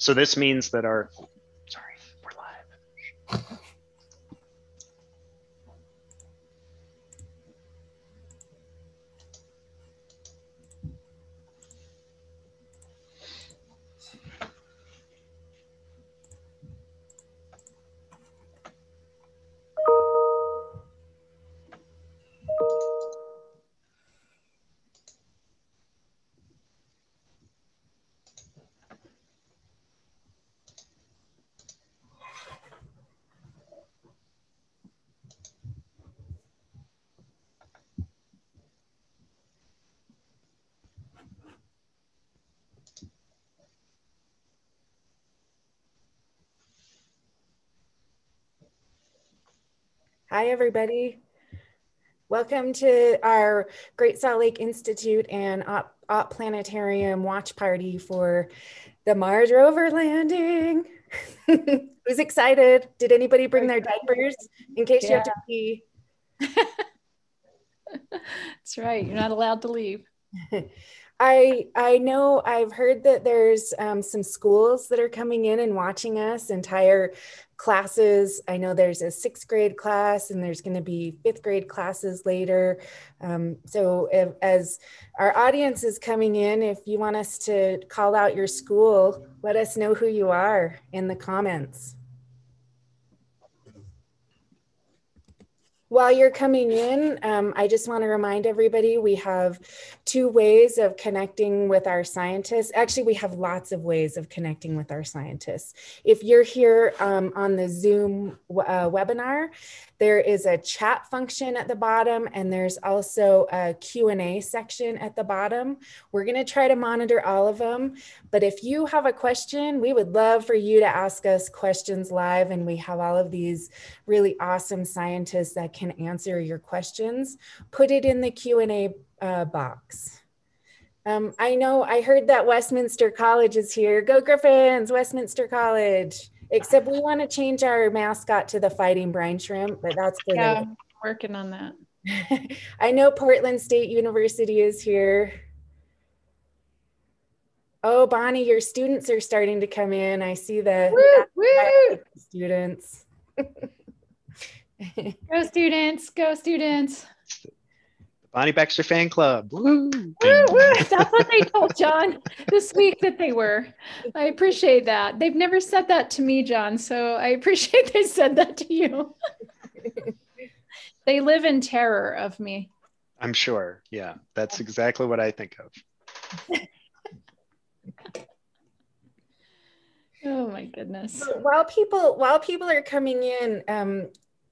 So this means that our, sorry, we're live. Hi, everybody. Welcome to our Great Salt Lake Institute and Ott, Ott Planetarium watch party for the Mars rover landing. Who's excited? Did anybody bring their diapers in case yeah. you have to pee? That's right. You're not allowed to leave. I I know I've heard that there's um, some schools that are coming in and watching us, entire classes. I know there's a sixth grade class and there's going to be fifth grade classes later. Um, so if, as our audience is coming in, if you want us to call out your school, let us know who you are in the comments. While you're coming in, um, I just want to remind everybody we have two ways of connecting with our scientists. Actually, we have lots of ways of connecting with our scientists. If you're here um, on the Zoom uh, webinar, there is a chat function at the bottom and there's also a Q&A section at the bottom. We're gonna try to monitor all of them, but if you have a question, we would love for you to ask us questions live and we have all of these really awesome scientists that can answer your questions. Put it in the Q&A uh, box. Um, I know I heard that Westminster College is here. Go Griffins, Westminster College. Except we want to change our mascot to the fighting brine shrimp, but that's for yeah, working on that. I know Portland State University is here. Oh, Bonnie, your students are starting to come in. I see the woo, woo. students. go students, go students. Bonnie Baxter fan club. Woo! Woo, woo. That's what they told John this week that they were. I appreciate that. They've never said that to me, John. So I appreciate they said that to you. they live in terror of me. I'm sure. Yeah, that's exactly what I think of. oh my goodness. While people while people are coming in, um,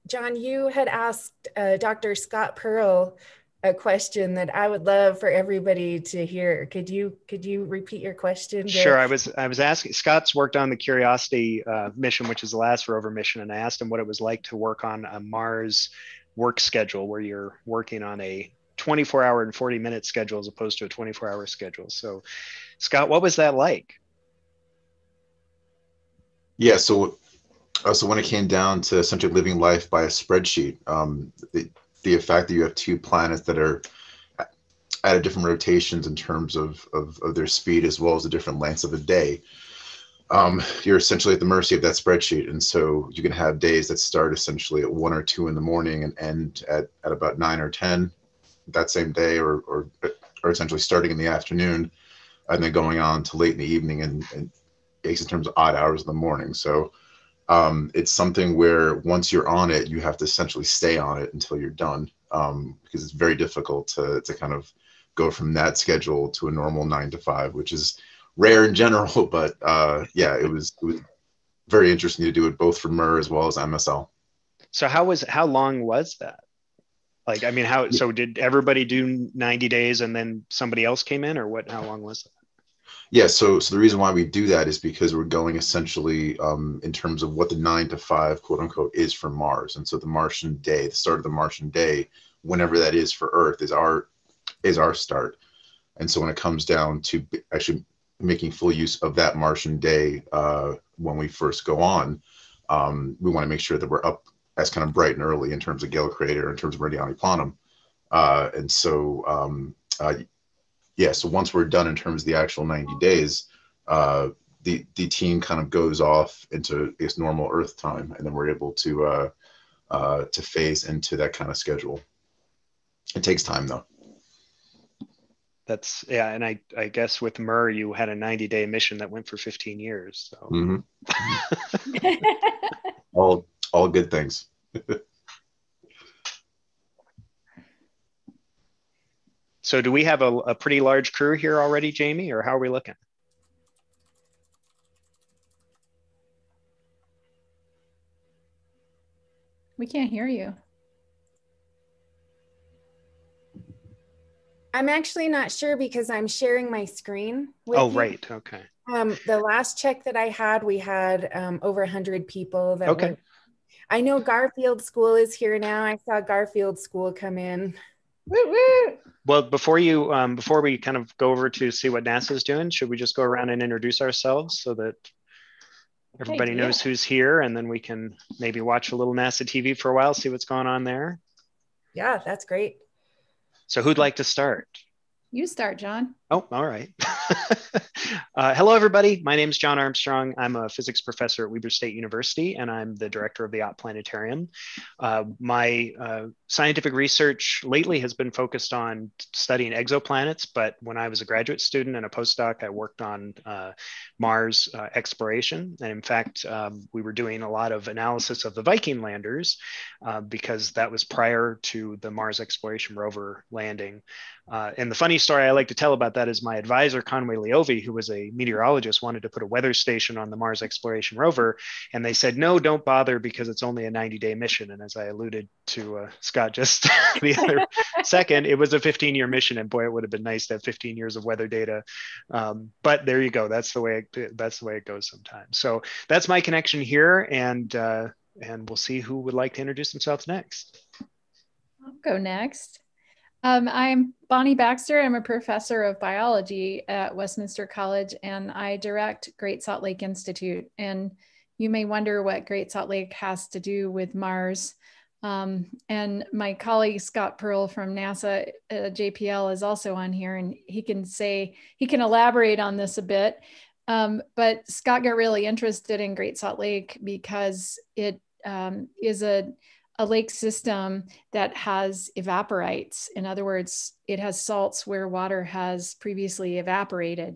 John, you had asked uh, Dr. Scott Perl a question that I would love for everybody to hear. Could you could you repeat your question? Sure. I was I was asking. Scott's worked on the Curiosity uh, mission, which is the last rover mission, and I asked him what it was like to work on a Mars work schedule where you're working on a 24 hour and 40 minute schedule as opposed to a 24 hour schedule. So, Scott, what was that like? Yeah. So. Uh, so when it came down to essentially living life by a spreadsheet, um, it, the fact that you have two planets that are at a different rotations in terms of, of, of their speed as well as the different lengths of a day um, you're essentially at the mercy of that spreadsheet. And so you can have days that start essentially at one or two in the morning and end at, at about nine or ten that same day or, or or essentially starting in the afternoon and then going on to late in the evening and, and in terms of odd hours in the morning. So um, it's something where once you're on it, you have to essentially stay on it until you're done um, because it's very difficult to, to kind of go from that schedule to a normal nine to five, which is rare in general. But uh, yeah, it was, it was very interesting to do it both for MER as well as MSL. So how was how long was that? Like, I mean, how so did everybody do 90 days and then somebody else came in or what? How long was that? Yeah, so so the reason why we do that is because we're going essentially um, in terms of what the nine to five quote unquote is for Mars, and so the Martian day, the start of the Martian day, whenever that is for Earth, is our is our start. And so when it comes down to actually making full use of that Martian day uh, when we first go on, um, we want to make sure that we're up as kind of bright and early in terms of Gale Crater, in terms of Meridiani Planum. Uh, and so um, uh, yeah, so once we're done in terms of the actual 90 days, uh, the the team kind of goes off into its normal Earth time, and then we're able to uh, uh, to phase into that kind of schedule. It takes time though. That's yeah, and I I guess with MER you had a 90 day mission that went for 15 years. So Mhm. all all good things. so do we have a, a pretty large crew here already, Jamie, or how are we looking? we can't hear you. I'm actually not sure because I'm sharing my screen. With Oh you. right, okay. Um, the last check that I had, we had um, over 100 people. That Okay. were- I know Garfield School is here now. I saw Garfield School come in. Well, before you um, before we kind of go over to see what NASA's doing, should we just go around and introduce ourselves so that everybody knows who's here, and then we can maybe watch a little NASA TV for a while, see what's going on there. Yeah, that's great. So, who'd like to start? You start, John. Oh, all right. uh, hello, everybody. My name is John Armstrong. I'm a physics professor at Weber State University, and I'm the director of the Ott Planetarium. Uh, my uh, scientific research lately has been focused on studying exoplanets, but when I was a graduate student and a postdoc, I worked on uh, Mars uh, exploration. And in fact, um, we were doing a lot of analysis of the Viking landers uh, because that was prior to the Mars exploration rover landing. Uh, and the funny story I like to tell about that is my advisor, Conway Leovy, who was a meteorologist, wanted to put a weather station on the Mars exploration rover. And they said, no, don't bother because it's only a 90 day mission. And as I alluded to uh, Scott just the other second, it was a 15 year mission. And boy, it would have been nice to have 15 years of weather data. Um, but there you go. That's the way it, that's the way it goes sometimes. So that's my connection here. And, uh, and we'll see who would like to introduce themselves next. I'll go next. Um, I'm Bonnie Baxter. I'm a professor of biology at Westminster College, and I direct Great Salt Lake Institute. And you may wonder what Great Salt Lake has to do with Mars. Um, and my colleague Scott Perl from NASA uh, JPL is also on here, and he can say he can elaborate on this a bit. Um, but Scott got really interested in Great Salt Lake because it um, is a a lake system that has evaporites. In other words, it has salts where water has previously evaporated.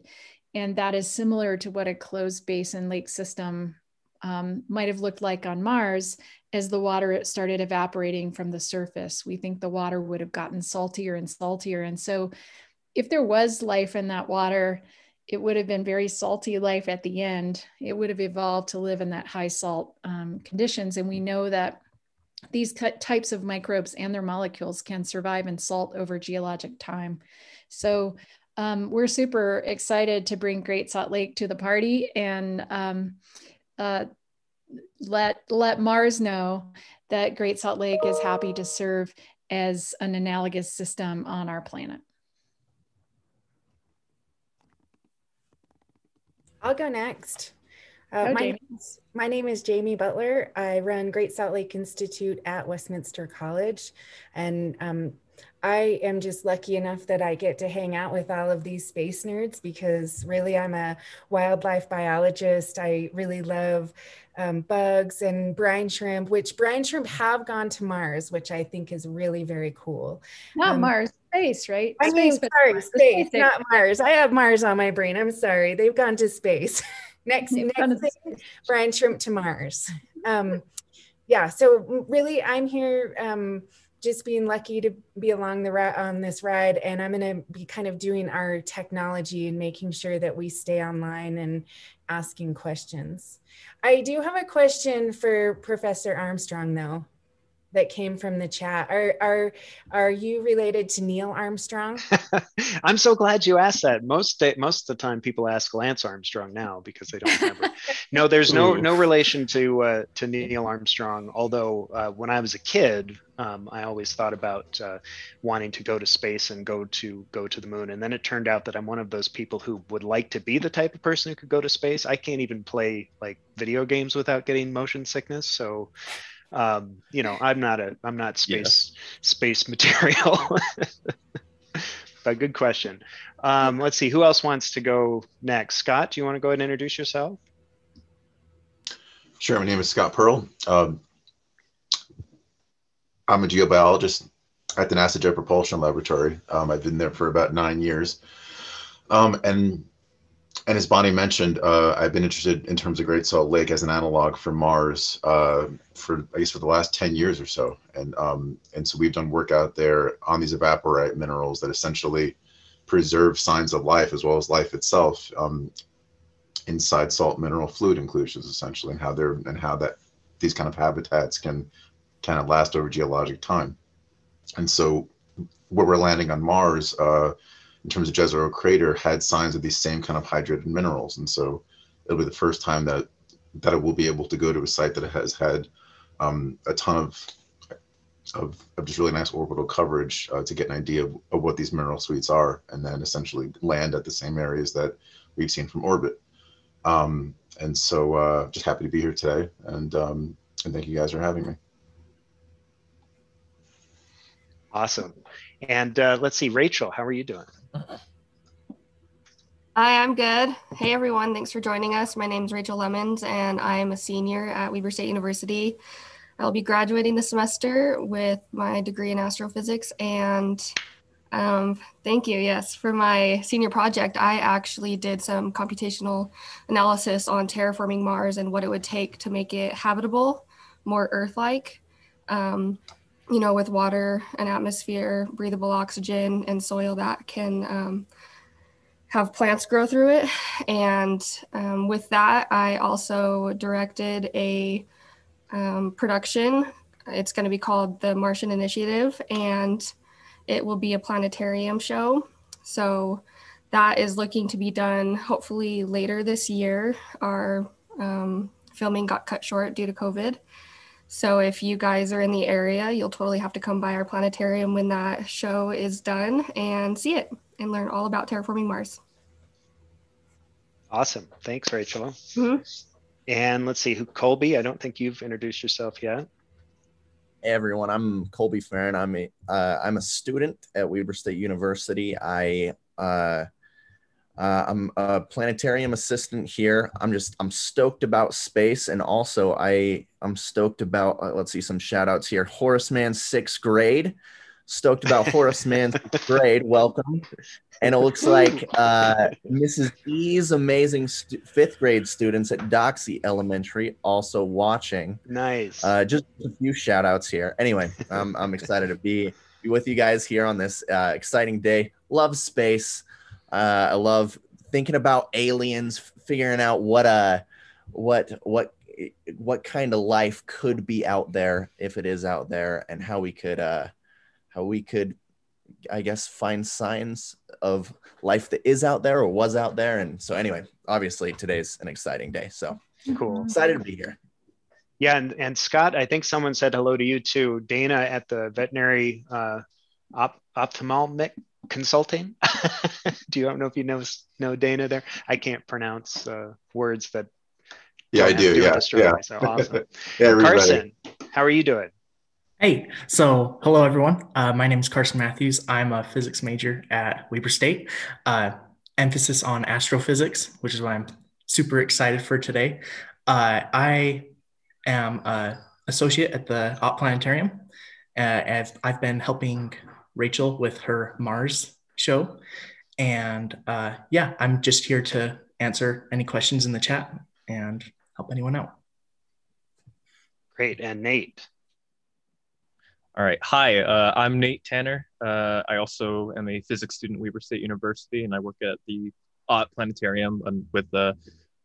And that is similar to what a closed basin lake system um, might have looked like on Mars as the water started evaporating from the surface. We think the water would have gotten saltier and saltier. And so, if there was life in that water, it would have been very salty life at the end. It would have evolved to live in that high salt um, conditions. And we know that these types of microbes and their molecules can survive in salt over geologic time. So um, we're super excited to bring Great Salt Lake to the party and um, uh, let let Mars know that Great Salt Lake is happy to serve as an analogous system on our planet. I'll go next. Uh, my, Jamie. name's- my name is Jamie Butler. I run Great Salt Lake Institute at Westminster College. And um, I am just lucky enough that I get to hang out with all of these space nerds because really I'm a wildlife biologist. I really love um, bugs and brine shrimp, which brine shrimp have gone to Mars, which I think is really very cool. Not Um, Mars, space, right? I mean, Space, but sorry. The space, not Mars. I have Mars on my brain. I'm sorry. They've gone to space. next, next thing, shrimp to Mars. Um, yeah. So really, I'm here um, just being lucky to be along the on this ride, and I'm going to be kind of doing our technology and making sure that we stay online and asking questions. I do have a question for Professor Armstrong, though. That came from the chat. Are are are you related to Neil Armstrong? I'm so glad you asked that. Most day, most of the time, people ask Lance Armstrong now because they don't remember. no, there's no Ooh. no relation to uh, to Neil Armstrong. Although uh, when I was a kid, um, I always thought about uh, wanting to go to space and go to go to the moon. And then it turned out that I'm one of those people who would like to be the type of person who could go to space. I can't even play like video games without getting motion sickness. So. Um, you know, I'm not a, I'm not Yeah. space, space material. but good question. Um, let's see, who else wants to go next? Scott, do you want to go ahead and introduce yourself? Sure. My name is Scott Perl. Um, I'm a geobiologist at the NASA Jet Propulsion Laboratory. Um, I've been there for about nine years. Um, and and as Bonnie mentioned, uh, I've been interested in terms of Great Salt Lake as an analog for Mars uh, for I guess for the last ten years or so, and um, and so we've done work out there on these evaporite minerals that essentially preserve signs of life as well as life itself um, inside salt mineral fluid inclusions, essentially, and how they're and how that these kind of habitats can kind of last over geologic time, and so where we're landing on Mars. Uh, in terms of Jezero crater had signs of these same kind of hydrated minerals. And so it'll be the first time that that it will be able to go to a site that has had um, a ton of, of, of just really nice orbital coverage uh, to get an idea of, of what these mineral suites are, and then essentially land at the same areas that we've seen from orbit. Um, and so uh, just happy to be here today, and um, and thank you guys for having me. Awesome. And uh, let's see, Rachel, how are you doing? Hi, I'm good. Hey, everyone. Thanks for joining us. My name is Rachel Lemons, and I'm a senior at Weber State University. I'll be graduating this semester with my degree in astrophysics. And um, thank you. Yes, for my senior project, I actually did some computational analysis on terraforming Mars and what it would take to make it habitable, more Earth like. Um, you know, with water and atmosphere, breathable oxygen, and soil that can um, have plants grow through it. And um, with that, I also directed a um, production. It's going to be called the Martian Initiative, and it will be a planetarium show. So that is looking to be done hopefully later this year. Our um, filming got cut short due to COVID. So if you guys are in the area, you'll totally have to come by our planetarium when that show is done and see it and learn all about terraforming Mars. Awesome. Thanks, Rachel. Mm-hmm. And let's see who Colby. I don't think you've introduced yourself yet. Hey everyone, I'm Colby Farron. I'm a uh, I'm a student at Weber State University. I uh, uh, I'm a planetarium assistant here. I'm just I'm stoked about space, and also I I'm stoked about uh, let's see some shout outs here. Horace Mann sixth grade, stoked about Horace Mann sixth grade. Welcome, and it looks like uh, Mrs. E's amazing st- fifth grade students at Doxy Elementary also watching. Nice. Uh, just a few shout outs here. Anyway, I'm I'm excited to be be with you guys here on this uh, exciting day. Love space. Uh, I love thinking about aliens, figuring out what uh what what what kind of life could be out there if it is out there, and how we could uh how we could I guess find signs of life that is out there or was out there. And so anyway, obviously today's an exciting day. So cool. Excited to be here. Yeah, and, and Scott, I think someone said hello to you too. Dana at the veterinary uh, op- ophthalmic consulting. do you don't know if you know know Dana there? I can't pronounce uh, words that. Yeah, I do. Yeah, yeah. So awesome. yeah, Carson, how are you doing? Hey, so hello everyone. Uh, my name is Carson Matthews. I'm a physics major at Weber State. Uh, emphasis on astrophysics, which is why I'm super excited for today. Uh, I am an associate at the Ott Planetarium. Uh, I've been helping Rachel with her Mars show. And uh, yeah, I'm just here to answer any questions in the chat and help anyone out. Great. And Nate. All right. Hi, uh, I'm Nate Tanner. Uh, I also am a physics student at Weber State University, and I work at the Ott Planetarium with uh,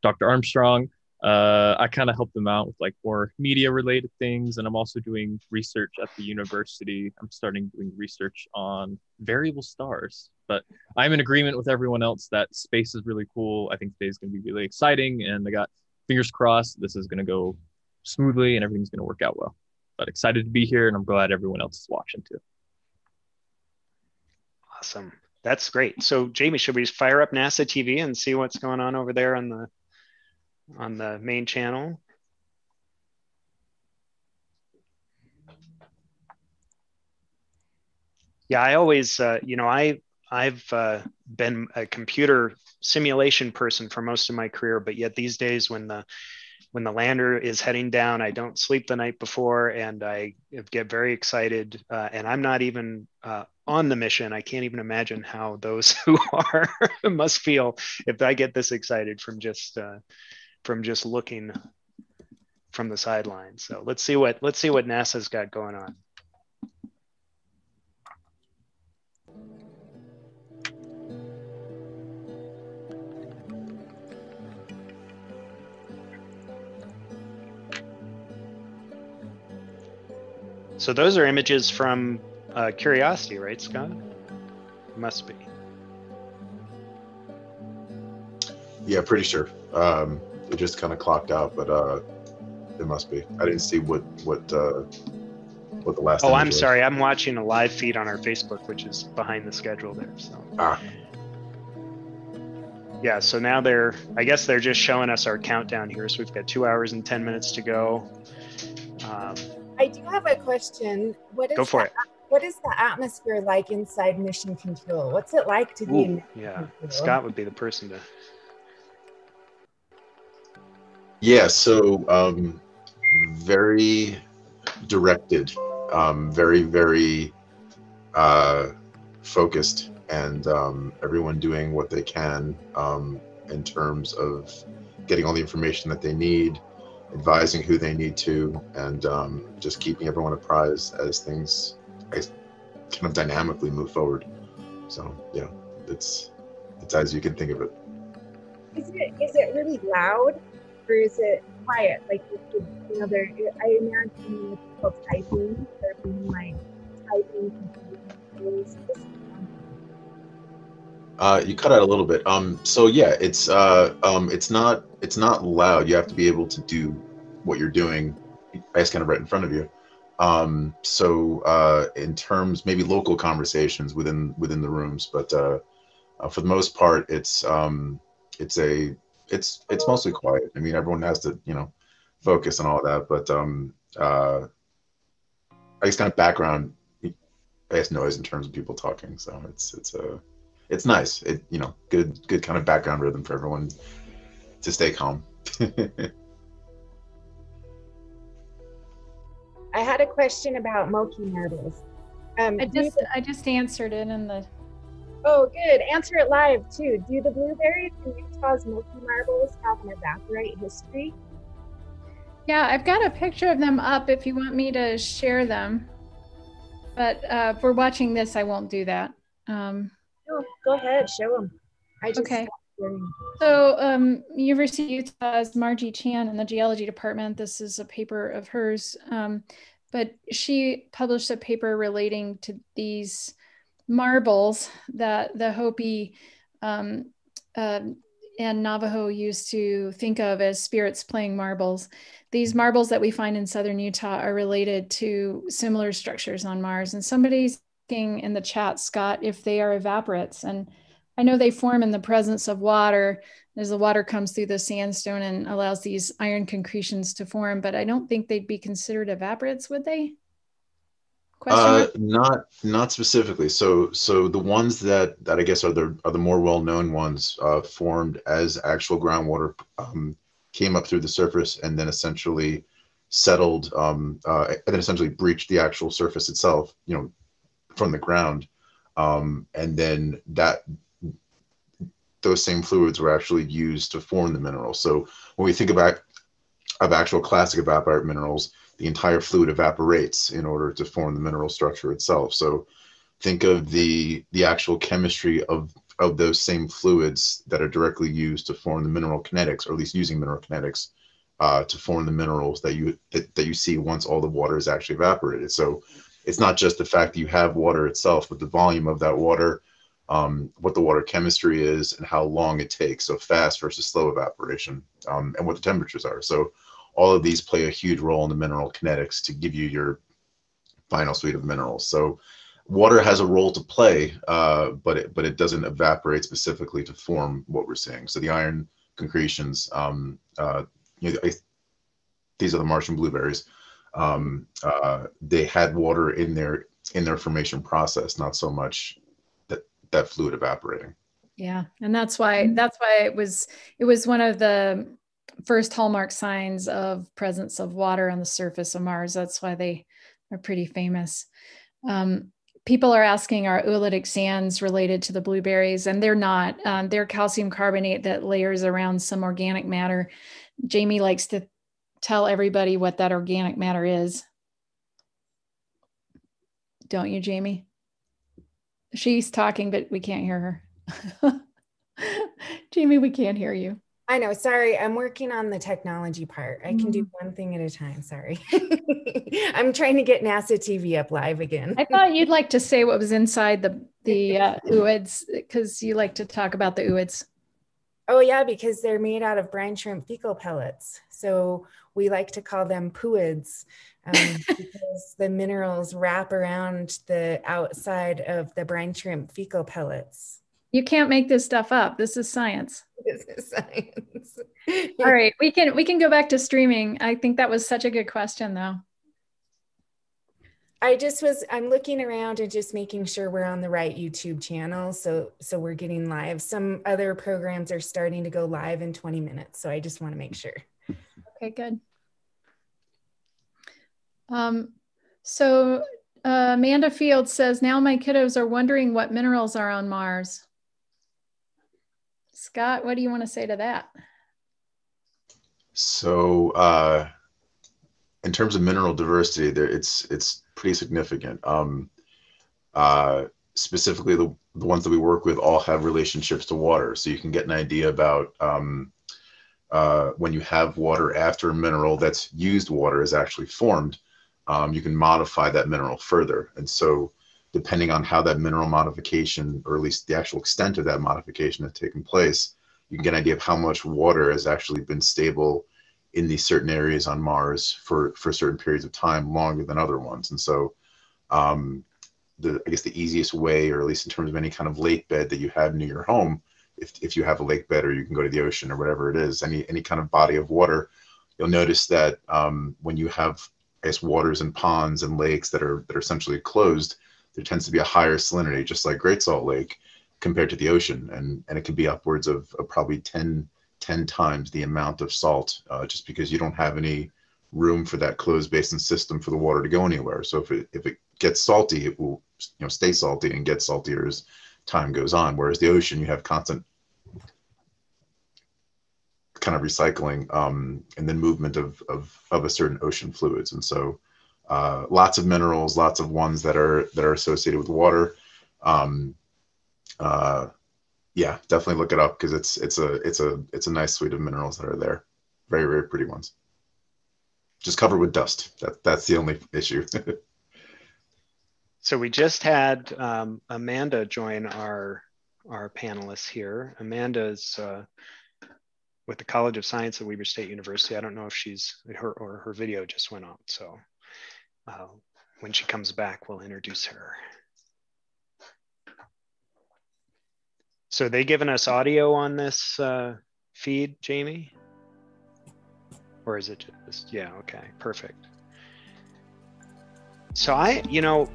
Dr. Armstrong uh, I kind of help them out with like more media related things. And I'm also doing research at the university. I'm starting doing research on variable stars. But I'm in agreement with everyone else that space is really cool. I think today's going to be really exciting. And I got fingers crossed this is going to go smoothly and everything's going to work out well. But excited to be here. And I'm glad everyone else is watching too. Awesome. That's great. So, Jamie, should we just fire up NASA TV and see what's going on over there on the on the main channel. Yeah, I always, uh, you know, I I've uh, been a computer simulation person for most of my career, but yet these days when the when the lander is heading down, I don't sleep the night before, and I get very excited. Uh, and I'm not even uh, on the mission. I can't even imagine how those who are must feel if I get this excited from just uh, from just looking from the sidelines. So let's see what let's see what NASA's got going on. So those are images from uh, Curiosity, right, Scott? Must be. Yeah, pretty sure. Um, it just kind of clocked out, but uh, it must be. I didn't see what what uh, what the last. Oh, I'm was. sorry. I'm watching a live feed on our Facebook, which is behind the schedule there. So. Ah. Yeah, so now they're. I guess they're just showing us our countdown here. So we've got two hours and ten minutes to go. Um, I do have a question. What is Go for the, it. What is the atmosphere like inside Mission Control? What's it like to be ooh, in yeah, Control? Scott would be the person to. Yeah, so um, very directed, um, very very uh, focused, and um, everyone doing what they can um, in terms of getting all the information that they need, advising who they need to, and um, just keeping everyone apprised as things kind of dynamically move forward. So yeah, it's it's as you can think of it. Is it is it really loud or is it quiet? Like you know, there. I imagine people typing, there being like typing. Uh, you cut out a little bit. Um, so yeah, it's uh, um, it's not it's not loud. You have to be able to do what you're doing. I guess kind of right in front of you. Um, so uh, in terms maybe local conversations within within the rooms, but uh, uh, for the most part, it's um, it's a it's it's mostly quiet. I mean, everyone has to you know focus and all that, but um, uh, I guess kind of background, I guess noise in terms of people talking. So it's it's a it's nice. It you know good good kind of background rhythm for everyone to stay calm. I had a question about Moki marbles. Um, I just the- I just answered it in the oh, good. Answer it live too. Do the blueberries in Utah's Moki marbles have an evaporite history? Yeah, I've got a picture of them up if you want me to share them. But uh, if we're watching this, I won't do that. Um, No, go ahead, show them. I just Okay. so, um, University of Utah's Margie Chan in the geology department, this is a paper of hers, um, but she published a paper relating to these marbles that the Hopi um, um, and Navajo used to think of as spirits playing marbles. These marbles that we find in southern Utah are related to similar structures on Mars. And somebody's asking in the chat, Scott, if they are evaporites. And I know they form in the presence of water as the water comes through the sandstone and allows these iron concretions to form, but I don't think they'd be considered evaporites, would they? Uh, not not specifically. So so the ones that that I guess are the are the more well known ones uh, formed as actual groundwater um, came up through the surface and then essentially settled um, uh, and then essentially breached the actual surface itself. You know, from the ground, um, and then that those same fluids were actually used to form the mineral. So when we think about of actual classic evaporite minerals, the entire fluid evaporates in order to form the mineral structure itself. So think of the the actual chemistry of of those same fluids that are directly used to form the mineral kinetics, or at least using mineral kinetics uh, to form the minerals that you that, that you see once all the water is actually evaporated. So it's not just the fact that you have water itself, but the volume of that water, um, what the water chemistry is, and how long it takes. So fast versus slow evaporation, um, and what the temperatures are. So all of these play a huge role in the mineral kinetics to give you your final suite of minerals. So water has a role to play, uh, but it but it doesn't evaporate specifically to form what we're seeing. So the iron concretions, um, uh, you know, I, these are the Martian blueberries. Um, uh, they had water in their in their formation process, not so much that that fluid evaporating. Yeah, and that's why that's why it was it was one of the first hallmark signs of presence of water on the surface of Mars. That's why they are pretty famous. Um, people are asking are oolitic sands related to the blueberries and they're not um, they're calcium carbonate that layers around some organic matter jamie likes to tell everybody what that organic matter is don't you jamie she's talking but we can't hear her jamie we can't hear you I know. Sorry, I'm working on the technology part. I can do Mm. one thing at a time. Sorry. I'm trying to get NASA TV up live again. i thought you'd like to say what was inside the the uh, ooids because you like to talk about the ooids Oh, yeah, because they're made out of brine shrimp fecal pellets. So we like to call them pooids um, because the minerals wrap around the outside of the brine shrimp fecal pellets. you can't make this stuff up this is science This is science. All right, we can we can go back to streaming. I think that was such a good question though. I just was I'm looking around and just making sure we're on the right YouTube channel so so we're getting live. Some other programs are starting to go live in 20 minutes, so I just want to make sure. Okay, good. Um, so uh, Amanda Field says now my kiddos are wondering what minerals are on Mars. Scott, what do you want to say to that? So, uh, in terms of mineral diversity, there it's it's pretty significant. Um, uh, specifically, the, the ones that we work with all have relationships to water, so you can get an idea about um, uh, when you have water after a mineral that's used water is actually formed. Um, you can modify that mineral further, and so depending on how that mineral modification, or at least the actual extent of that modification has taken place, you can get an idea of how much water has actually been stable in these certain areas on Mars for for certain periods of time, longer than other ones. And so, um, the I guess the easiest way, or at least in terms of any kind of lake bed that you have near your home, if if you have a lake bed or you can go to the ocean or whatever it is, any any kind of body of water, you'll notice that um, when you have I guess waters and ponds and lakes that are that are essentially closed, there tends to be a higher salinity, just like Great Salt Lake, compared to the ocean, and and it can be upwards of, of probably 10, 10 times the amount of salt, uh, just because you don't have any room for that closed basin system for the water to go anywhere. So if it if it gets salty, it will you know stay salty and get saltier as time goes on. Whereas the ocean, you have constant kind of recycling um, and then movement of, of of a certain ocean fluids, and so uh, lots of minerals, lots of ones that are that are associated with water. Um, uh, yeah, definitely look it up because it's it's a it's a it's a nice suite of minerals that are there. Very very pretty ones. Just covered with dust. That that's the only issue. So we just had um, Amanda join our our panelists here. Amanda's uh, with the College of Science at Weber State University. I don't know if she's her or her video just went up. So uh, when she comes back, we'll introduce her. So they giving us audio on this uh, feed, Jamie? Or is it just, yeah, okay, perfect. So I, you know,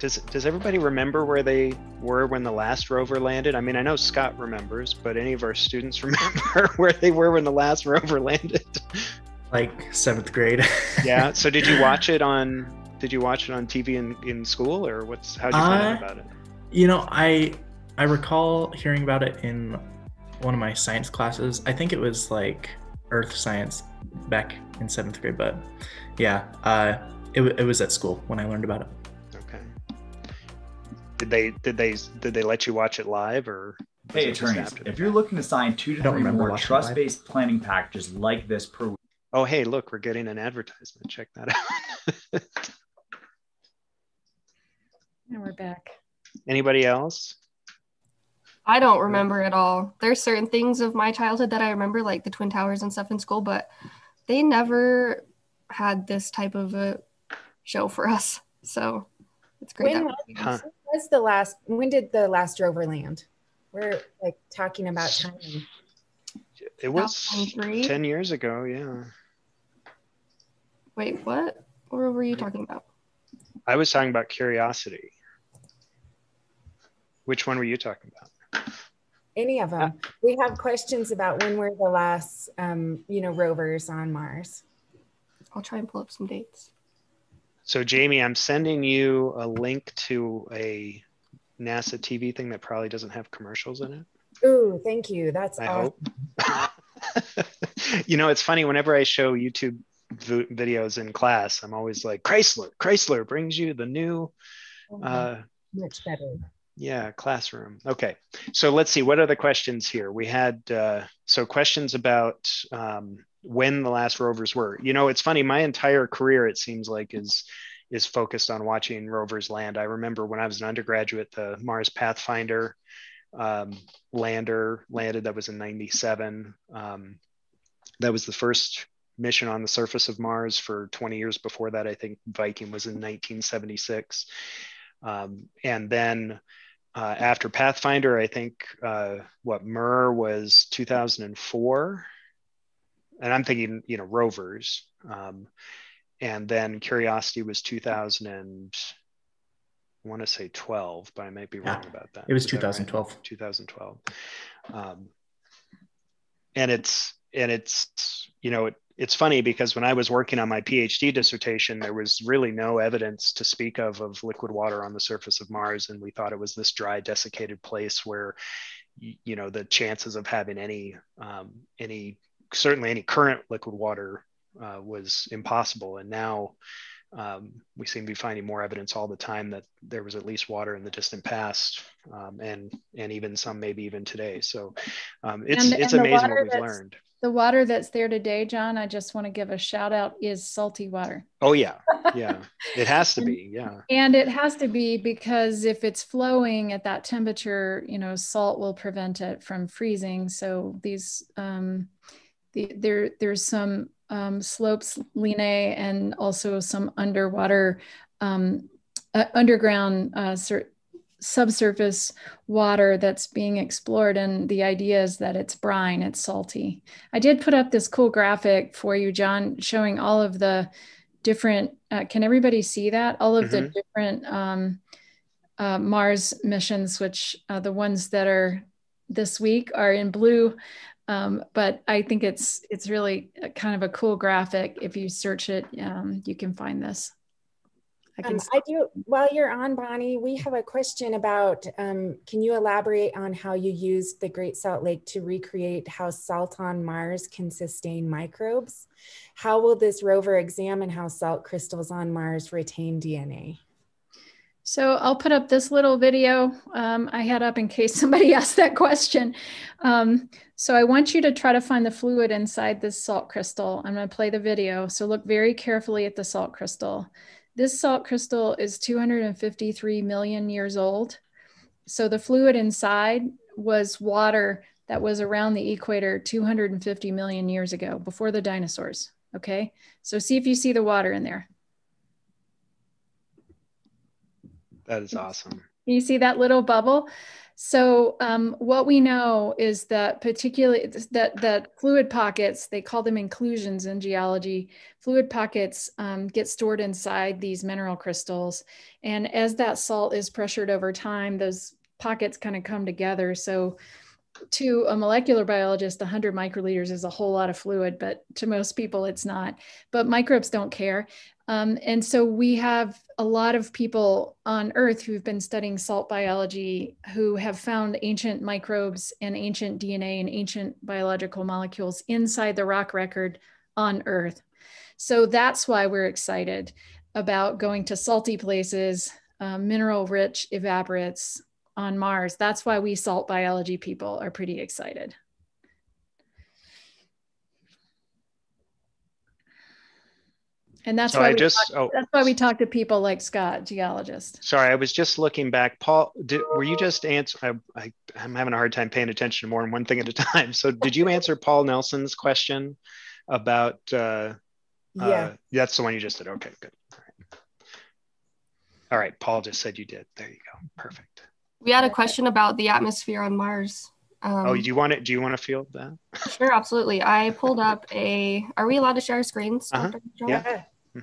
does does everybody remember where they were when the last rover landed? I mean, I know Scott remembers, but any of our students remember where they were when the last rover landed? Like seventh grade. yeah. So did you watch it on? Did you watch it on TV in, in school, or what's how did you find out Uh, about it? You know, I I recall hearing about it in one of my science classes. I think it was like earth science back in seventh grade, but yeah, uh, it, it was at school when I learned about it. Okay. Did they did they did they let you watch it live or? Hey it attorneys, after the if you're looking to sign two to three more watching it live. trust-based planning packages like this per week, Oh, hey, look, we're getting an advertisement. Check that out. And we're back. Anybody else? I don't remember at all. There's certain things of my childhood that I remember, like the Twin Towers and stuff in school, but they never had this type of a show for us. So it's great. When that- Huh. Was, was the last when did the last rover land? We're like talking about timing. It was 10 years ago, yeah. Wait, what? What were you talking about? I was talking about Curiosity. Which one were you talking about? Any of them. We have questions about when were the last, um, you know, rovers on Mars. I'll try and pull up some dates. So Jamie, I'm sending you a link to a NASA TV thing that probably doesn't have commercials in it. Ooh, thank you. That's I awesome. hope. you know, it's funny whenever I show YouTube v- videos in class, I'm always like Chrysler. Chrysler brings you the new uh, Much better. yeah, classroom. Okay. So let's see. What are the questions here? We had uh, so questions about um, when the last rovers were. You know, it's funny. My entire career, it seems like, is is focused on watching rovers land. I remember when I was an undergraduate, the Mars Pathfinder um, lander landed. That was in '97. Um, that was the first mission on the surface of Mars for 20 years before that. I think Viking was in 1976. Um, and then uh, after Pathfinder, I think uh, what MER was 2004, and I'm thinking you know rovers, um, and then Curiosity was 2000 and I want to say 12, but I might be Yeah, wrong about that. it was Is that right? 2012. 2012. Um, and it's and it's you know it, it's funny because when I was working on my PhD dissertation, there was really no evidence to speak of of liquid water on the surface of Mars, and we thought it was this dry, desiccated place where, you know, the chances of having any um, any certainly any current liquid water uh, was impossible. And now um, we seem to be finding more evidence all the time that there was at least water in the distant past, um, and and even some maybe even today. So um, it's And- it's and amazing what we've learned. The water that's there today, John, I just want to give a shout out is salty water. Oh yeah, yeah, it has to be. Yeah, And it has to be because if it's flowing at that temperature, you know, salt will prevent it from freezing. So these, um, the, there, there's some um, slopes, Line, and also some underwater, um, uh, underground, uh, sur- subsurface water that's being explored. And the idea is that it's brine, it's salty. I did put up this cool graphic for you, John, showing all of the different uh, can everybody see that all of the Mhm. different um, uh, mars missions which uh, the ones that are this week are in blue um, but i think it's it's really kind of a cool graphic if you search it um, you can find this i can Um, I do, while you're on, Bonnie, we have a question about, um, can you elaborate on how you used the Great Salt Lake to recreate how salt on Mars can sustain microbes? How will this rover examine how salt crystals on Mars retain DNA? So I'll put up this little video um, I had up in case somebody asked that question. Um, so I want you to try to find the fluid inside this salt crystal. I'm going to play the video. So look very carefully at the salt crystal. This salt crystal is 253 million years old. So the fluid inside was water that was around the equator 250 million years ago, before the dinosaurs. Okay. So see if you see the water in there. That is awesome. You see that little bubble? So um, what we know is that particularly that that fluid pockets, they call them inclusions in geology. Fluid pockets um, get stored inside these mineral crystals, and as that salt is pressured over time, those pockets kind of come together. So to a molecular biologist, 100 microliters is a whole lot of fluid, but to most people, it's not. But microbes don't care. Um, and so we have a lot of people on Earth who've been studying salt biology who have found ancient microbes and ancient DNA and ancient biological molecules inside the rock record on Earth. So that's why we're excited about going to salty places, uh, mineral rich evaporites on Mars. That's why we salt biology people are pretty excited. And that's So why I we just talk, oh that's why we talk to people like Scott, geologist. sorry, I was just looking back. Paul, did, were you just answer? I, I I'm having a hard time paying attention to more than one thing at a time. So did you answer Paul Nelson's question about? Uh, Yeah. uh, that's the one you just did. Okay, good. All right. All right, Paul just said you did. There you go. Perfect. We had a question about the atmosphere on Mars. Um, oh, do you want it? Do you want to field that? Sure, absolutely. I pulled up a. Are we allowed to share screens? Uh-huh. Dr. Jones? Yeah. Yeah.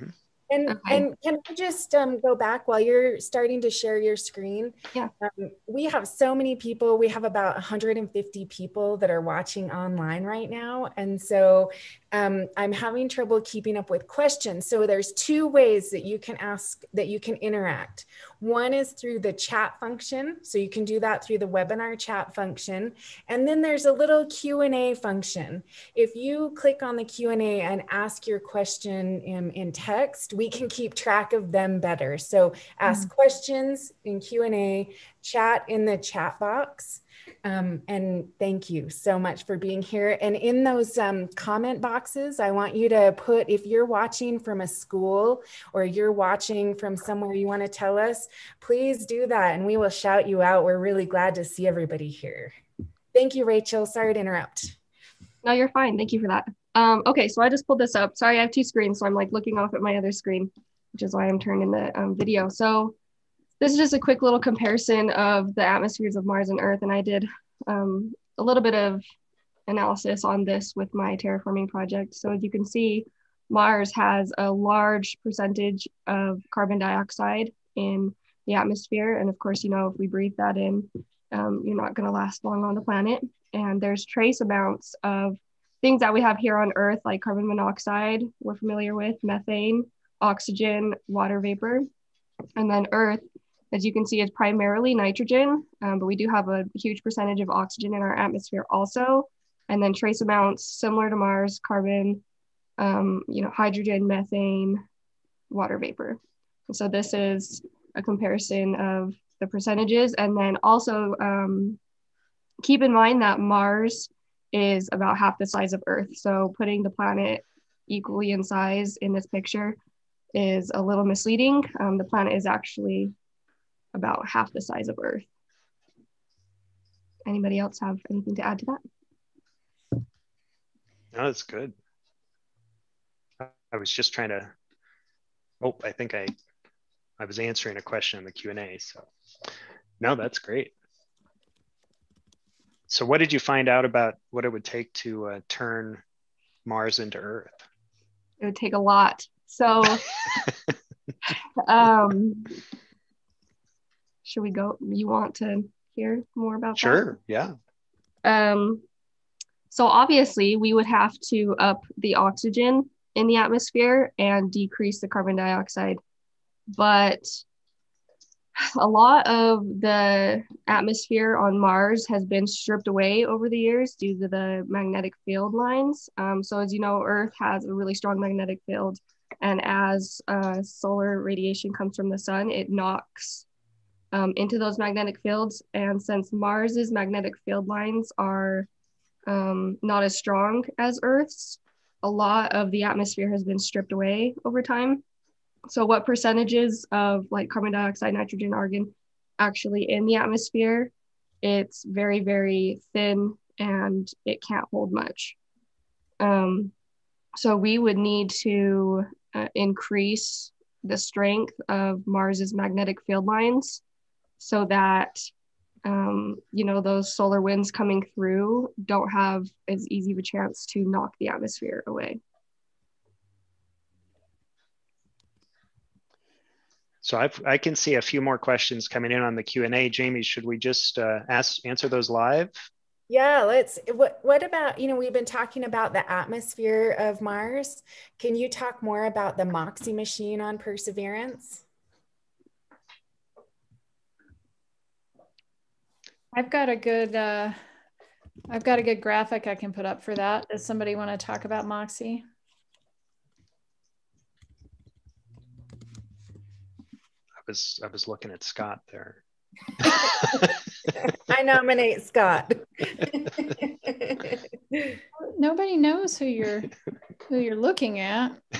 And, Okay. and can I just um, go back while you're starting to share your screen? Yeah. Um, we have so many people. We have about 150 people that are watching online right now. And so um, I'm having trouble keeping up with questions. So there's two ways that you can ask, that you can interact. One is through the chat function. So you can do that through the webinar chat function. And then there's a little Q&A function. If you click on the Q&A and ask your question in, in text, we can keep track of them better. So ask questions in Q&A, chat in the chat box. Um, and thank you so much for being here. And in those um, comment boxes, I want you to put if you're watching from a school or you're watching from somewhere you want to tell us, please do that and we will shout you out. We're really glad to see everybody here. Thank you, Rachel. Sorry to interrupt. No, you're fine. Thank you for that. Um, okay, so I just pulled this up. Sorry, I have two screens, so I'm like looking off at my other screen, which is why I'm turning the um, video. So this is just a quick little comparison of the atmospheres of Mars and Earth, and I did um, a little bit of analysis on this with my terraforming project. So as you can see, Mars has a large percentage of carbon dioxide in the atmosphere, and of course, you know if we breathe that in, um, you're not going to last long on the planet. And there's trace amounts of things that we have here on Earth, like carbon monoxide, we're familiar with, methane, oxygen, water vapor. And then Earth, as you can see, is primarily nitrogen, um, but we do have a huge percentage of oxygen in our atmosphere also. And then trace amounts similar to Mars, carbon, um, you know, hydrogen, methane, water vapor. And so this is a comparison of the percentages. And then also um, keep in mind that Mars is about half the size of Earth. So putting the planet equally in size in this picture is a little misleading. Um, the planet is actually about half the size of Earth. Anybody else have anything to add to that? No, that's good. I was just trying to. Oh, I think I, I was answering a question in the Q and A. So, no, that's great. So, what did you find out about what it would take to uh, turn Mars into Earth? It would take a lot. So, um, should we go? You want to hear more about that? Sure. Yeah. Um, so obviously, we would have to up the oxygen in the atmosphere and decrease the carbon dioxide. But a lot of the atmosphere on Mars has been stripped away over the years due to the magnetic field lines. Um, so, as you know, Earth has a really strong magnetic field. And as uh, solar radiation comes from the sun, it knocks um, into those magnetic fields. And since Mars's magnetic field lines are um, not as strong as Earth's, a lot of the atmosphere has been stripped away over time. So, what percentages of like carbon dioxide, nitrogen, argon actually in the atmosphere? It's very, very thin and it can't hold much. Um, so, we would need to uh, increase the strength of Mars's magnetic field lines so that um, you know those solar winds coming through don't have as easy of a chance to knock the atmosphere away. So I've, I can see a few more questions coming in on the Q and A. Jamie, should we just uh, ask answer those live? Yeah, let's. What What about you know we've been talking about the atmosphere of Mars. Can you talk more about the MOXIE machine on Perseverance? I've got a good uh, I've got a good graphic I can put up for that. Does somebody want to talk about Moxie? I was I was looking at Scott there. I nominate Scott. Nobody knows who you're who you're looking at.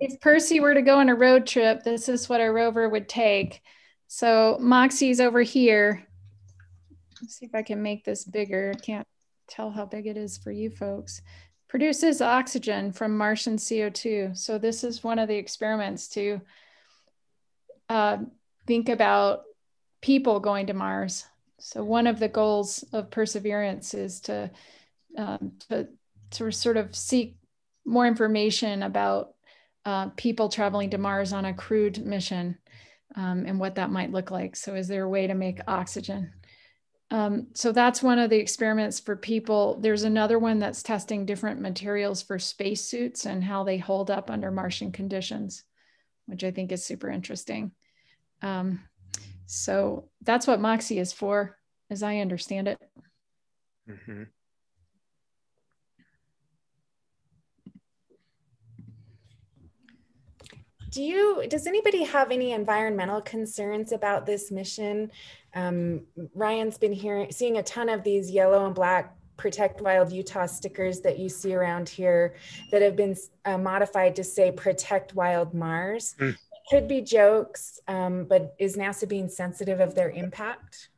if Percy were to go on a road trip, this is what a rover would take. So Moxie's over here. Let's see if I can make this bigger. I can't tell how big it is for you folks. Produces oxygen from Martian CO2. So this is one of the experiments to uh, think about people going to Mars. So one of the goals of Perseverance is to, um, to, to sort of seek more information about uh, people traveling to Mars on a crewed mission um, and what that might look like. So, is there a way to make oxygen? Um, so that's one of the experiments for people. There's another one that's testing different materials for spacesuits and how they hold up under Martian conditions, which I think is super interesting. Um, so that's what Moxie is for, as I understand it. Mm-hmm. Do you, does anybody have any environmental concerns about this mission? Um, Ryan's been hearing, seeing a ton of these yellow and black protect wild Utah stickers that you see around here that have been uh, modified to say protect wild Mars. Mm. Could be jokes, um, but is NASA being sensitive of their impact?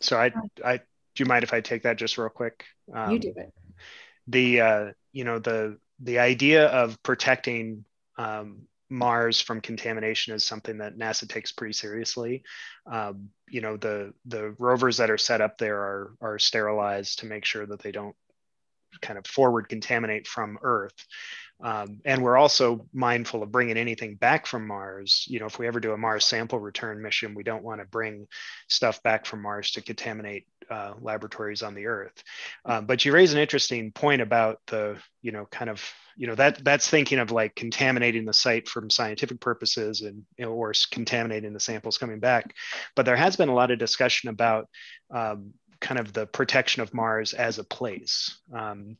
So I, I, do you mind if I take that just real quick? Um, you do it. The, uh, you know, the the idea of protecting um, Mars from contamination is something that NASA takes pretty seriously. Um, you know, the the rovers that are set up there are are sterilized to make sure that they don't kind of forward contaminate from Earth. Um, and we're also mindful of bringing anything back from Mars. You know, if we ever do a Mars sample return mission, we don't want to bring stuff back from Mars to contaminate uh, laboratories on the Earth. Um, but you raise an interesting point about the, you know, kind of, you know, that that's thinking of like contaminating the site from scientific purposes and you know, or contaminating the samples coming back. But there has been a lot of discussion about um, kind of the protection of Mars as a place. Um,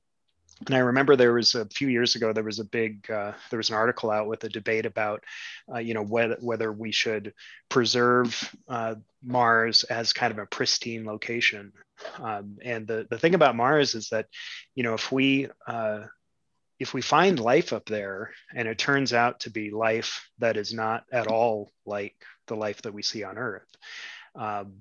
and I remember there was a few years ago there was a big uh, there was an article out with a debate about uh, you know whether whether we should preserve uh, Mars as kind of a pristine location. Um, and the the thing about Mars is that you know if we uh, if we find life up there and it turns out to be life that is not at all like the life that we see on Earth. Um,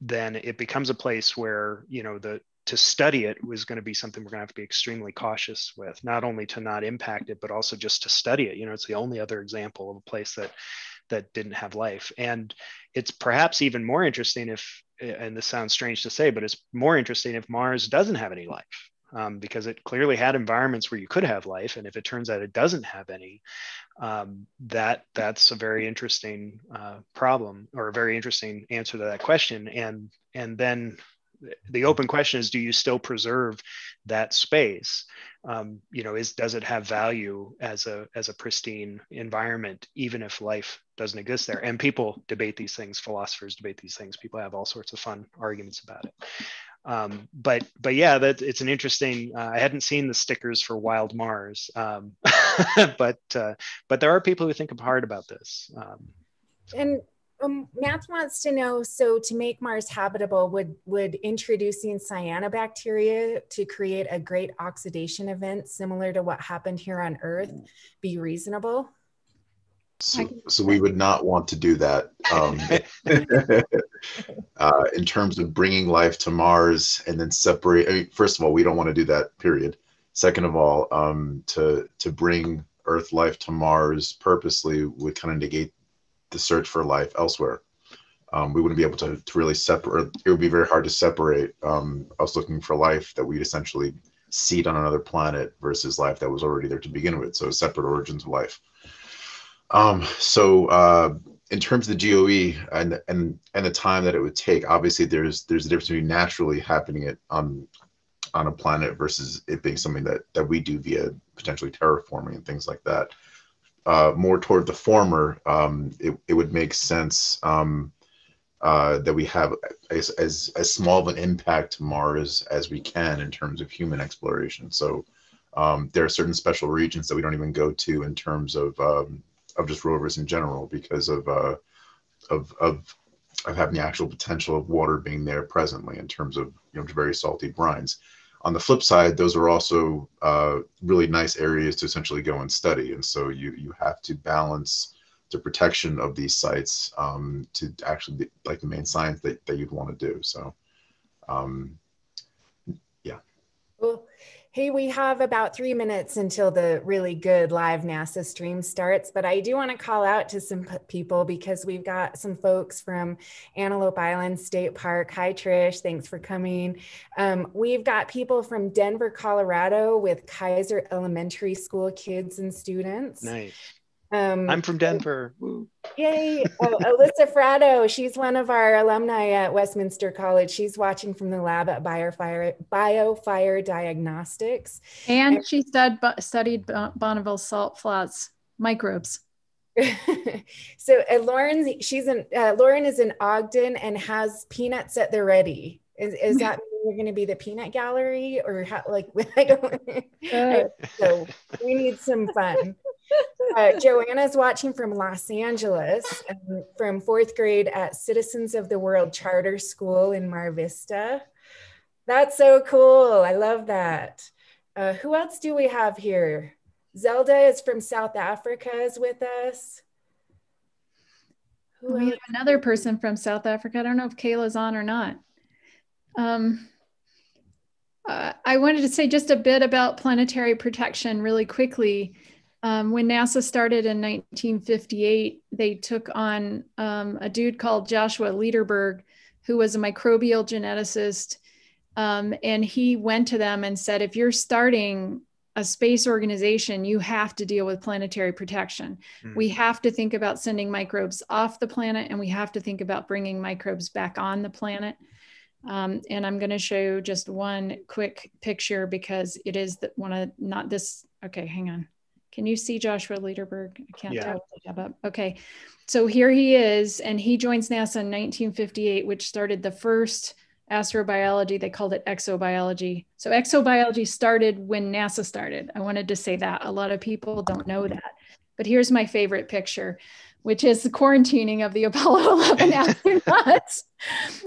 then it becomes a place where you know the to study it was going to be something we're going to have to be extremely cautious with, not only to not impact it, but also just to study it. You know, it's the only other example of a place that that didn't have life. And it's perhaps even more interesting if, and this sounds strange to say, but it's more interesting if Mars doesn't have any life. Um, because it clearly had environments where you could have life, and if it turns out it doesn't have any, um, that that's a very interesting uh, problem or a very interesting answer to that question. And and then the open question is do you still preserve that space? Um, you know is does it have value as a as a pristine environment even if life doesn't exist there? And people debate these things philosophers debate these things. People have all sorts of fun arguments about it. Um, but but yeah that it's an interesting uh, i hadn't seen the stickers for wild mars um, but uh, but there are people who think hard about this um, and um, Matt wants to know, so to make Mars habitable, would, would introducing cyanobacteria to create a great oxidation event similar to what happened here on Earth be reasonable? So, so we would not want to do that. Um, uh, in terms of bringing life to Mars and then separate, I mean, first of all, we don't want to do that, period. Second of all, um, to, to bring Earth life to Mars purposely would kind of negate the search for life elsewhere. Um, we wouldn't be able to, to really separate. It would be very hard to separate um, us looking for life that we'd essentially seed on another planet versus life that was already there to begin with. So separate origins of life. Um, so uh, in terms of the GOE and and and the time that it would take, obviously there's there's a difference between naturally happening it on on a planet versus it being something that that we do via potentially terraforming and things like that uh, more toward the former, um, it, it would make sense um, uh, that we have as, as, as small of an impact to Mars as we can in terms of human exploration. So um, there are certain special regions that we don't even go to in terms of um, of just rovers in general because of uh, of, of of having the actual potential of water being there presently in terms of you know very salty brines on the flip side, those are also uh, really nice areas to essentially go and study. And so you you have to balance the protection of these sites um, to actually like the main science that, that you'd want to do. So, um, Hey, we have about three minutes until the really good live NASA stream starts, but I do want to call out to some people because we've got some folks from Antelope Island State Park. Hi, Trish. Thanks for coming. Um, we've got people from Denver, Colorado with Kaiser Elementary School kids and students. Nice. Um, I'm from Denver. Yay. Oh, Alyssa Fratto, she's one of our alumni at Westminster College. She's watching from the lab at Biofire, Biofire Diagnostics. And, and she stud, studied Bonneville salt flats microbes. so uh, Lauren, she's in, uh, Lauren is in Ogden and has peanuts at the ready. Is, is that you're going to be the peanut gallery or how, like, I don't, I, so we need some fun uh, Joanna's watching from Los Angeles um, from fourth grade at Citizens of the World Charter School in Mar Vista. That's so cool. I love that. Uh, who else do we have here? Zelda is from South Africa is with us. Who we else? have another person from South Africa. I don't know if Kayla's on or not. Um, uh, I wanted to say just a bit about planetary protection really quickly. Um, when NASA started in 1958, they took on um, a dude called Joshua Lederberg, who was a microbial geneticist. Um, and he went to them and said, if you're starting a space organization, you have to deal with planetary protection. Mm. We have to think about sending microbes off the planet, and we have to think about bringing microbes back on the planet. Um, and I'm going to show you just one quick picture because it is the, one of not this. Okay, hang on. Can you see Joshua Lederberg? I can't yeah. tell. Okay. So here he is, and he joins NASA in 1958, which started the first astrobiology. They called it exobiology. So exobiology started when NASA started. I wanted to say that. A lot of people don't know that. But here's my favorite picture, which is the quarantining of the Apollo 11 astronauts.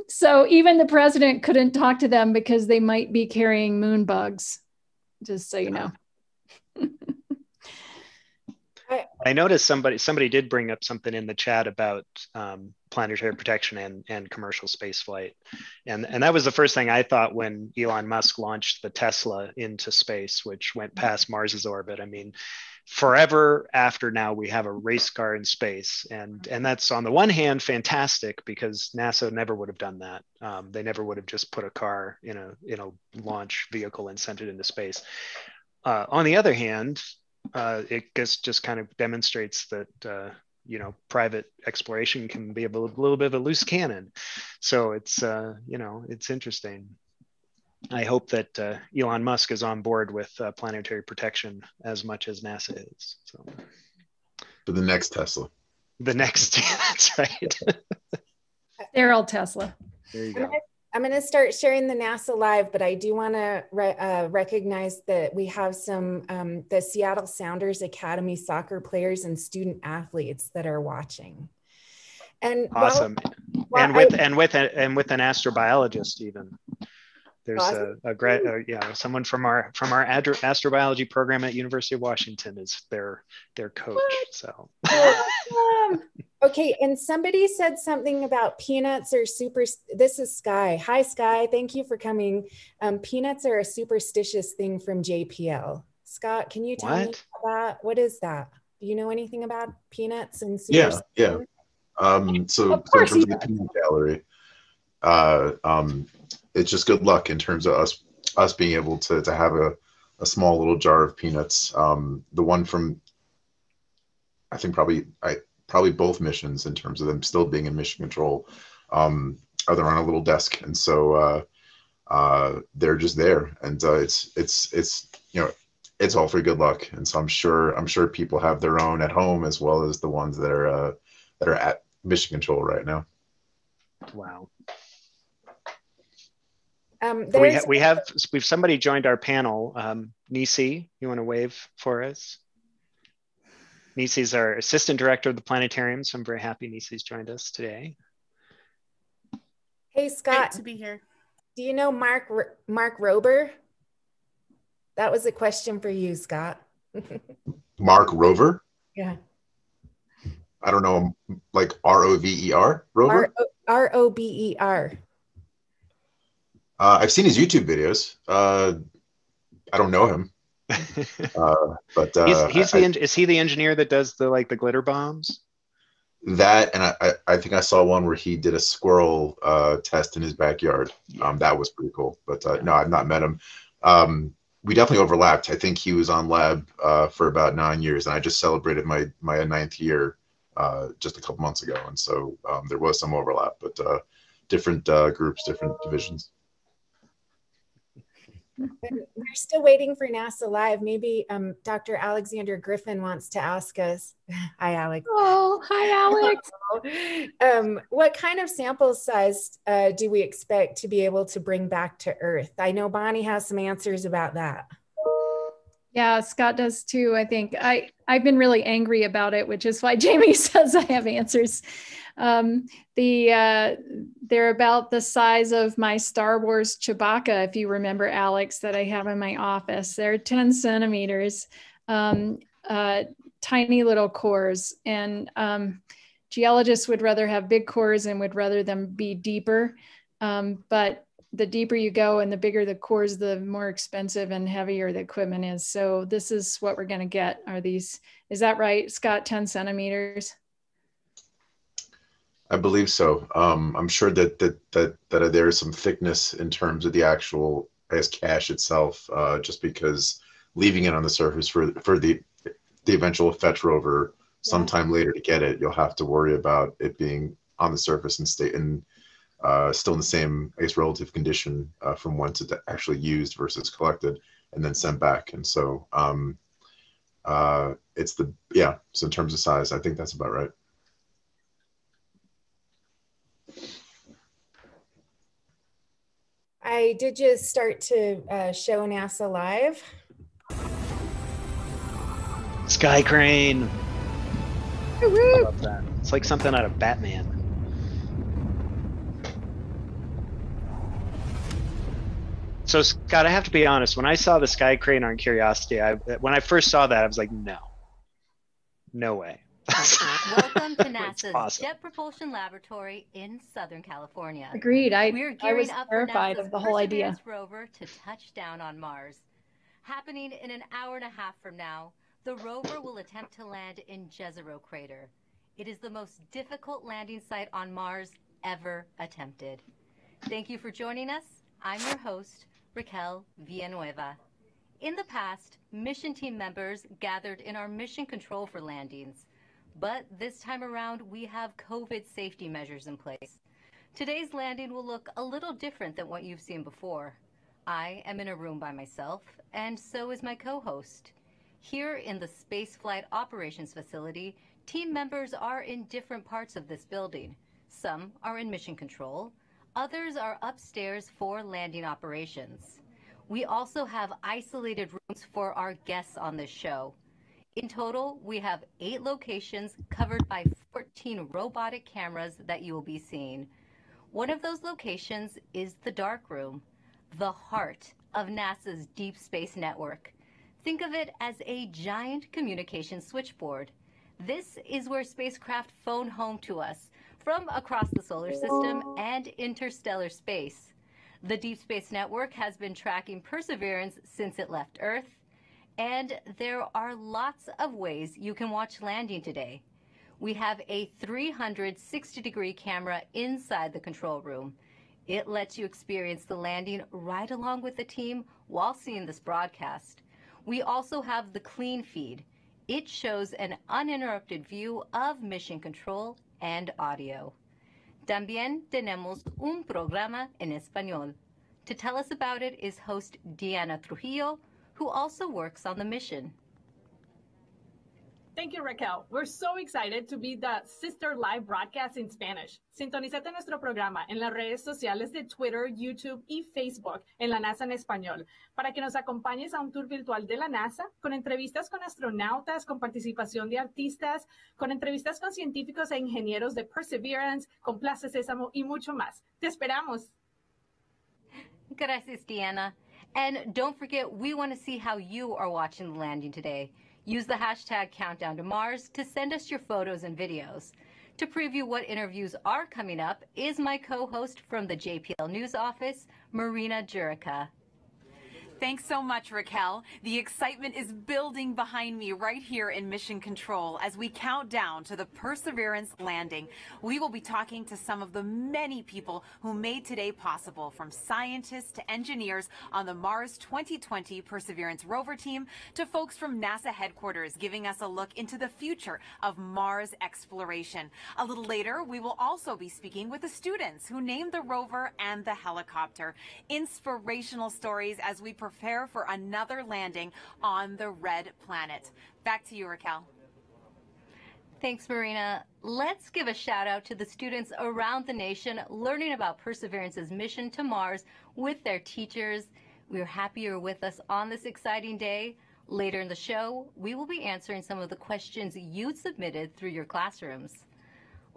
so even the president couldn't talk to them because they might be carrying moon bugs, just so you know. I noticed somebody somebody did bring up something in the chat about um, planetary protection and, and commercial space flight. And, and that was the first thing I thought when Elon Musk launched the Tesla into space, which went past Mars's orbit. I mean, forever after now we have a race car in space and and that's on the one hand fantastic because nasa never would have done that um, they never would have just put a car in a in a launch vehicle and sent it into space uh, on the other hand uh, it just just kind of demonstrates that uh, you know private exploration can be a little, little, bit of a loose cannon. So it's uh, you know it's interesting. I hope that uh, Elon Musk is on board with uh, planetary protection as much as NASA is. So for the next Tesla. The next, that's right. Daryl Tesla. There you go. I'm going to start sharing the NASA Live, but I do want to re- uh, recognize that we have some um, the Seattle Sounders Academy soccer players and student athletes that are watching. And awesome, well, well, and with I, and with a, and with an astrobiologist even. There's awesome. a, a great, uh, yeah, someone from our from our astrobiology program at University of Washington is their their coach. What? So. Awesome. Okay, and somebody said something about peanuts or super. This is Sky. Hi, Sky. Thank you for coming. Um, peanuts are a superstitious thing from JPL. Scott, can you tell what? me about that? What is that? Do you know anything about peanuts and yeah, yeah. Um, so, of course so in the peanut gallery, uh, um, it's just good luck in terms of us us being able to to have a a small little jar of peanuts. Um, the one from I think probably I probably both missions in terms of them still being in mission control. Um, are they're on a little desk, and so uh, uh, they're just there, and uh, it's it's it's you know it's all for good luck, and so I'm sure I'm sure people have their own at home as well as the ones that are uh, that are at mission control right now. Wow. Um, we, ha- we have we've somebody joined our panel. Um, Nisi, you want to wave for us? Nisi's our assistant director of the planetarium, so I'm very happy Nisi's joined us today. Hey Scott, Great to be here. Do you know Mark Mark Rober? That was a question for you, Scott. Mark Rover? Yeah. I don't know, like R O V E R Rover? R O B E R. Uh, I've seen his YouTube videos. Uh, I don't know him. uh, but uh, he's, he's I, the en- is he the engineer that does the like the glitter bombs? that and I, I think I saw one where he did a squirrel uh, test in his backyard. Um, that was pretty cool. But uh, no, I've not met him. Um, we definitely overlapped. I think he was on lab uh, for about nine years, and I just celebrated my my ninth year uh, just a couple months ago, and so um, there was some overlap, but uh, different uh, groups, different divisions. We're still waiting for NASA Live. Maybe um, Dr. Alexander Griffin wants to ask us. Hi, Alex. Oh, hi, Alex. um, what kind of sample size uh, do we expect to be able to bring back to Earth? I know Bonnie has some answers about that. Yeah, Scott does too. I think I I've been really angry about it, which is why Jamie says I have answers. Um, the uh, they're about the size of my Star Wars Chewbacca, if you remember, Alex, that I have in my office. They're 10 centimeters, um, uh, tiny little cores, and um, geologists would rather have big cores and would rather them be deeper. Um, but the deeper you go and the bigger the cores, the more expensive and heavier the equipment is. So this is what we're going to get. Are these? Is that right, Scott? 10 centimeters. I believe so. Um, I'm sure that that that that there is some thickness in terms of the actual as cache itself, uh, just because leaving it on the surface for for the the eventual fetch rover sometime yeah. later to get it, you'll have to worry about it being on the surface and stay in uh, still in the same, I guess, relative condition uh, from once it's actually used versus collected and then sent back. And so um, uh, it's the yeah. So in terms of size, I think that's about right. I did just start to uh, show NASA live. Sky crane. I love that. It's like something out of Batman. So Scott, I have to be honest. When I saw the sky crane on Curiosity, I when I first saw that, I was like, no, no way. Welcome to NASA's awesome. Jet Propulsion Laboratory in Southern California. Agreed. I, We're gearing I was terrified of the whole idea. rover to touch down on Mars. Happening in an hour and a half from now, the rover will attempt to land in Jezero Crater. It is the most difficult landing site on Mars ever attempted. Thank you for joining us. I'm your host, Raquel Villanueva. In the past, mission team members gathered in our mission control for landings. But this time around, we have COVID safety measures in place. Today's landing will look a little different than what you've seen before. I am in a room by myself, and so is my co-host. Here in the Spaceflight Operations Facility, team members are in different parts of this building. Some are in mission control, others are upstairs for landing operations. We also have isolated rooms for our guests on this show. In total, we have eight locations covered by 14 robotic cameras that you will be seeing. One of those locations is the dark room, the heart of NASA's Deep Space Network. Think of it as a giant communication switchboard. This is where spacecraft phone home to us from across the solar system and interstellar space. The Deep Space Network has been tracking Perseverance since it left Earth and there are lots of ways you can watch landing today. We have a 360 degree camera inside the control room. It lets you experience the landing right along with the team while seeing this broadcast. We also have the clean feed. It shows an uninterrupted view of mission control and audio. También tenemos un programa en español. To tell us about it is host Diana Trujillo, who also works on the mission. Thank you, Raquel. We're so excited to be the sister live broadcast in Spanish. Sintonízate nuestro programa en las redes sociales de Twitter, YouTube y Facebook en la NASA en español para que nos acompañes a un tour virtual de la NASA con entrevistas con astronautas, con participación de artistas, con entrevistas con científicos e ingenieros de Perseverance, con Plaza Sésamo y mucho más. Te esperamos. Gracias, Diana. And don't forget, we want to see how you are watching the landing today. Use the hashtag countdown to Mars to send us your photos and videos. To preview what interviews are coming up is my co-host from the JPL News office, Marina Jurica. Thanks so much, Raquel. The excitement is building behind me right here in Mission Control as we count down to the Perseverance landing. We will be talking to some of the many people who made today possible, from scientists to engineers on the Mars 2020 Perseverance rover team to folks from NASA headquarters giving us a look into the future of Mars exploration. A little later, we will also be speaking with the students who named the rover and the helicopter. Inspirational stories as we prepare for another landing on the red planet. Back to you, Raquel. Thanks, Marina. Let's give a shout out to the students around the nation learning about Perseverance's mission to Mars with their teachers. We're happy you're with us on this exciting day. Later in the show, we will be answering some of the questions you submitted through your classrooms.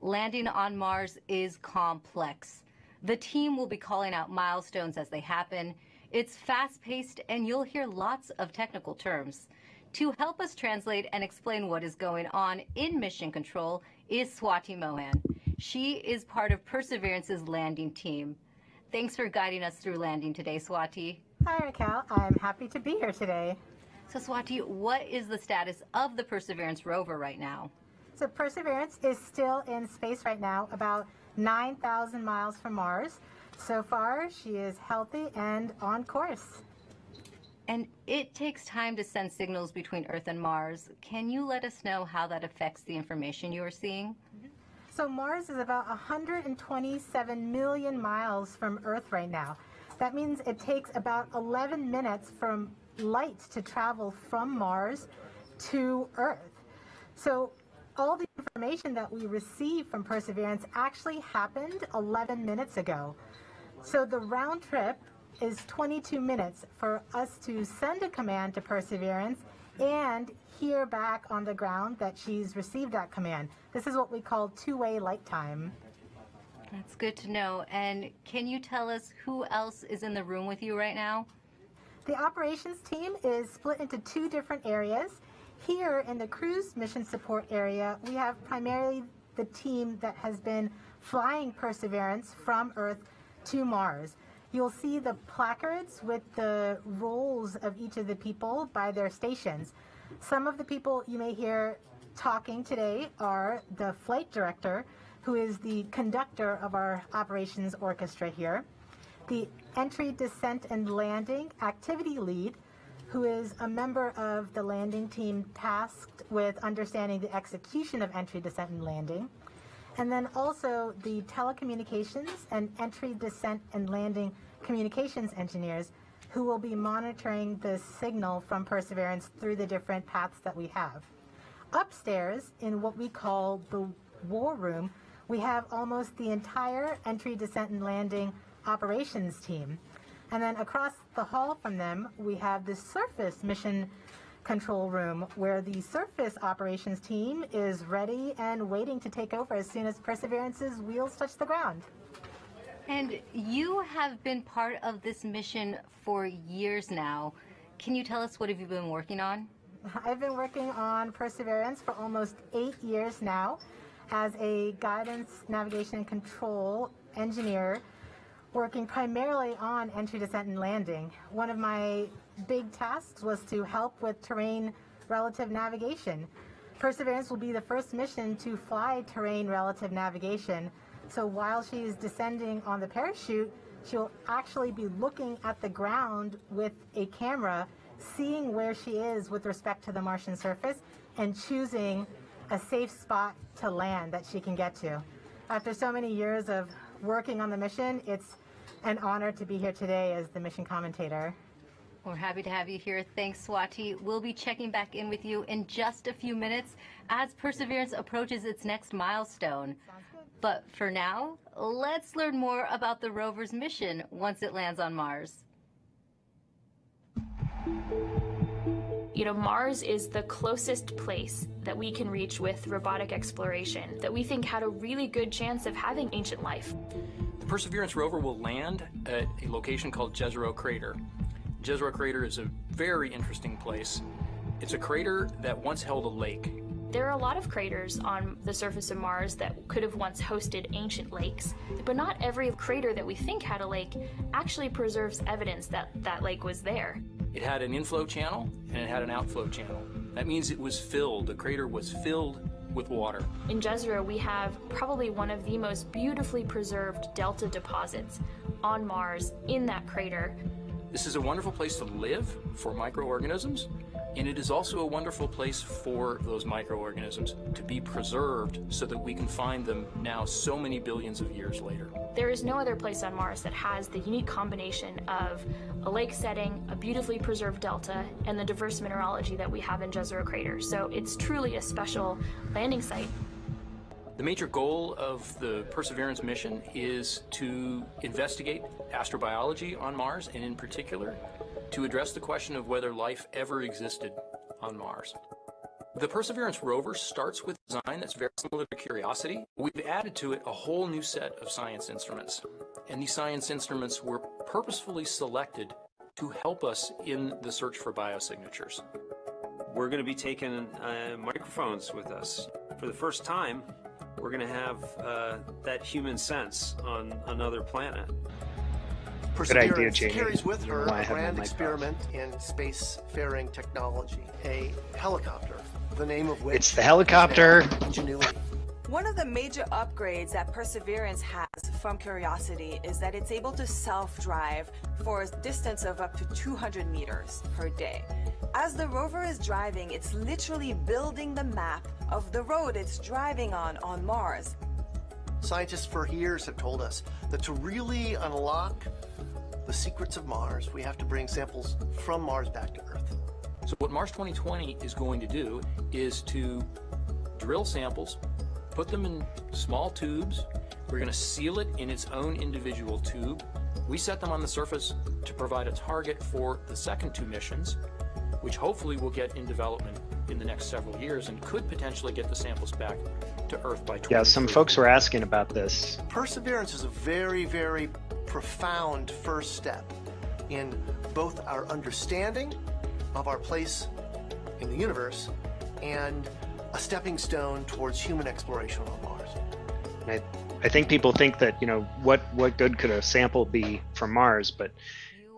Landing on Mars is complex. The team will be calling out milestones as they happen. It's fast paced and you'll hear lots of technical terms. To help us translate and explain what is going on in mission control is Swati Mohan. She is part of Perseverance's landing team. Thanks for guiding us through landing today, Swati. Hi, Raquel. I'm happy to be here today. So, Swati, what is the status of the Perseverance rover right now? So, Perseverance is still in space right now, about 9,000 miles from Mars. So far, she is healthy and on course. And it takes time to send signals between Earth and Mars. Can you let us know how that affects the information you are seeing? So, Mars is about 127 million miles from Earth right now. That means it takes about 11 minutes from light to travel from Mars to Earth. So, all the information that we receive from Perseverance actually happened 11 minutes ago. So the round trip is 22 minutes for us to send a command to Perseverance and hear back on the ground that she's received that command. This is what we call two-way light time. That's good to know. And can you tell us who else is in the room with you right now? The operations team is split into two different areas. Here in the cruise mission support area, we have primarily the team that has been flying Perseverance from Earth to Mars. You'll see the placards with the roles of each of the people by their stations. Some of the people you may hear talking today are the flight director, who is the conductor of our operations orchestra here, the entry, descent, and landing activity lead, who is a member of the landing team tasked with understanding the execution of entry, descent, and landing, and then also the telecommunications and entry, descent, and landing communications engineers who will be monitoring the signal from Perseverance through the different paths that we have. Upstairs, in what we call the war room, we have almost the entire entry, descent, and landing operations team. And then across the hall from them, we have the surface mission control room where the surface operations team is ready and waiting to take over as soon as Perseverance's wheels touch the ground. And you have been part of this mission for years now. Can you tell us what have you been working on? I've been working on Perseverance for almost eight years now as a guidance, navigation, and control engineer working primarily on entry, descent, and landing. One of my big tasks was to help with terrain relative navigation. Perseverance will be the first mission to fly terrain relative navigation. So while she's descending on the parachute, she'll actually be looking at the ground with a camera, seeing where she is with respect to the Martian surface, and choosing a safe spot to land that she can get to. After so many years of working on the mission, it's an honor to be here today as the mission commentator. We're happy to have you here. Thanks, Swati. We'll be checking back in with you in just a few minutes as Perseverance approaches its next milestone. But for now, let's learn more about the rover's mission once it lands on Mars. You know, Mars is the closest place that we can reach with robotic exploration that we think had a really good chance of having ancient life. The Perseverance rover will land at a location called Jezero Crater. Jezero Crater is a very interesting place. It's a crater that once held a lake. There are a lot of craters on the surface of Mars that could have once hosted ancient lakes, but not every crater that we think had a lake actually preserves evidence that that lake was there. It had an inflow channel and it had an outflow channel. That means it was filled, the crater was filled with water. In Jezero, we have probably one of the most beautifully preserved delta deposits on Mars in that crater. This is a wonderful place to live for microorganisms, and it is also a wonderful place for those microorganisms to be preserved so that we can find them now so many billions of years later. There is no other place on Mars that has the unique combination of a lake setting, a beautifully preserved delta, and the diverse mineralogy that we have in Jezero Crater. So it's truly a special landing site. The major goal of the Perseverance mission is to investigate astrobiology on Mars, and in particular, to address the question of whether life ever existed on Mars. The Perseverance rover starts with a design that's very similar to Curiosity. We've added to it a whole new set of science instruments, and these science instruments were purposefully selected to help us in the search for biosignatures. We're going to be taking uh, microphones with us. For the first time, we're going to have uh, that human sense on another planet. Good idea, Jamie. carries with her know why have my grand mic off. experiment in spacefaring technology, a helicopter, the name of which It's the helicopter. Ingenuity. One of the major upgrades that Perseverance has from Curiosity is that it's able to self-drive for a distance of up to 200 meters per day. As the rover is driving, it's literally building the map of the road it's driving on on Mars. Scientists for years have told us that to really unlock the secrets of Mars, we have to bring samples from Mars back to Earth. So what Mars 2020 is going to do is to drill samples, put them in small tubes. We're going to seal it in its own individual tube. We set them on the surface to provide a target for the second two missions, which hopefully will get in development in the next several years and could potentially get the samples back to Earth by 2030. Yeah, some folks were asking about this. Perseverance is a very, very profound first step in both our understanding of our place in the universe and a stepping stone towards human exploration on Mars. I, I think people think that you know what what good could a sample be from Mars, but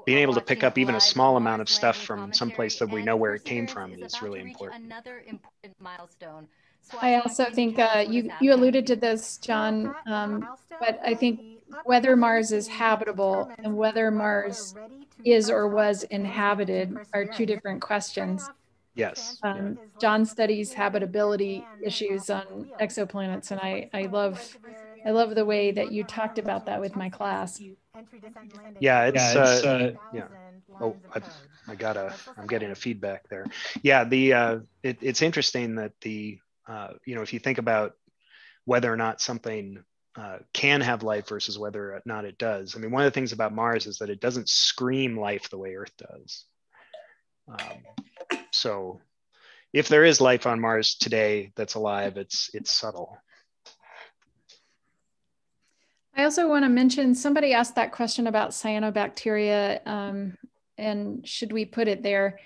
being able to pick up even a small amount of stuff from someplace that we know where it came from is really important. Another important milestone. I also think uh, you you alluded to this, John, um, but I think whether Mars is habitable and whether Mars is or was inhabited are two different questions. Yes. Um, John studies habitability issues on exoplanets, and I I love I love the way that you talked about that with my class. Yeah, it's, Yeah, it's, uh, uh, yeah. Oh, I, I got a. I'm getting a feedback there. Yeah, the uh, it, it's interesting that the uh, you know if you think about whether or not something uh, can have life versus whether or not it does. I mean, one of the things about Mars is that it doesn't scream life the way Earth does. Um, so, if there is life on Mars today that's alive, it's it's subtle. I also want to mention somebody asked that question about cyanobacteria um, and should we put it there?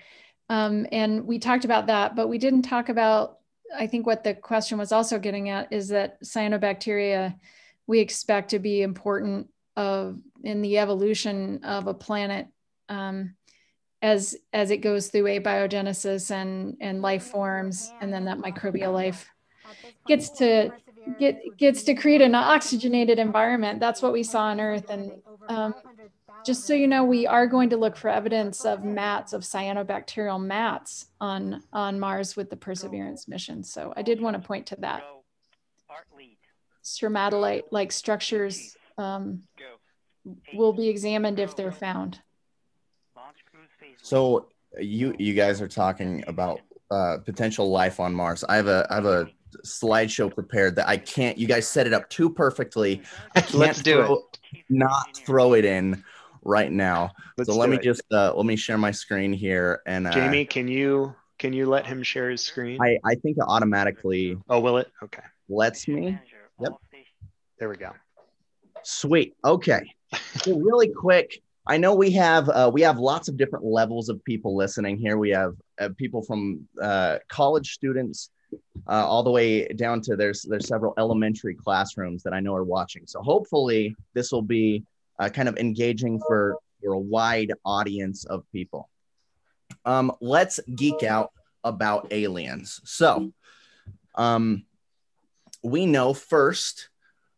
Um, and we talked about that, but we didn't talk about, I think what the question was also getting at is that cyanobacteria we expect to be important of in the evolution of a planet um, as as it goes through abiogenesis and and life forms and then that microbial life gets to get gets to create an oxygenated environment. That's what we saw on earth. And um, just so you know we are going to look for evidence of mats of cyanobacterial mats on on mars with the perseverance mission. So i did want to point to that. Stromatolite like structures um, will be examined if they're found. So you you guys are talking about uh, potential life on Mars. I have a I have a slideshow prepared that I can't. You guys set it up too perfectly. I can't Let's do throw, Not throw it in right now. Let's so let me it. just uh, let me share my screen here and uh, Jamie, can you can you let him share his screen? I I think it automatically. Oh, will it? Okay. Lets me. Yep. There we go. Sweet. Okay. So really quick, I know we have uh, we have lots of different levels of people listening here. We have uh, people from uh, college students uh, all the way down to there's there's several elementary classrooms that I know are watching. So hopefully this will be uh, kind of engaging for for a wide audience of people. um, let's geek out about aliens. So, um, we know first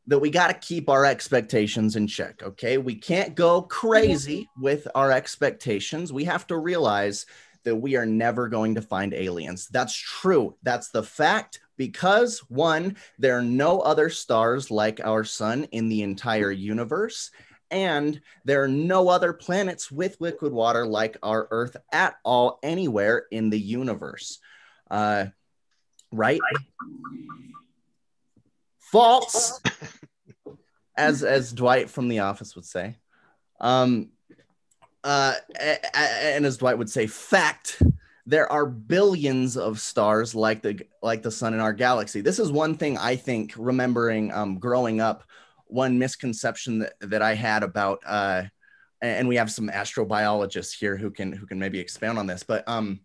that we got to keep our expectations in check. Okay. We can't go crazy with our expectations. We have to realize that we are never going to find aliens. That's true. That's the fact because one, there are no other stars like our sun in the entire universe. And there are no other planets with liquid water like our Earth at all anywhere in the universe. Uh, right? False, as as Dwight from The Office would say. Um, uh, and as Dwight would say, fact. There are billions of stars like the like the sun in our galaxy. This is one thing I think. Remembering um, growing up, one misconception that, that I had about, uh, and we have some astrobiologists here who can who can maybe expand on this. But um,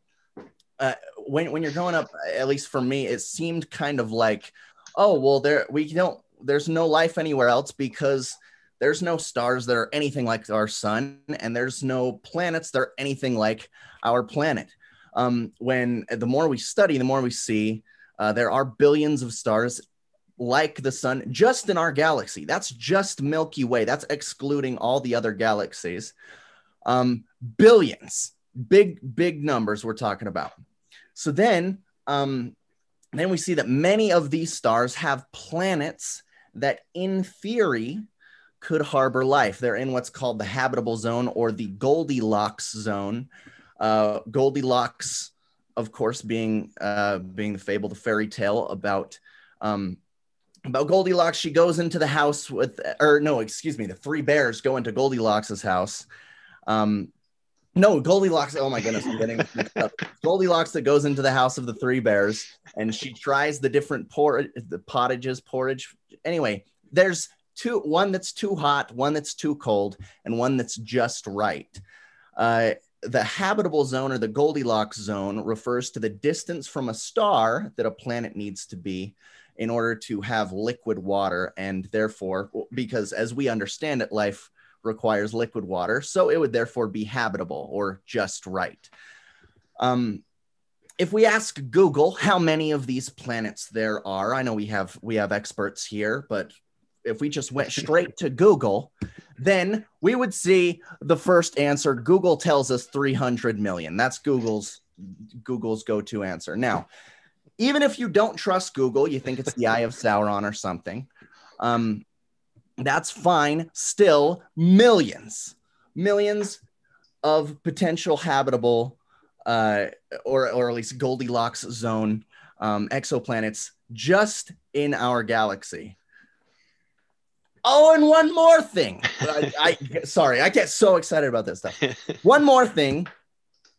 uh, when when you're growing up, at least for me, it seemed kind of like, oh well, there we don't there's no life anywhere else because there's no stars that are anything like our sun, and there's no planets that are anything like our planet. Um, when the more we study, the more we see uh, there are billions of stars like the sun just in our galaxy. That's just Milky Way. That's excluding all the other galaxies. Um, billions, big, big numbers we're talking about. So then, um, then we see that many of these stars have planets that, in theory, could harbor life. They're in what's called the habitable zone or the Goldilocks zone. Uh, Goldilocks, of course, being uh, being the fable, the fairy tale about um, about Goldilocks. She goes into the house with, or no, excuse me, the three bears go into Goldilocks's house. Um, no, Goldilocks. Oh my goodness, I'm getting mixed up. Goldilocks that goes into the house of the three bears, and she tries the different por the pottages, porridge. Anyway, there's two, one that's too hot, one that's too cold, and one that's just right. Uh, the habitable zone or the Goldilocks zone refers to the distance from a star that a planet needs to be in order to have liquid water. And therefore, because as we understand it, life requires liquid water. So it would therefore be habitable or just right. Um, if we ask Google how many of these planets there are, I know we have we have experts here, but if we just went straight to Google, then we would see the first answer. Google tells us 300 million. That's Google's Google's go-to answer. Now, even if you don't trust Google, you think it's the Eye of Sauron or something, um, that's fine. Still, millions, millions of potential habitable, uh, or or at least Goldilocks zone um, exoplanets just in our galaxy. Oh, and one more thing. I, I sorry, I get so excited about this stuff. One more thing.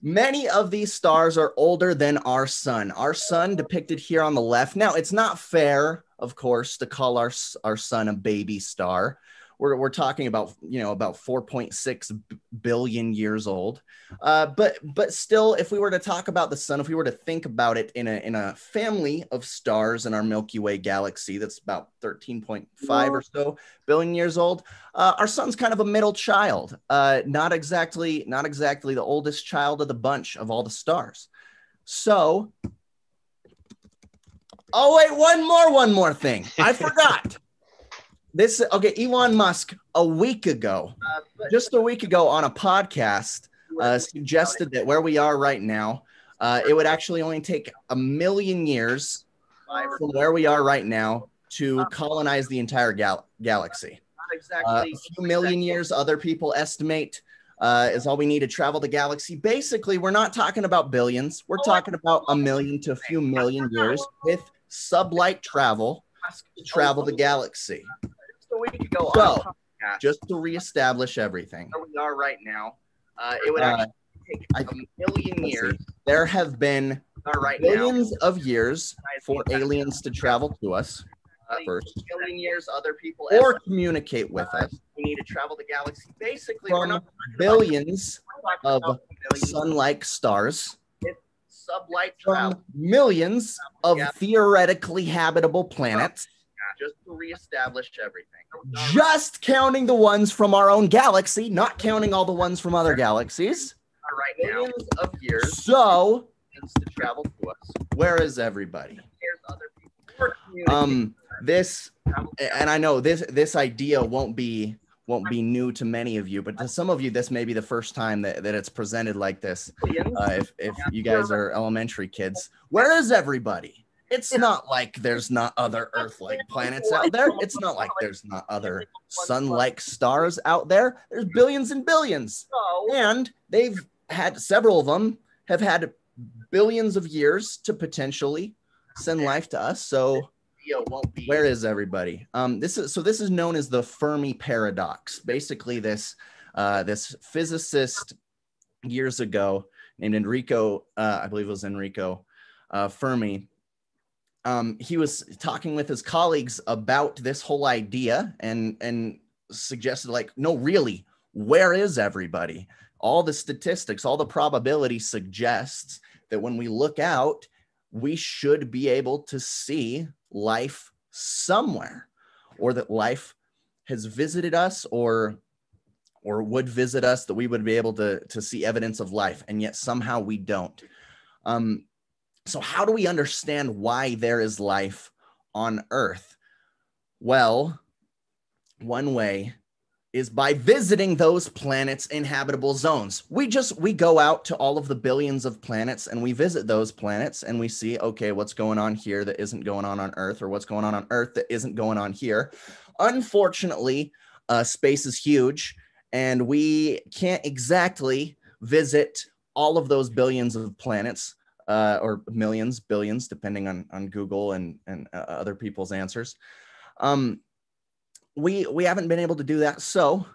Many of these stars are older than our sun. Our sun depicted here on the left. Now, it's not fair, of course, to call our our sun a baby star. We're, we're talking about you know about 4.6 billion years old. Uh, but but still if we were to talk about the sun if we were to think about it in a in a family of stars in our milky way galaxy that's about 13.5 or so billion years old uh, our sun's kind of a middle child uh, not exactly not exactly the oldest child of the bunch of all the stars. So oh wait one more one more thing. I forgot this okay elon musk a week ago just a week ago on a podcast uh, suggested that where we are right now uh, it would actually only take a million years from where we are right now to colonize the entire gal- galaxy. Uh, a few million years other people estimate uh, is all we need to travel the galaxy. Basically we're not talking about billions. We're talking about a million to a few million years with sublight travel to travel the galaxy a week ago so, on just to reestablish everything, where we are right now, uh, it would Uh, actually take a million years. see, there have been right now. billions of years for aliens to travel to us Uh, first, million years, other people or estimate communicate with us. We need to travel the galaxy. Basically, we're from not billions talking of about sun-like stars, sublight travel. from millions of theoretically habitable planets, Just to reestablish everything. just counting the ones from our own galaxy, not counting all the ones from other galaxies. right now of years. So to travel to us. Where is everybody? Um, this, and I know this this idea won't be won't be new to many of you, but to some of you, this may be the first time that, that it's presented like this. Uh, if if you guys are elementary kids, where is everybody? It's not like there's not other Earth-like planets out there. It's not like there's not other sun-like stars out there. There's billions and billions, and they've had several of them have had billions of years to potentially send life to us. So where is everybody? Um, this is so this is known as the Fermi paradox. Basically, this uh, this physicist years ago named Enrico, uh, I believe it was Enrico uh, Fermi. Um, he was talking with his colleagues about this whole idea and and suggested like, no, really, where is everybody? All the statistics, all the probability suggests that when we look out, we should be able to see life somewhere or that life has visited us or or would visit us that we would be able to to see evidence of life and yet somehow we don't um so how do we understand why there is life on earth? Well one way is by visiting those planets inhabitable zones. We just we go out to all of the billions of planets and we visit those planets and we see okay what's going on here that isn't going on on earth or what's going on on earth that isn't going on here. Unfortunately uh, space is huge and we can't exactly visit all of those billions of planets uh, or millions billions depending on on google and and uh, other people's answers um, we we haven't been able to do that. So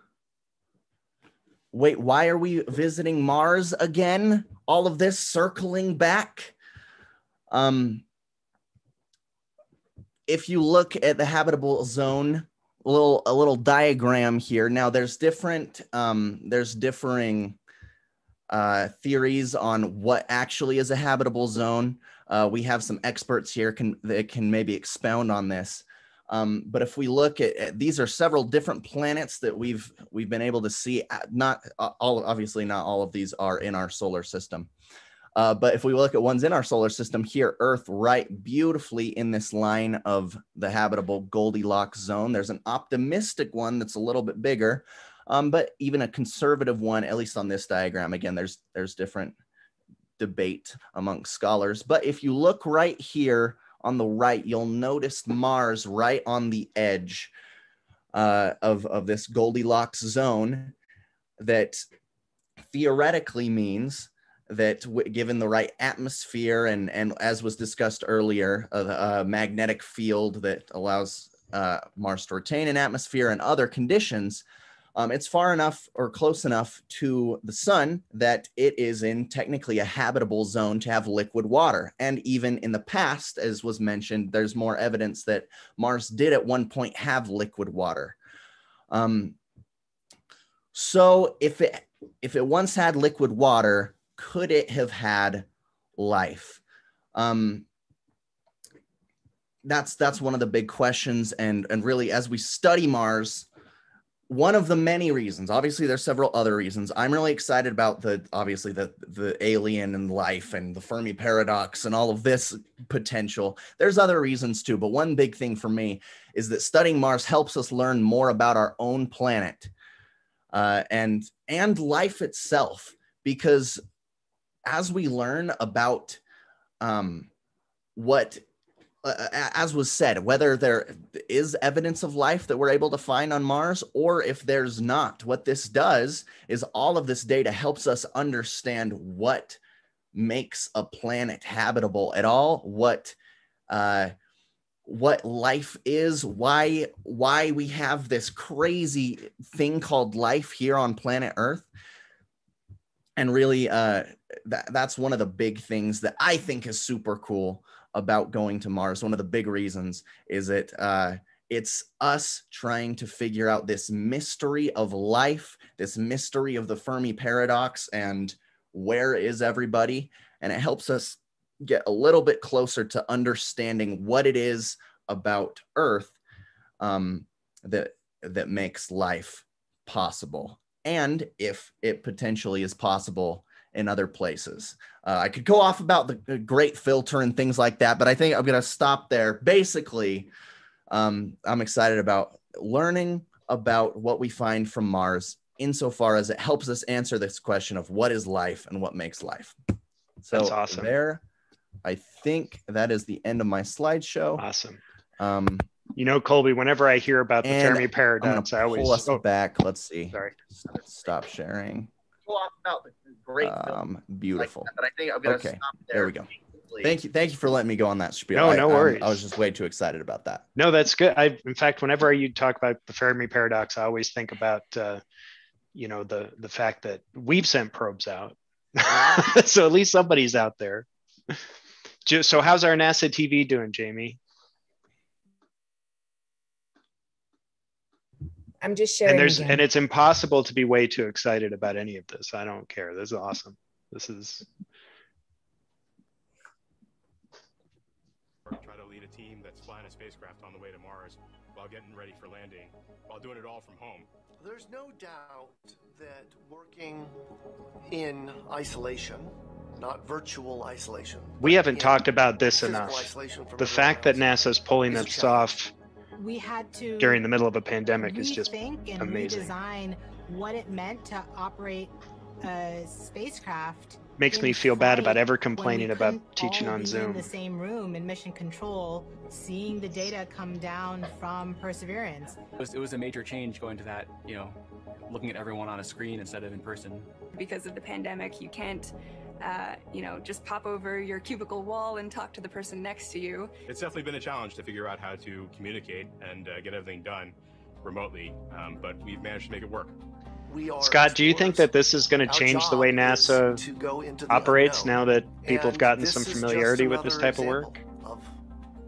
wait, why are we visiting Mars again? All of this circling back. Um, if you look at the habitable zone, a little a little diagram here. Now there's different um, there's differing uh, theories on what actually is a habitable zone. Uh, we have some experts here can that can maybe expound on this. Um, but if we look at, at, these are several different planets that we've we've been able to see. Uh, not uh, all, obviously, not all of these are in our solar system. Uh, but if we look at ones in our solar system here, Earth, right beautifully in this line of the habitable Goldilocks zone. There's an optimistic one that's a little bit bigger, um, but even a conservative one, at least on this diagram. Again, there's there's different debate among scholars. But if you look right here on the right, you'll notice Mars right on the edge uh, of, of this Goldilocks zone that theoretically means that given the right atmosphere and, and as was discussed earlier, a, a magnetic field that allows uh, Mars to retain an atmosphere and other conditions, um, it's far enough or close enough to the sun that it is in technically a habitable zone to have liquid water. And even in the past, as was mentioned, there's more evidence that Mars did at one point have liquid water. Um, so if it if it once had liquid water, could it have had life? Um, that's that's one of the big questions, and and really as we study Mars, one of the many reasons obviously there's several other reasons. I'm really excited about the obviously the the alien and life and the fermi paradox and all of this potential. There's other reasons too but one big thing for me is that studying mars helps us learn more about our own planet uh, and and life itself because as we learn about um, what uh, as was said, whether there is evidence of life that we're able to find on Mars or if there's not, what this does is all of this data helps us understand what makes a planet habitable at all, what uh, what life is, why why we have this crazy thing called life here on planet Earth. And really, uh, that, that's one of the big things that I think is super cool about going to Mars, one of the big reasons is it uh, it's us trying to figure out this mystery of life, this mystery of the Fermi paradox, and where is everybody? And it helps us get a little bit closer to understanding what it is about Earth um, that that makes life possible, and if it potentially is possible in other places. Uh, I could go off about the great filter and things like that, but I think I'm going to stop there. Basically, um, I'm excited about learning about what we find from Mars insofar as it helps us answer this question of what is life and what makes life. So That's awesome. there, I think that is the end of my slideshow. Awesome. Um, You know, Colby, whenever I hear about the and Fermi I'm paradox, I gonna always pull us oh, back. Let's see. Sorry. Stop sharing. Go off about the great Um, beautiful. but I think I'm gonna Okay, stop there there. we go. Thank you. Thank you for letting me go on that spiel. No, I- no I'm- worries. I was just way too excited about that. No, that's good. I, in fact, whenever you talk about the Fermi paradox, I always think about, uh, you know, the the fact that we've sent probes out, so at least somebody's out there. Ju- So, how's our NASA TV doing, Jamie? I'm just sharing. And there's again. and it's impossible to be way too excited about any of this. I don't care. This is awesome. This is try to lead a team that's flying a spacecraft on the way to Mars while getting ready for landing, while doing it all from home. There's no doubt that working in isolation, not virtual isolation, we haven't talked about this enough. The fact that else NASA's pulling this off We had to during the middle of a pandemic is just rethink and amazing. redesign what it meant to operate a spacecraft. Makes me feel bad about ever complaining about teaching all on be Zoom. In the same room in mission control, seeing the data come down from Perseverance. It was, it was a major change going to that, you know, looking at everyone on a screen instead of in person. because of the pandemic, you can't, uh, you know, just pop over your cubicle wall and talk to the person next to you. It's definitely been a challenge to figure out how to communicate and uh, get everything done remotely, um, but we've managed to make it work. We are Scott, do you think that this is going to change the way NASA to go into the operates unknown. now that people have gotten some familiarity with this type of work? Of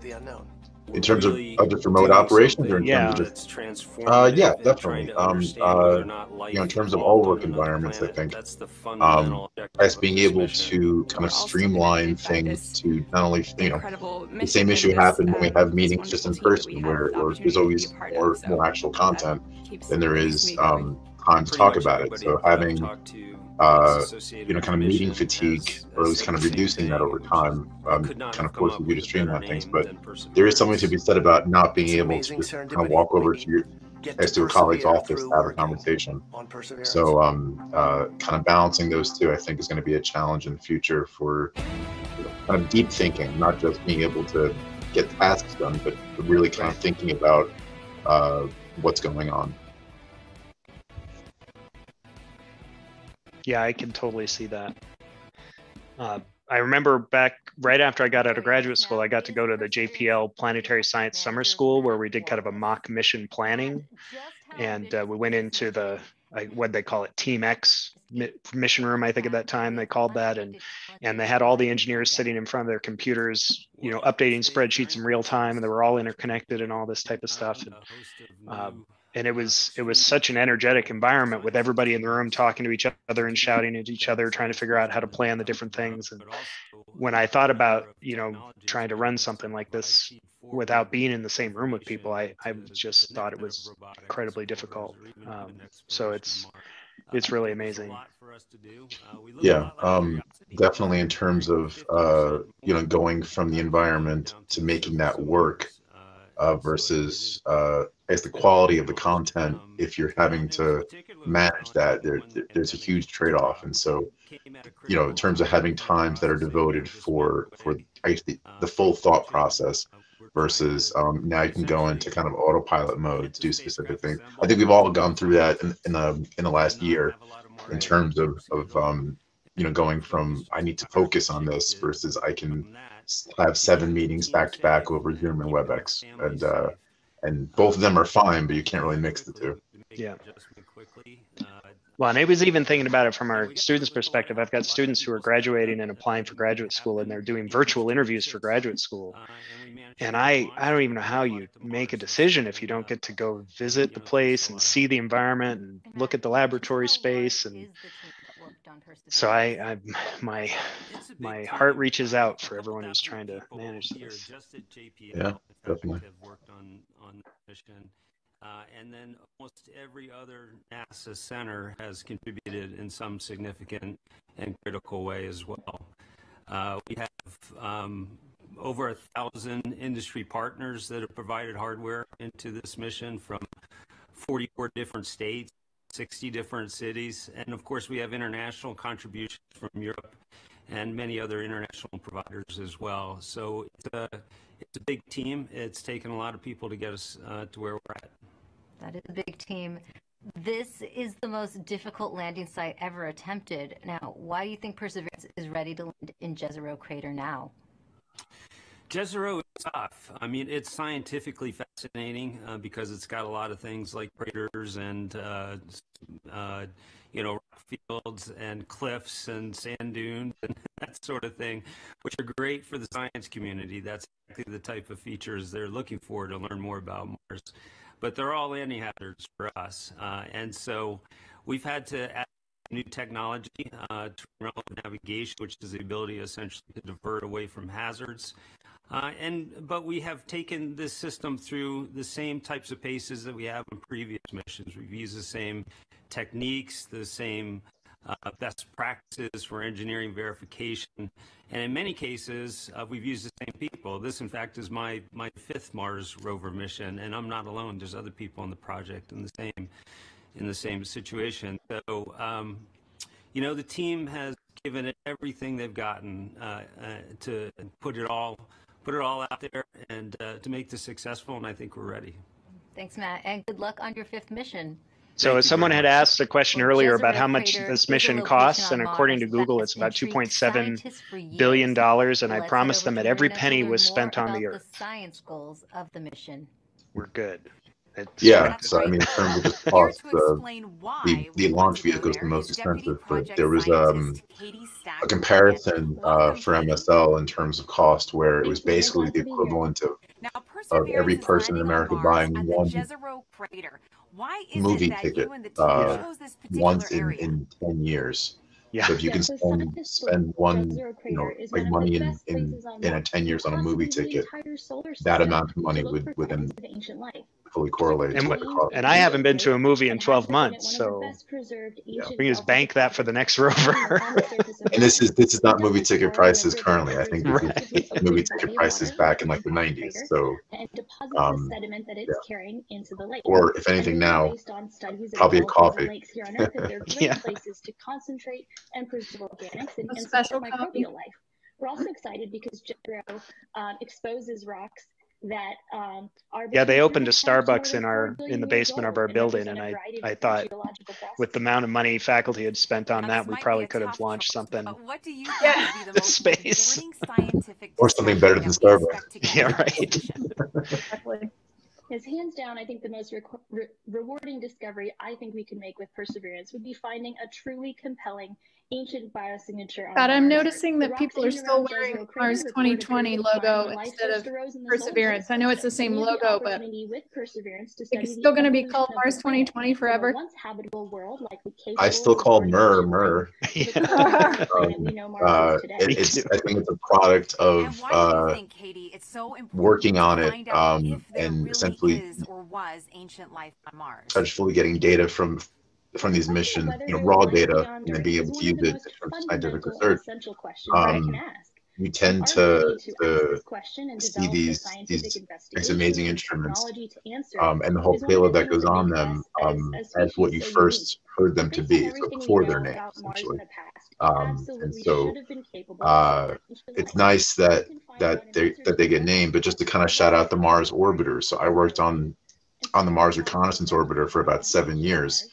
the unknown. In terms of, of just remote operations or in Yeah. terms of just transformative uh yeah definitely um uh or not life you know in terms of all work another environments i think That's the um as being able to kind of streamline things to not only you know the same issue and happened when we um, have meetings just in wonderful team that we person where, where there's always be a part more more actual content than there keeps is me going. um time to talk about it so having talked to uh you know kind of meeting fatigue or at least kind of reducing that over time um, kind of forces you to streamline things but there is something to be said about not being It's able to kind of walk over to your next to a colleague's office to have a conversation. so um uh kind of balancing those two i think is going to be a challenge in the future for kind of deep thinking not just being able to get tasks done but really kind of thinking about uh what's going on Yeah, I can totally see that. Uh, I remember back right after I got out of graduate school, I got to go to the JPL Planetary Science Summer School where we did kind of a mock mission planning. And uh, we went into the, like, what they call it, Team X mission room, I think at that time they called that. And, and they had all the engineers sitting in front of their computers, you know, updating spreadsheets in real time and they were all interconnected and all this type of stuff. And, um, and it was it was such an energetic environment with everybody in the room talking to each other and shouting at each other trying to figure out how to plan the different things. And when i thought about you know trying to run something like this without being in the same room with people i i just thought it was incredibly difficult. Um, so it's it's really amazing. Yeah um definitely in terms of uh you know going from the environment to making that work uh, versus uh, as the quality of the content. If you're having to manage that, there, there- there's a huge trade-off. And so, you know, in terms of having times that are devoted for for the, the full thought process versus um, now you can go into kind of autopilot mode to do specific things. I think we've all gone through that in, in the in the last year in terms of of um, you know going from I need to focus on this versus I can have seven meetings back to back over Zoom and WebEx, and uh, and both of them are fine, but you can't really mix the two. yeah. Well and i was even thinking about it from our students perspective. I've got students who are graduating and applying for graduate school and they're doing virtual interviews for graduate school. And i i don't even know how you make a decision if you don't get to go visit the place and see the environment and look at the laboratory space and so i i my my heart reaches out for everyone who's trying to manage this Yeah, definitely. have worked on on the mission. Uh, and then almost every other NASA center has contributed in some significant and critical way as well. Uh, we have um, over a thousand industry partners that have provided hardware into this mission from 44 different states, 60 different cities, and of course we have international contributions from Europe and many other international providers as well. So it's a, it's a big team. It's taken a lot of people to get us uh, to where we're at. That is a big team. This is the most difficult landing site ever attempted. Now, why do you think Perseverance is ready to land in Jezero Crater now? Jezero is tough. I mean, it's scientifically fascinating uh, because it's got a lot of things like craters and, uh, uh, you know, fields and cliffs and sand dunes and that sort of thing, which are great for the science community. That's exactly the type of features they're looking for to learn more about Mars. But they're all landing hazards for us. Uh, and so we've had to add new technology uh, to navigation, which is the ability essentially to divert away from hazards. Uh, and but we have taken this system through the same types of paces that we have in previous missions. We've used the same techniques, the same uh, best practices for engineering verification, and in many cases uh, we've used the same people. This, in fact, is my my fifth Mars rover mission, and I'm not alone. There's other people on the project in the same in the same situation. So, um, you know, the team has given it everything they've gotten uh, uh, to put it all put it all out there and uh, to make this successful. And I think we're ready. Thanks, Matt, and good luck on your fifth mission. So, as someone had asked a question earlier about how much this mission costs, and according to Google, it's about 2.7 billion dollars, and I promised them that every penny was spent on the Earth. The science goals of the mission. We're good. It's Yeah, so I mean, in terms of the cost, uh, the, the launch vehicle is the most expensive, but there was um, a comparison uh, for MSL in terms of cost where it was basically the equivalent of, of every person in America buying one movie ticket uh, once in, in 10 years. Yeah. So if you can spend, spend one, you know, like money in, in, in a 10 years on a movie ticket, that amount of money would, would then fully correlate And, to what the cost. and I haven't been to a movie in 12 months, so we can just bank that for the next rover. And this is, this is not movie ticket prices currently. I think this is movie ticket prices back in like the nineties, so. Um, sediment that it's yeah. carrying into the lake. Or if anything now, Based on studies of probably a volcanoes coffee. lakes here on Earth, that they're great Yeah. places to concentrate and preserve organics and, and special support coffee? microbial life. We're also excited because Jezero um, exposes rocks that um, are Yeah, they opened a Starbucks in our in the basement of our and building, and i I thought with the amount of money faculty had spent on that, we probably could have launched something What do you Yeah. think would be the most space. rewarding scientific Or something better than Starbucks. Yeah, right. Exactly. Is hands down, I think the most requ- re- rewarding discovery I think we can make with Perseverance would be finding a truly compelling ancient biosignature on God, I'm noticing that people are still wearing Mars record 2020 period of time logo instead of arose in the solar Perseverance. I know it's the same We had the logo, but with Perseverance to it's still going to be called Mars 2020 forever. once habitable world likely I still call supporting Mur ancient Mur. life to the current planet we Um, uh, it, it's, I think it's a product of uh, working on it um, and essentially or was ancient life on Mars. essentially getting data from from these missions, you know, raw data, and then being able to use it of scientific research. Um, you tend to, to to question and see these these these amazing instruments technology to answer um, and the whole is one of payload that goes on them as- um, as what you first heard them to be, so before their name, essentially. Um, and so should have been capable of uh, it's nice that that they that they get named, but just to kind of shout out the Mars orbiters. So I worked on on the Mars Reconnaissance Orbiter for about seven years,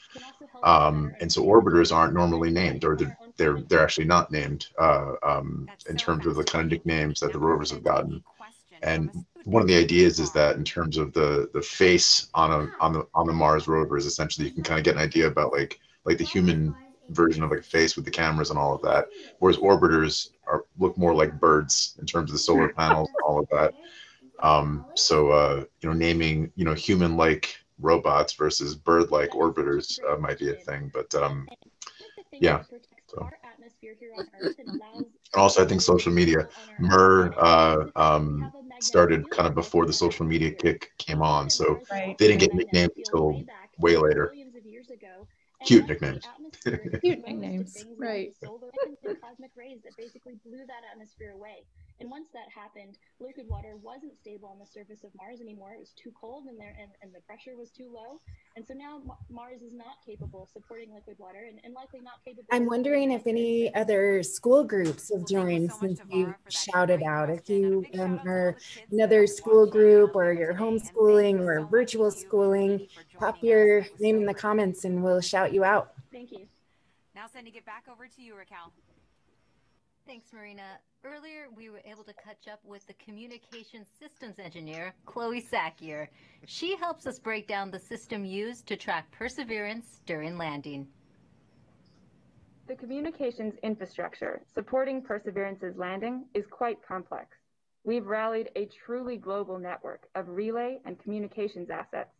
um, and so orbiters aren't normally named, or they're they're, they're actually not named uh, um, in terms of the kind of nicknames that the rovers have gotten. And one of the ideas is that in terms of the the face on a on the on the Mars rover is essentially you can kind of get an idea about like like the human version of like a face with the cameras and all of that, whereas orbiters are look more like birds in terms of the solar panels and all of that. Um, so uh, you know, naming you know human-like robots versus bird-like orbiters uh, might be a thing, but um, yeah. So. And also, I think social media, MER, uh, um, started kind of before the social media kick came on, so Right. they didn't get nicknamed until way later. Cute nicknames. Cute nicknames, right? cosmic rays that basically blew that atmosphere away. And once that happened, liquid water wasn't stable on the surface of Mars anymore. It was too cold, and there and, and the pressure was too low. And so now Ma- Mars is not capable of supporting liquid water, and, and likely not capable. I'm wondering if any other school groups have joined since you shouted out. If you um, are another school group or you're homeschooling or virtual schooling, pop your name in the comments and we'll shout you out. Thank you. Now sending it back over to you, Raquel. Thanks, Marina. Earlier, we were able to catch up with the communication systems engineer, Chloe Sackier. She helps us break down the system used to track Perseverance during landing. The communications infrastructure supporting Perseverance's landing is quite complex. We've rallied a truly global network of relay and communications assets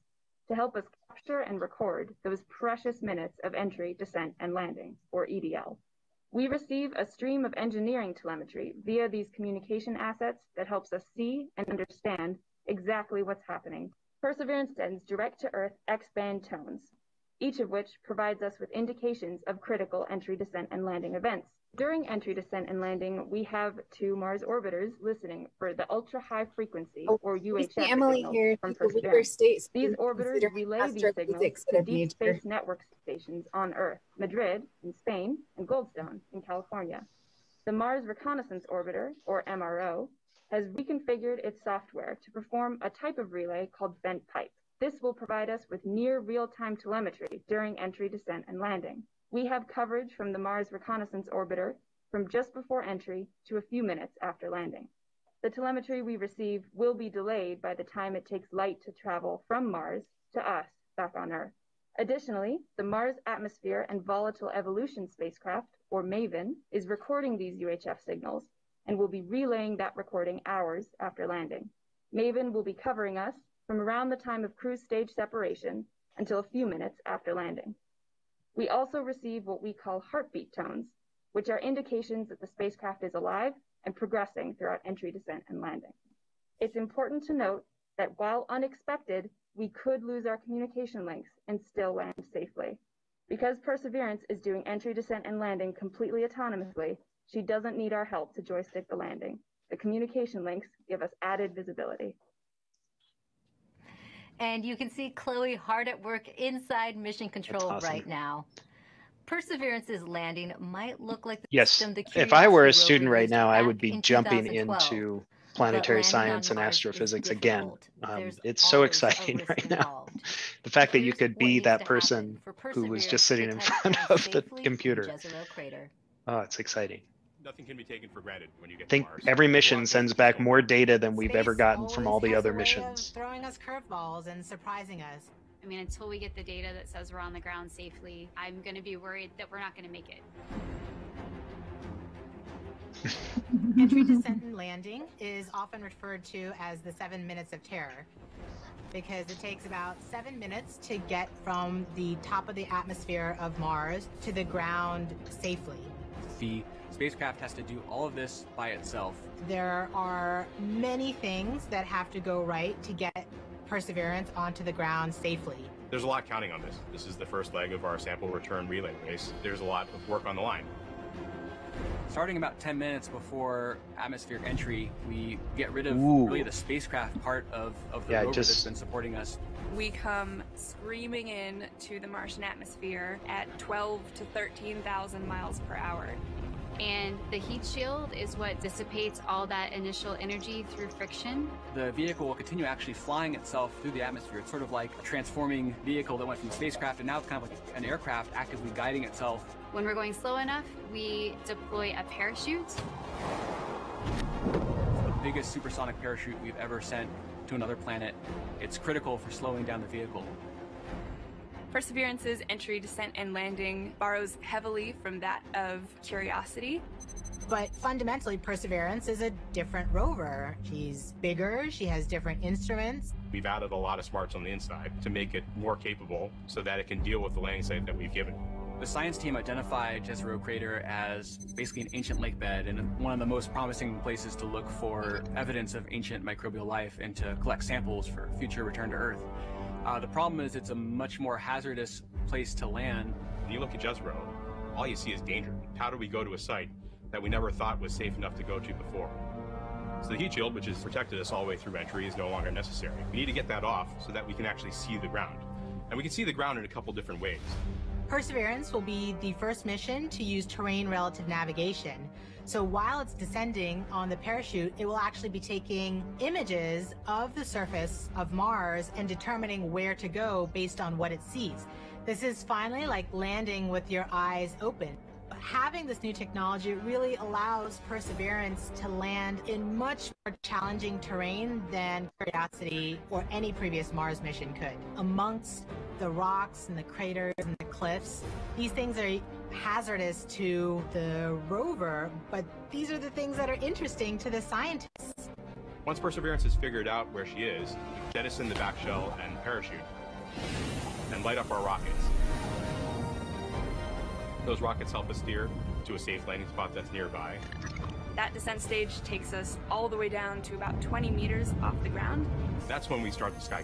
to help us capture and record those precious minutes of entry, descent, and landing, or EDL. We receive a stream of engineering telemetry via these communication assets that helps us see and understand exactly what's happening. Perseverance sends direct to Earth X band tones, each of which provides us with indications of critical entry, descent, and landing events. During entry, descent, and landing, we have two Mars orbiters listening for the ultra high frequency oh, or we UHF Emily here. from She's a Weber Perseverance. These orbiters relay these signals to deep space network stations on Earth, Madrid in Spain and Goldstone in California. The Mars Reconnaissance Orbiter, or MRO, has reconfigured its software to perform a type of relay called bent pipe. This will provide us with near real-time telemetry during entry, descent, and landing. We have coverage from the Mars Reconnaissance Orbiter from just before entry to a few minutes after landing. The telemetry we receive will be delayed by the time it takes light to travel from Mars to us back on Earth. Additionally, the Mars Atmosphere and Volatile Evolution spacecraft, or MAVEN, is recording these UHF signals and will be relaying that recording hours after landing. MAVEN will be covering us from around the time of cruise stage separation until a few minutes after landing. We also receive what we call heartbeat tones, which are indications that the spacecraft is alive and progressing throughout entry, descent, and landing. It's important to note that while unexpected, we could lose our communication links and still land safely. Because Perseverance is doing entry, descent, and landing completely autonomously, she doesn't need our help to joystick the landing. The communication links give us added visibility. And you can see Chloe hard at work inside mission control awesome. right now. Perseverance's landing might look like the Yes. system the If I were a student right now, I would be in jumping into planetary science and astrophysics again. Um, it's so exciting right now. The fact that you could be that person who was just sitting in front of the computer. Oh, it's exciting. Nothing can be taken for granted when you I get to think Mars. every There's a lot mission sends back more data than we've ever gotten from all the other a way of missions. Throwing us curveballs and surprising us. I mean, until we get the data that says we're on the ground safely, I'm going to be worried that we're not going to make it. Entry, descent, and landing is often referred to as the seven minutes of terror because it takes about seven minutes to get from the top of the atmosphere of Mars to the ground safely. The spacecraft has to do all of this by itself. There are many things that have to go right to get Perseverance onto the ground safely. There's a lot counting on this. This is the first leg of our sample return relay race. There's a lot of work on the line. Starting about 10 minutes before atmospheric entry, we get rid of Ooh. really the spacecraft part of, of the Yeah, rover that's been supporting us. We come screaming in to the Martian atmosphere at 12 to 13,000 miles per hour. And the heat shield is what dissipates all that initial energy through friction. The vehicle will continue actually flying itself through the atmosphere. It's sort of like a transforming vehicle that went from spacecraft and now it's kind of like an aircraft actively guiding itself. When we're going slow enough, we deploy a parachute. the biggest supersonic parachute we've ever sent to another planet. It's critical for slowing down the vehicle. Perseverance's entry, descent, and landing borrows heavily from that of Curiosity. But fundamentally, Perseverance is a different rover. She's bigger, she has different instruments. We've added a lot of smarts on the inside to make it more capable so that it can deal with the landing site that we've given. The science team identified Jezero Crater as basically an ancient lake bed and one of the most promising places to look for evidence of ancient microbial life and to collect samples for future return to Earth. Uh, the problem is it's a much more hazardous place to land. When you look at Jezero, all you see is danger. How do we go to a site that we never thought was safe enough to go to before? So the heat shield, which has protected us all the way through entry, is no longer necessary. We need to get that off so that we can actually see the ground. And we can see the ground in a couple different ways. Perseverance will be the first mission to use terrain relative navigation. So while it's descending on the parachute, it will actually be taking images of the surface of Mars and determining where to go based on what it sees. This is finally like landing with your eyes open having this new technology really allows Perseverance to land in much more challenging terrain than Curiosity or any previous Mars mission could. Amongst the rocks and the craters and the cliffs, these things are hazardous to the rover, but these are the things that are interesting to the scientists. Once Perseverance has figured out where she is, jettison the back shell and parachute, and light up our rockets. Those rockets help us steer to a safe landing spot that's nearby. That descent stage takes us all the way down to about 20 meters off the ground. That's when we start the sky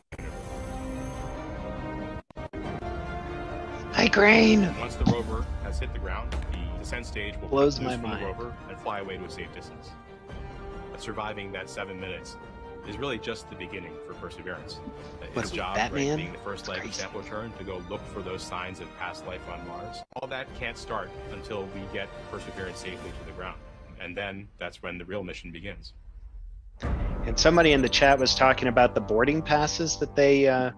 cannon. Hi, Once the rover has hit the ground, the descent stage will Blows my from mind. the rover and fly away to a safe distance. But surviving that seven minutes is really just the beginning for Perseverance. What Its job, Batman? right, being the first life of sample return, to go look for those signs of past life on Mars. All that can't start until we get Perseverance safely to the ground. And then that's when the real mission begins. And somebody in the chat was talking about the boarding passes that they uh,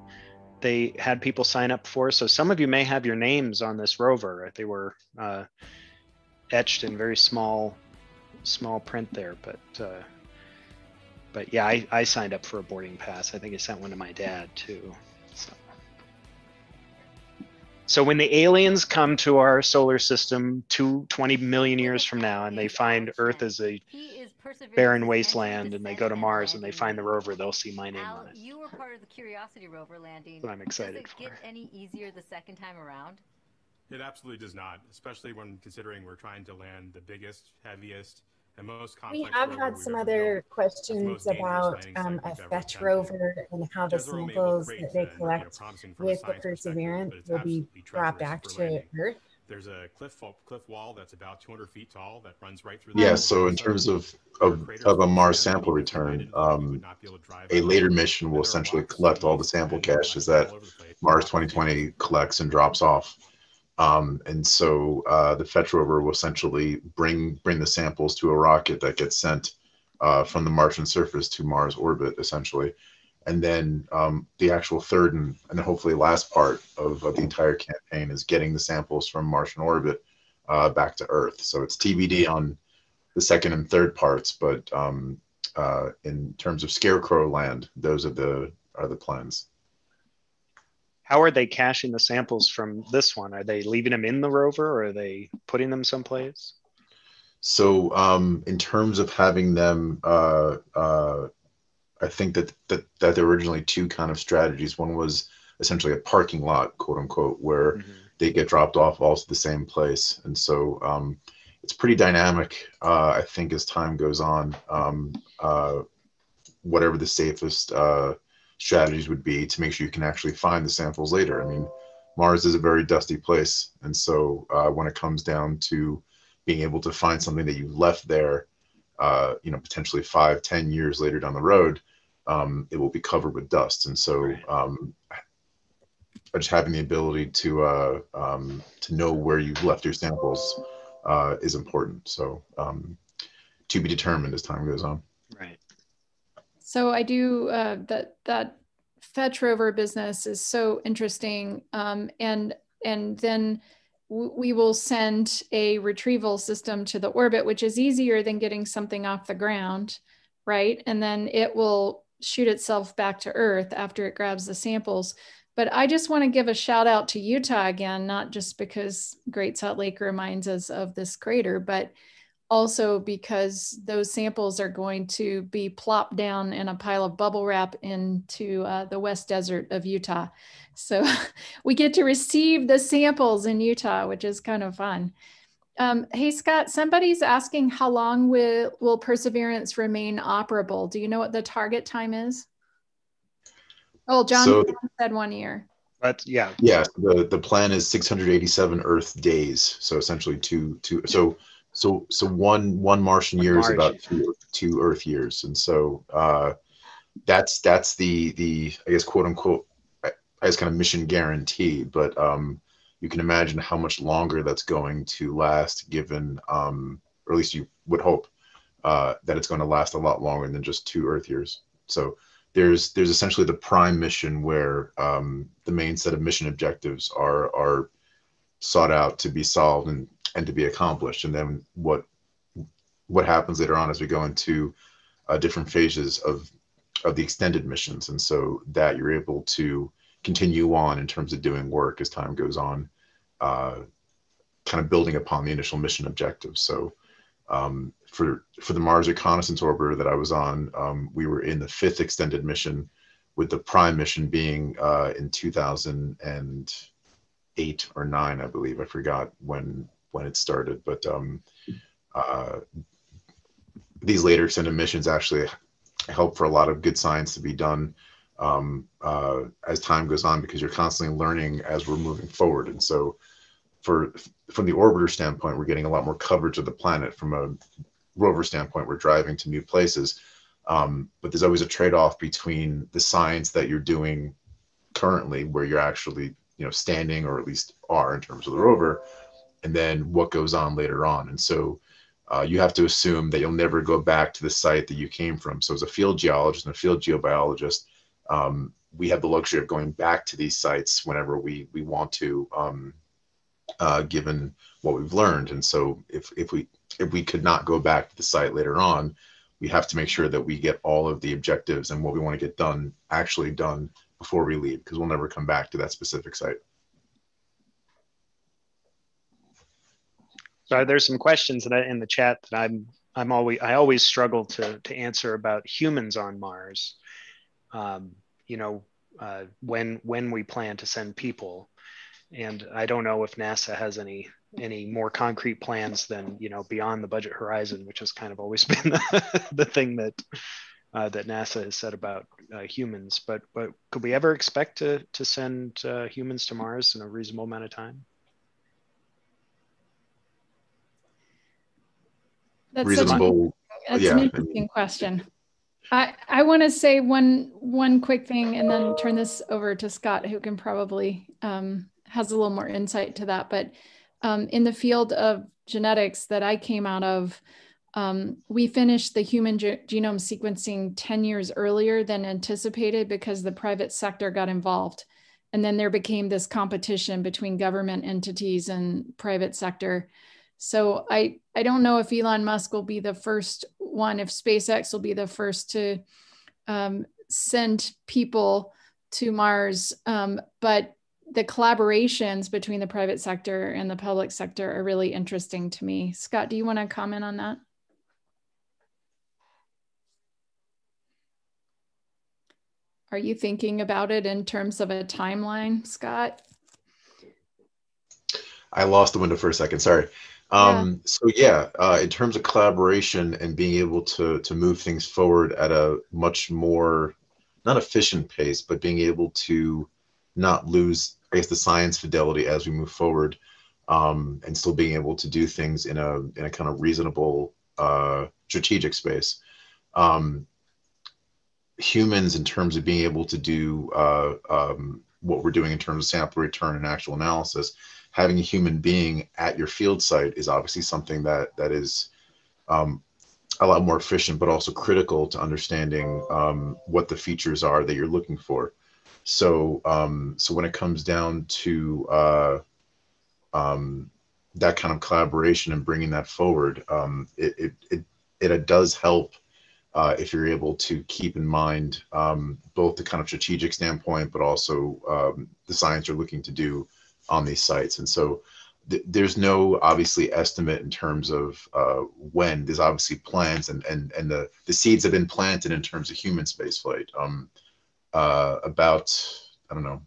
they had people sign up for. So some of you may have your names on this rover. They were uh, etched in very small small print there, but uh, but yeah, I, I signed up for a boarding pass. I think I sent one to my dad too. So. So when the aliens come to our solar system two, 20 million years from now and they find Earth as a barren wasteland and they go to Mars and they find the rover, they'll see my name Al, on it. you were part of the Curiosity rover landing. What I'm excited Does it get any easier the second time around? It absolutely does not, especially when considering we're trying to land the biggest, heaviest, and most complex. We have had some other built. questions about um, a fetch rover and how the Jezero may look samples that they and, you know, collect promising from a with the science Perseverance will be brought back to landing. Earth. There's a cliff cliff wall that's about 200 feet tall that runs right through. the Yeah, so in terms of of, of a Mars sample return, um, a later mission will essentially collect all the sample caches that Mars 2020 collects and drops off. Um, and so uh, the fetch rover will essentially bring bring the samples to a rocket that gets sent uh, from the Martian surface to Mars orbit, essentially. And then um, the actual third and, and hopefully last part of, of the entire campaign is getting the samples from Martian orbit uh, back to Earth. So it's TBD on the second and third parts, but um, uh, in terms of Scarecrow Land, those are the are the plans. How are they caching the samples from this one? Are they leaving them in the rover or are they putting them someplace? So um, in terms of having them, uh, uh, I think that, that that there were originally two kind of strategies. One was essentially a parking lot, quote unquote, where they get dropped off all to the same place, and so um, it's pretty dynamic. Uh, I think as time goes on, um, uh, whatever the safest uh, strategies would be to make sure you can actually find the samples later. I mean, Mars is a very dusty place, and so uh, when it comes down to being able to find something that you left there, uh, you know, potentially five, ten years later down the road, um, it will be covered with dust. And so, um, just having the ability to uh, um, to know where you've left your samples uh, is important. So, um, to be determined as time goes on. Right. So I do uh, that that fetch rover business is so interesting, um, and and then we will send a retrieval system to the orbit, which is easier than getting something off the ground, right? And then it will shoot itself back to Earth after it grabs the samples. But I just want to give a shout out to Utah again, not just because Great Salt Lake reminds us of this crater, but also because those samples are going to be plopped down in a pile of bubble wrap into uh, the West Desert of Utah. So we get to receive the samples in Utah, which is kind of fun. Um, hey, Scott, somebody's asking how long will, will Perseverance remain operable? Do you know what the target time is? Oh, John So- said one year. But yeah, Yeah, the the plan is 687 Earth days. So essentially two two so so so one one Martian year is about two, two Earth years, and so uh, that's that's the the I guess quote unquote I I guess kind of mission guarantee. But um, you can imagine how much longer that's going to last, given um, or at least you would hope uh, that it's going to last a lot longer than just two Earth years. So there's there's essentially the prime mission where um, the main set of mission objectives are are sought out to be solved and and to be accomplished and then what what happens later on as we go into uh, different phases of of the extended missions and so that you're able to continue on in terms of doing work as time goes on uh, kind of building upon the initial mission objectives so um, for for the Mars Reconnaissance Orbiter that I was on, um, we were in the fifth extended mission, with the prime mission being uh, in 2008 or nine, I believe. I forgot when when it started, but um, uh, these later extended missions actually help for a lot of good science to be done um, uh, as time goes on because you're constantly learning as we're moving forward, and so for from the orbiter standpoint, we're getting a lot more coverage of the planet. From a rover standpoint, we're driving to new places. Um, but there's always a trade-off between the science that you're doing currently, where you're actually, you know, standing or at least are in terms of the rover, and then what goes on later on. And so uh, you have to assume that you'll never go back to the site that you came from. So as a field geologist and a field geobiologist, um, we have the luxury of going back to these sites whenever we we want to. Um, uh, given what we've learned. And so if, if we if we could not go back to the site later on, we have to make sure that we get all of the objectives and what we want to get done actually done before we leave, because we'll never come back to that specific site. So there's some questions that I, in the chat that I'm I'm always I always struggle to to answer about humans on Mars. Um, you know, uh, when when we plan to send people, and I don't know if NASA has any any more concrete plans than you know beyond the budget horizon, which has kind of always been the, the thing that uh, that NASA has said about uh, humans. But but could we ever expect to to send uh, humans to Mars in a reasonable amount of time? That's Reasonable, Such, that's yeah. an interesting question. I, I want to say one one quick thing and then turn this over to Scott, who can probably um, has a little more insight to that. But um, in the field of genetics that I came out of, um, we finished the human ge- genome sequencing 10 years earlier than anticipated because the private sector got involved. And then there became this competition between government entities and private sector. So I, I don't know if Elon Musk will be the first one, if SpaceX will be the first to um, send people to Mars. Um, but the collaborations between the private sector and the public sector are really interesting to me. Scott, do you want to comment on that? Are you thinking about it in terms of a timeline, Scott? I lost the window for a second. Sorry. Um, So yeah, uh, in terms of collaboration and being able to to move things forward at a much more not efficient pace, but being able to not lose, I guess, the science fidelity as we move forward, um, and still being able to do things in a in a kind of reasonable uh, strategic space. Um, humans, in terms of being able to do uh, um, what we're doing in terms of sample return and actual analysis, having a human being at your field site is obviously something that that is um, a lot more efficient, but also critical to understanding um, what the features are that you're looking for. So, um, so when it comes down to uh, um, that kind of collaboration and bringing that forward, um, it, it, it, it does help uh, if you're able to keep in mind um, both the kind of strategic standpoint, but also the science you're looking to do on these sites. And so th- there's no obviously estimate in terms of uh, when. There's obviously plans, and and and the the seeds have been planted in terms of human spaceflight. Um, uh, about I don't know,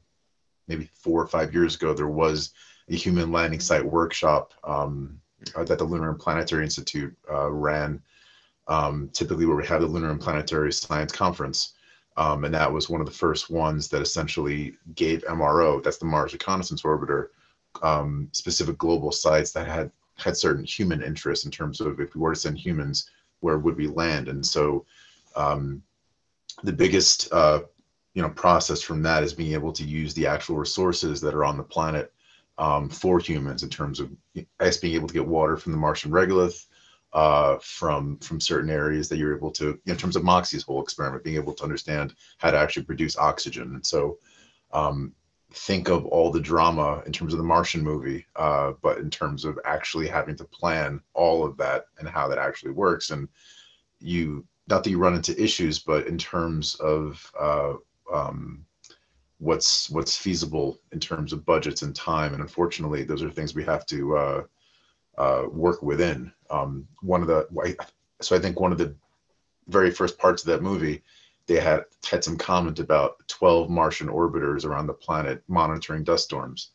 maybe four or five years ago, there was a human landing site workshop um, uh, that the Lunar and Planetary Institute uh, ran. Um, typically, where we have the Lunar and Planetary Science Conference. Um, and that was one of the first ones that essentially gave MRO, that's the Mars Reconnaissance Orbiter, um, specific global sites that had had certain human interests in terms of if we were to send humans, where would we land? And so, um, the biggest uh, you know process from that is being able to use the actual resources that are on the planet um, for humans in terms of us being able to get water from the Martian regolith, uh, from from certain areas that you're able to, in terms of Moxie's whole experiment, being able to understand how to actually produce oxygen. And so, um, think of all the drama in terms of the Martian movie, uh, but in terms of actually having to plan all of that and how that actually works. And you, not that you run into issues, but in terms of uh, um, what's what's feasible in terms of budgets and time, and unfortunately, those are things we have to uh, work within. Um, one of the so I think one of the very first parts of that movie they had had some comment about 12 Martian orbiters around the planet monitoring dust storms.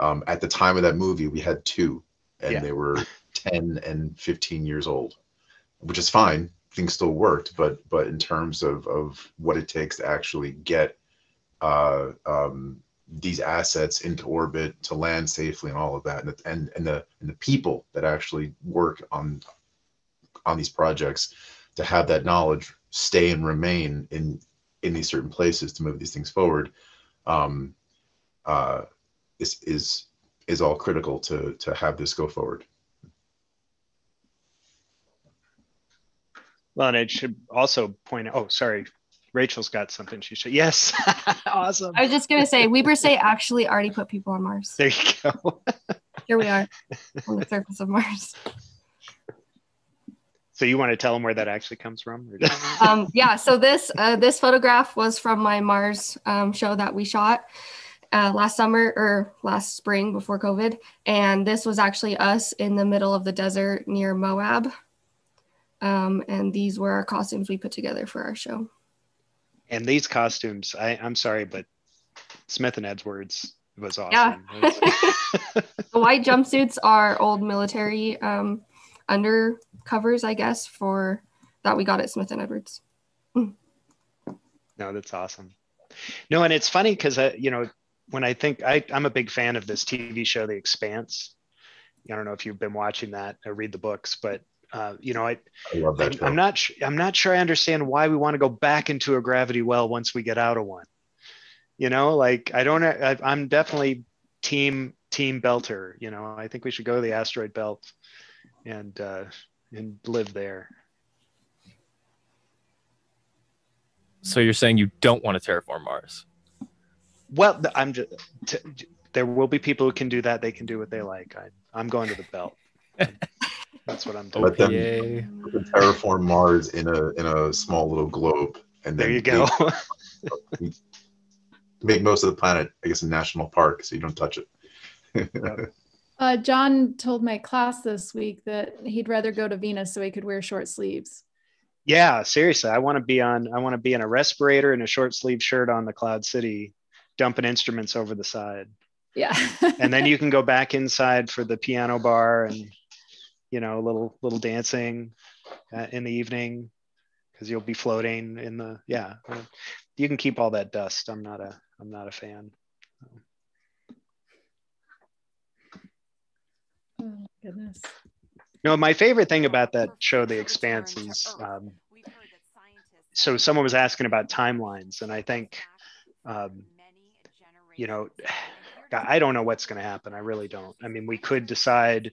Um, at the time of that movie, we had two, and Yeah. they were 10 and 15 years old, which is fine. Things still worked, but but in terms of of what it takes to actually get uh, um, these assets into orbit to land safely and all of that, and the, and and the and the people that actually work on on these projects to have that knowledge stay and remain in in these certain places to move these things forward um, uh, is is is all critical to to have this go forward. Well, and it should also point out. Oh, sorry, Rachel's got something. She should. Yes, awesome. I was just gonna say, Weber say actually already put people on Mars. There you go. Here we are on the surface of Mars. So you want to tell them where that actually comes from? Um, yeah, so this uh, this photograph was from my Mars um, show that we shot uh, last summer or last spring before COVID, and this was actually us in the middle of the desert near Moab. Um, and these were our costumes we put together for our show. And these costumes, I, I'm sorry, but Smith and Edwards was awesome. Yeah. The white jumpsuits are old military um, undercovers, I guess, for that we got at Smith and Edwards. no, that's awesome. No, and it's funny because I, you know, when I think I, I'm a big fan of this TV show, The Expanse. I don't know if you've been watching that or read the books, but uh, you know, I, I love that I'm. I'm not, sh- I'm not sure I understand why we want to go back into a gravity well once we get out of one. You know, like I don't, I, I'm definitely team team Belter. You know, I think we should go to the asteroid belt and uh, and live there. So you're saying you don't want to terraform Mars? Well, I'm just. T- there will be people who can do that. They can do what they like. I, I'm going to the belt. That's what I'm doing. Let them, let them terraform Mars in a in a small little globe, and then There you go. Make, make most of the planet, I guess, a national park, so you don't touch it. Uh, John told my class this week that he'd rather go to Venus so he could wear short sleeves. Yeah, seriously, I want to be on. I want to be in a respirator and a short sleeve shirt on the Cloud City, dumping instruments over the side, Yeah. and then you can go back inside for the piano bar and you know, a little little dancing uh, in the evening because you'll be floating in the yeah. You can keep all that dust. I'm not a I'm not a fan. Oh, goodness. No, my favorite thing about that show, The Expanse, is um, so someone was asking about timelines, and I think, um, you know, I don't know what's going to happen. I really don't. I mean, we could decide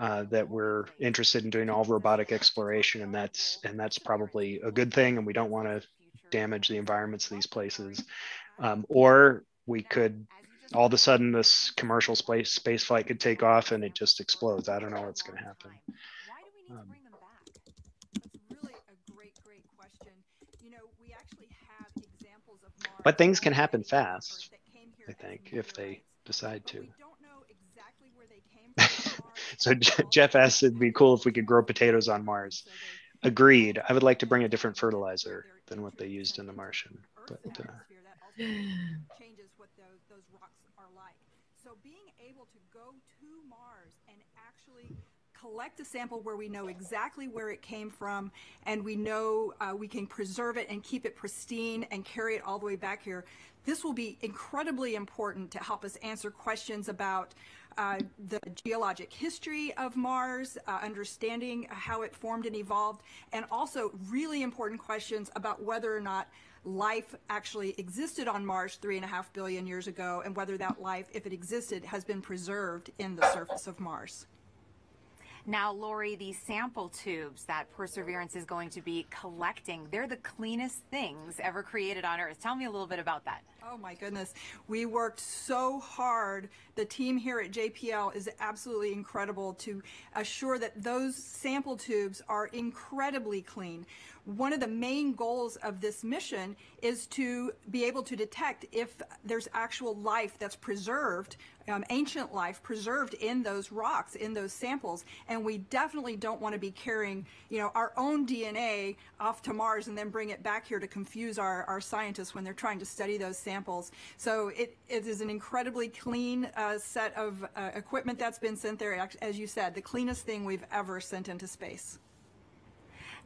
uh, that we're interested in doing all robotic exploration, and that's and that's probably a good thing, and we don't want to damage the environments of these places, um, or we could all of a sudden this commercial space space flight could take off and it just explodes. I don't know what's going to happen. Um, but things can happen fast, I think, if they decide to. So Jeff asked it'd be cool if we could grow potatoes on Mars. Agreed. I would like to bring a different fertilizer than what they used in the Martian. But, uh, changes what those, those rocks are like. So being able to go to Mars and actually collect a sample where we know exactly where it came from and we know uh, we can preserve it and keep it pristine and carry it all the way back here. This will be incredibly important to help us answer questions about uh, the geologic history of Mars, uh, understanding how it formed and evolved, and also really important questions about whether or not life actually existed on Mars three and a half billion years ago, and whether that life, if it existed, has been preserved in the surface of Mars. Now, Lori, these sample tubes that Perseverance is going to be collecting, they're the cleanest things ever created on Earth. Tell me a little bit about that. Oh my goodness. We worked so hard. The team here at JPL is absolutely incredible to assure that those sample tubes are incredibly clean. One of the main goals of this mission is to be able to detect if there's actual life that's preserved, um, ancient life preserved in those rocks, in those samples. And we definitely don't want to be carrying, you know, our own DNA off to Mars and then bring it back here to confuse our, our scientists when they're trying to study those samples. So it, it is an incredibly clean uh, set of uh, equipment that's been sent there. As you said, the cleanest thing we've ever sent into space.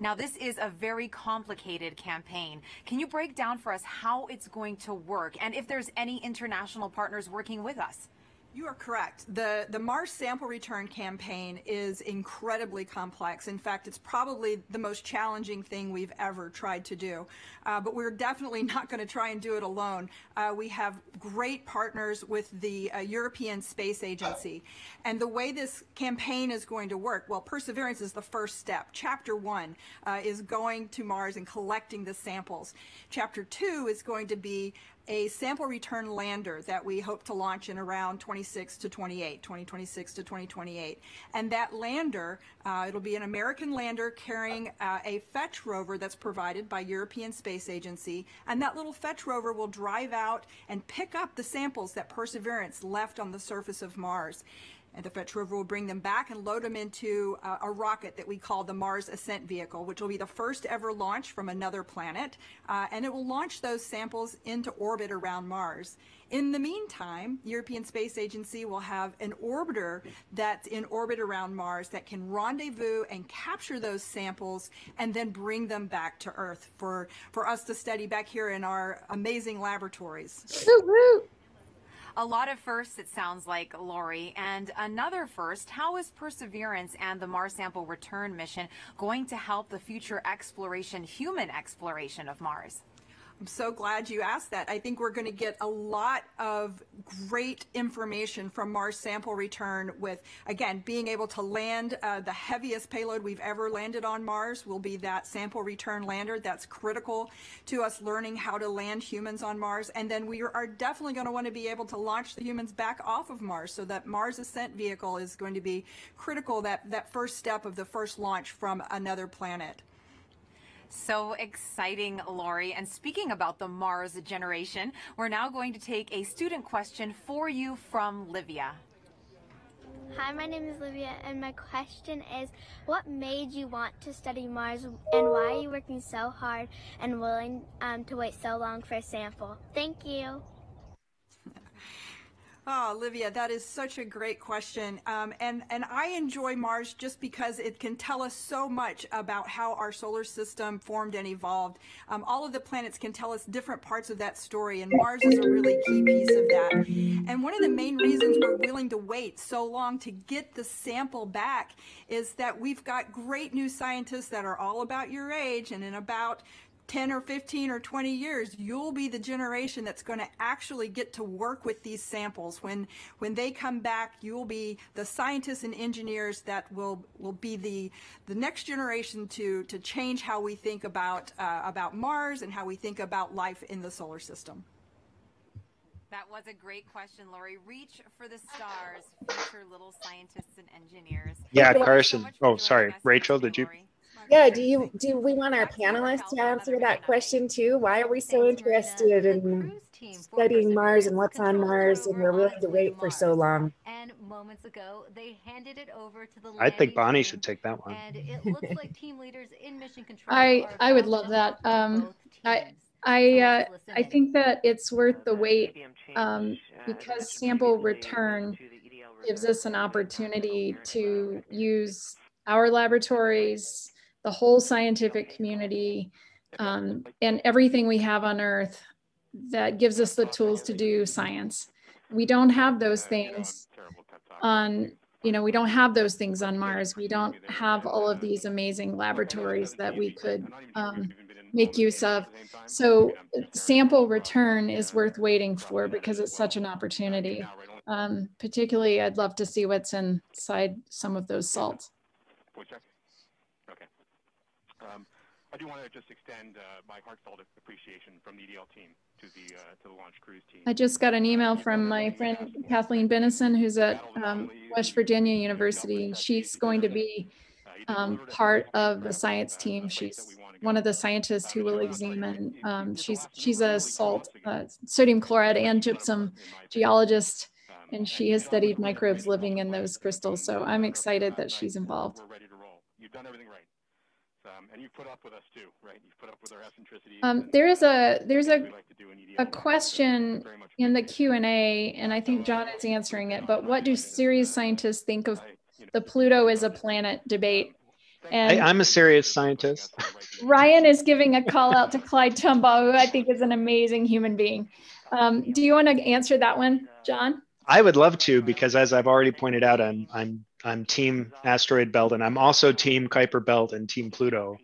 Now, this is a very complicated campaign. Can you break down for us how it's going to work and if there's any international partners working with us? You are correct. The, the Mars sample return campaign is incredibly complex. In fact, it's probably the most challenging thing we've ever tried to do. Uh, but we're definitely not going to try and do it alone. Uh, we have great partners with the uh, European Space Agency. And the way this campaign is going to work, well, Perseverance is the first step. Chapter one uh, is going to Mars and collecting the samples. Chapter two is going to be a sample return lander that we hope to launch in around 26 to 28, 2026 to 2028. And that lander, uh, it'll be an American lander carrying uh, a fetch rover that's provided by European Space Agency. And that little fetch rover will drive out and pick up the samples that Perseverance left on the surface of Mars. And the Fetch rover will bring them back and load them into uh, a rocket that we call the Mars Ascent Vehicle, which will be the first ever launch from another planet. Uh, and it will launch those samples into orbit around Mars. In the meantime, European Space Agency will have an orbiter that's in orbit around Mars that can rendezvous and capture those samples and then bring them back to Earth for, for us to study back here in our amazing laboratories. A lot of firsts, it sounds like, Lori. And another first, how is Perseverance and the Mars Sample Return mission going to help the future exploration, human exploration of Mars? I'm so glad you asked that. I think we're going to get a lot of great information from Mars sample return with, again, being able to land uh, the heaviest payload we've ever landed on Mars will be that sample return lander. That's critical to us learning how to land humans on Mars. And then we are definitely going to want to be able to launch the humans back off of Mars. So that Mars ascent vehicle is going to be critical, that, that first step of the first launch from another planet. So exciting, Lori. And speaking about the Mars generation, we're now going to take a student question for you from Livia. Hi, my name is Livia, and my question is What made you want to study Mars, and why are you working so hard and willing um, to wait so long for a sample? Thank you. Oh, Olivia, that is such a great question. Um, and, and I enjoy Mars just because it can tell us so much about how our solar system formed and evolved. Um, all of the planets can tell us different parts of that story, and Mars is a really key piece of that. And one of the main reasons we're willing to wait so long to get the sample back is that we've got great new scientists that are all about your age and in about 10 or 15 or 20 years, you'll be the generation that's going to actually get to work with these samples. When, when they come back, you'll be the scientists and engineers that will, will be the, the next generation to, to change how we think about, uh, about Mars and how we think about life in the solar system. That was a great question, Lori. Reach for the stars, future little scientists and engineers. Yeah, Carson. So oh, sorry. Rachel, did you? My Yeah, do you do we want our panelists to answer that question too? Why are we so interested in studying Mars and what's on Mars and we're willing to wait for so long? And moments ago, they handed it over to the I think Bonnie should take that one. and it looks like team leaders in mission control I I would love that. Um, I I uh, I think that it's worth the wait um, because sample return gives us an opportunity to use our laboratories, the whole scientific community, um, and everything we have on Earth that gives us the tools to do science. We don't have those things on, you know, we don't have those things on Mars. We don't have all of these amazing laboratories that we could um, make use of. So sample return is worth waiting for because it's such an opportunity. Um, particularly, I'd love to see what's inside some of those salts. Um, I do want to just extend uh, my heartfelt appreciation from the EDL team to the uh, to the launch crews team. I just got an email from my friend Kathleen Benison, who's at um, West Virginia University. She's going to be um, part of the science team. She's one of the scientists who will examine. Um, she's she's a salt, uh, sodium chloride, and gypsum geologist, and she has studied microbes living in those crystals. So I'm excited that she's involved. We're ready to roll. You've done everything right, um, and you've put up with us too, right? You've put up with our eccentricities. Um, there is a there's a a question in the Q and A, and I think John is answering it. But what do serious scientists think of the Pluto is a planet debate? And I, I'm a serious scientist. Ryan is giving a call out to Clyde Tombaugh, who I think is an amazing human being. Um, do you want to answer that one, John? I would love to because, as I've already pointed out, I'm I'm I'm Team Asteroid Belt, and I'm also Team Kuiper Belt and Team Pluto.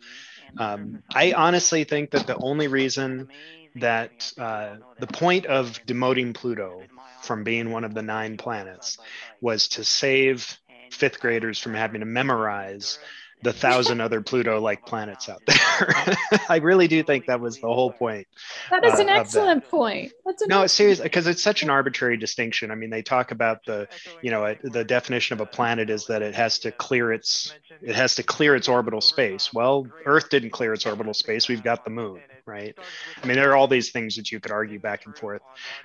Um, I honestly think that the only reason that uh, the point of demoting Pluto from being one of the nine planets was to save fifth graders from having to memorize the thousand other Pluto-like planets out there. I really do think that was the whole point. That is uh, an of that. excellent point. That's an No, it's serious because it's such an arbitrary distinction. I mean, they talk about the, you know, the definition of a planet is that it has to clear its, it has to clear its orbital space. Well, Earth didn't clear its orbital space. We've got the moon, right? I mean, there are all these things that you could argue back and forth.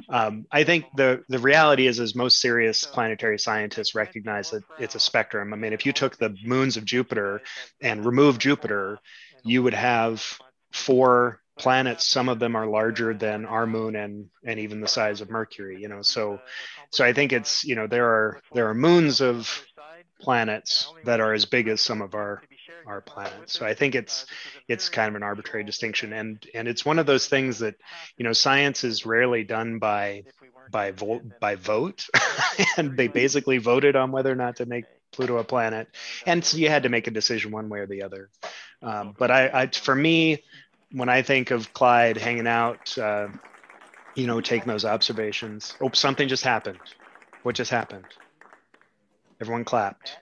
Um, I think the the reality is, is most serious planetary scientists recognize that it's a spectrum. I mean, if you took the moons of Jupiter and removed Jupiter, you would have four planets some of them are larger than our moon and and even the size of mercury you know so so i think it's you know there are there are moons of planets that are as big as some of our our planet. so i think it's it's kind of an arbitrary distinction and and it's one of those things that you know science is rarely done by by vote by vote and they basically voted on whether or not to make pluto a planet and so you had to make a decision one way or the other um, but I, I for me when I think of Clyde hanging out, uh, you know, taking those observations. Oh, something just happened. What just happened? Everyone clapped.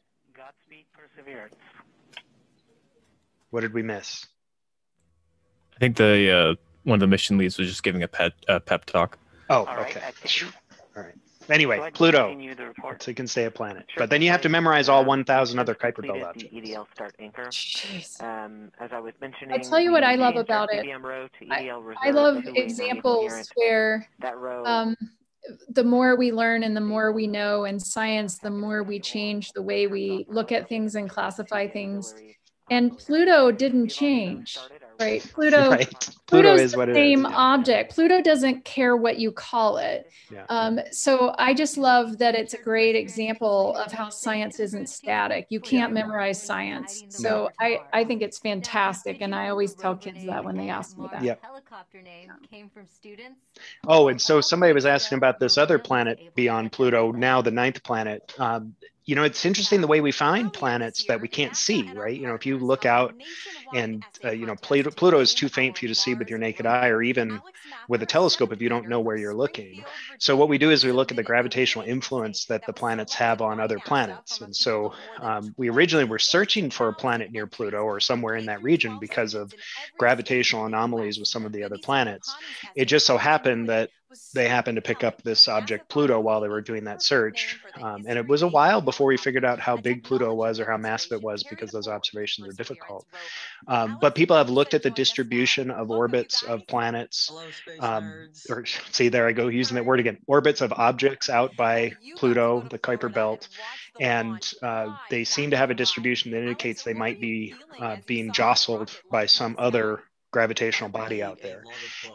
What did we miss? I think the uh, one of the mission leads was just giving a pet uh, pep talk. Oh, okay. All right. Anyway, Pluto. So you can stay a planet, but then you have to memorize all 1,000 other Kuiper Belt objects. EDL start anchor. Um, as I was mentioning, I tell you what I love we about it. changed row to I, EDL I reserve love to waiting examples clearance. where That row um, the more we learn and the more we know in science, the more we change the way we look at things and classify things. And Pluto didn't change, right? Pluto, Right. Pluto Pluto's is what the it is, same yeah. object. Pluto doesn't care what you call it. Yeah. Um, so I just love that it's a great example of how science isn't static. You can't memorize science. So I, I think it's fantastic. And I always tell kids that when they ask me that. Yeah. helicopter name came from students. Oh, and so somebody was asking about this other planet beyond Pluto, now the ninth planet. Um, you know, it's interesting the way we find planets that we can't see, right? You know, if you look out and, uh, you know, Pluto, Pluto is too faint for you to see with your naked eye or even with a telescope if you don't know where you're looking. So what we do is we look at the gravitational influence that the planets have on other planets. And so um, we originally were searching for a planet near Pluto or somewhere in that region because of gravitational anomalies with some of the other planets. It just so happened that they happened to pick up this object Pluto while they were doing that search. Um, and it was a while before we figured out how big Pluto was or how massive it was because those observations are difficult. Um, but people have looked at the distribution of orbits of planets, um, or see, there I go using that word again, orbits of objects out by Pluto, the Kuiper Belt. And uh, they seem to have a distribution that indicates they might be uh, being jostled by some other gravitational body out there.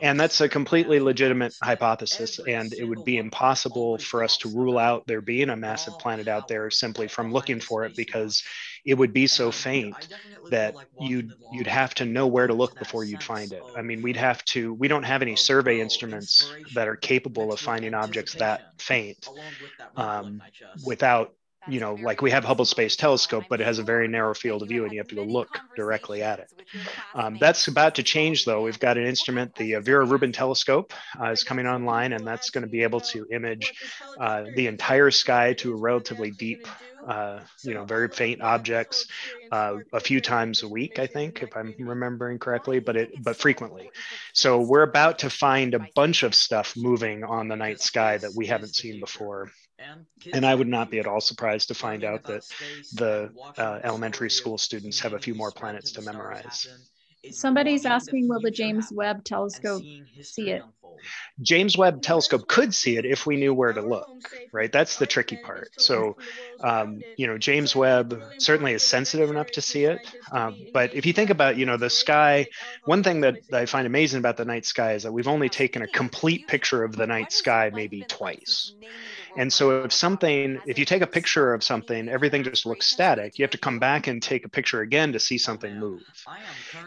And that's a completely legitimate hypothesis. And it would be impossible for us to rule out there being a massive planet out there simply from looking for it because it would be so faint that you'd you'd have to know where to look before you'd find it. I mean, we'd have to we don't have any survey instruments that are capable of finding objects that faint um, without you know, like we have Hubble Space Telescope, but it has a very narrow field of view and you have to go look directly at it. Um, that's about to change though. We've got an instrument, the uh, Vera Rubin Telescope uh, is coming online and that's going to be able to image uh, the entire sky to a relatively deep uh, you know, very faint objects uh, a few times a week, I think, if I'm remembering correctly, but it but frequently. So we're about to find a bunch of stuff moving on the night sky that we haven't seen before. And I would not be at all surprised to find out that the uh, elementary school students have a few more planets to memorize. Somebody's asking, will the James Webb telescope see it? James Webb telescope could see it if we knew where to look, right? That's the tricky part. So, um, you know, James Webb certainly is sensitive enough to see it. Um, but if you think about, you know, the sky, one thing that I find amazing about the night sky is that we've only taken a complete picture of the night sky maybe twice. And so if something, if you take a picture of something, everything just looks static. You have to come back and take a picture again to see something move.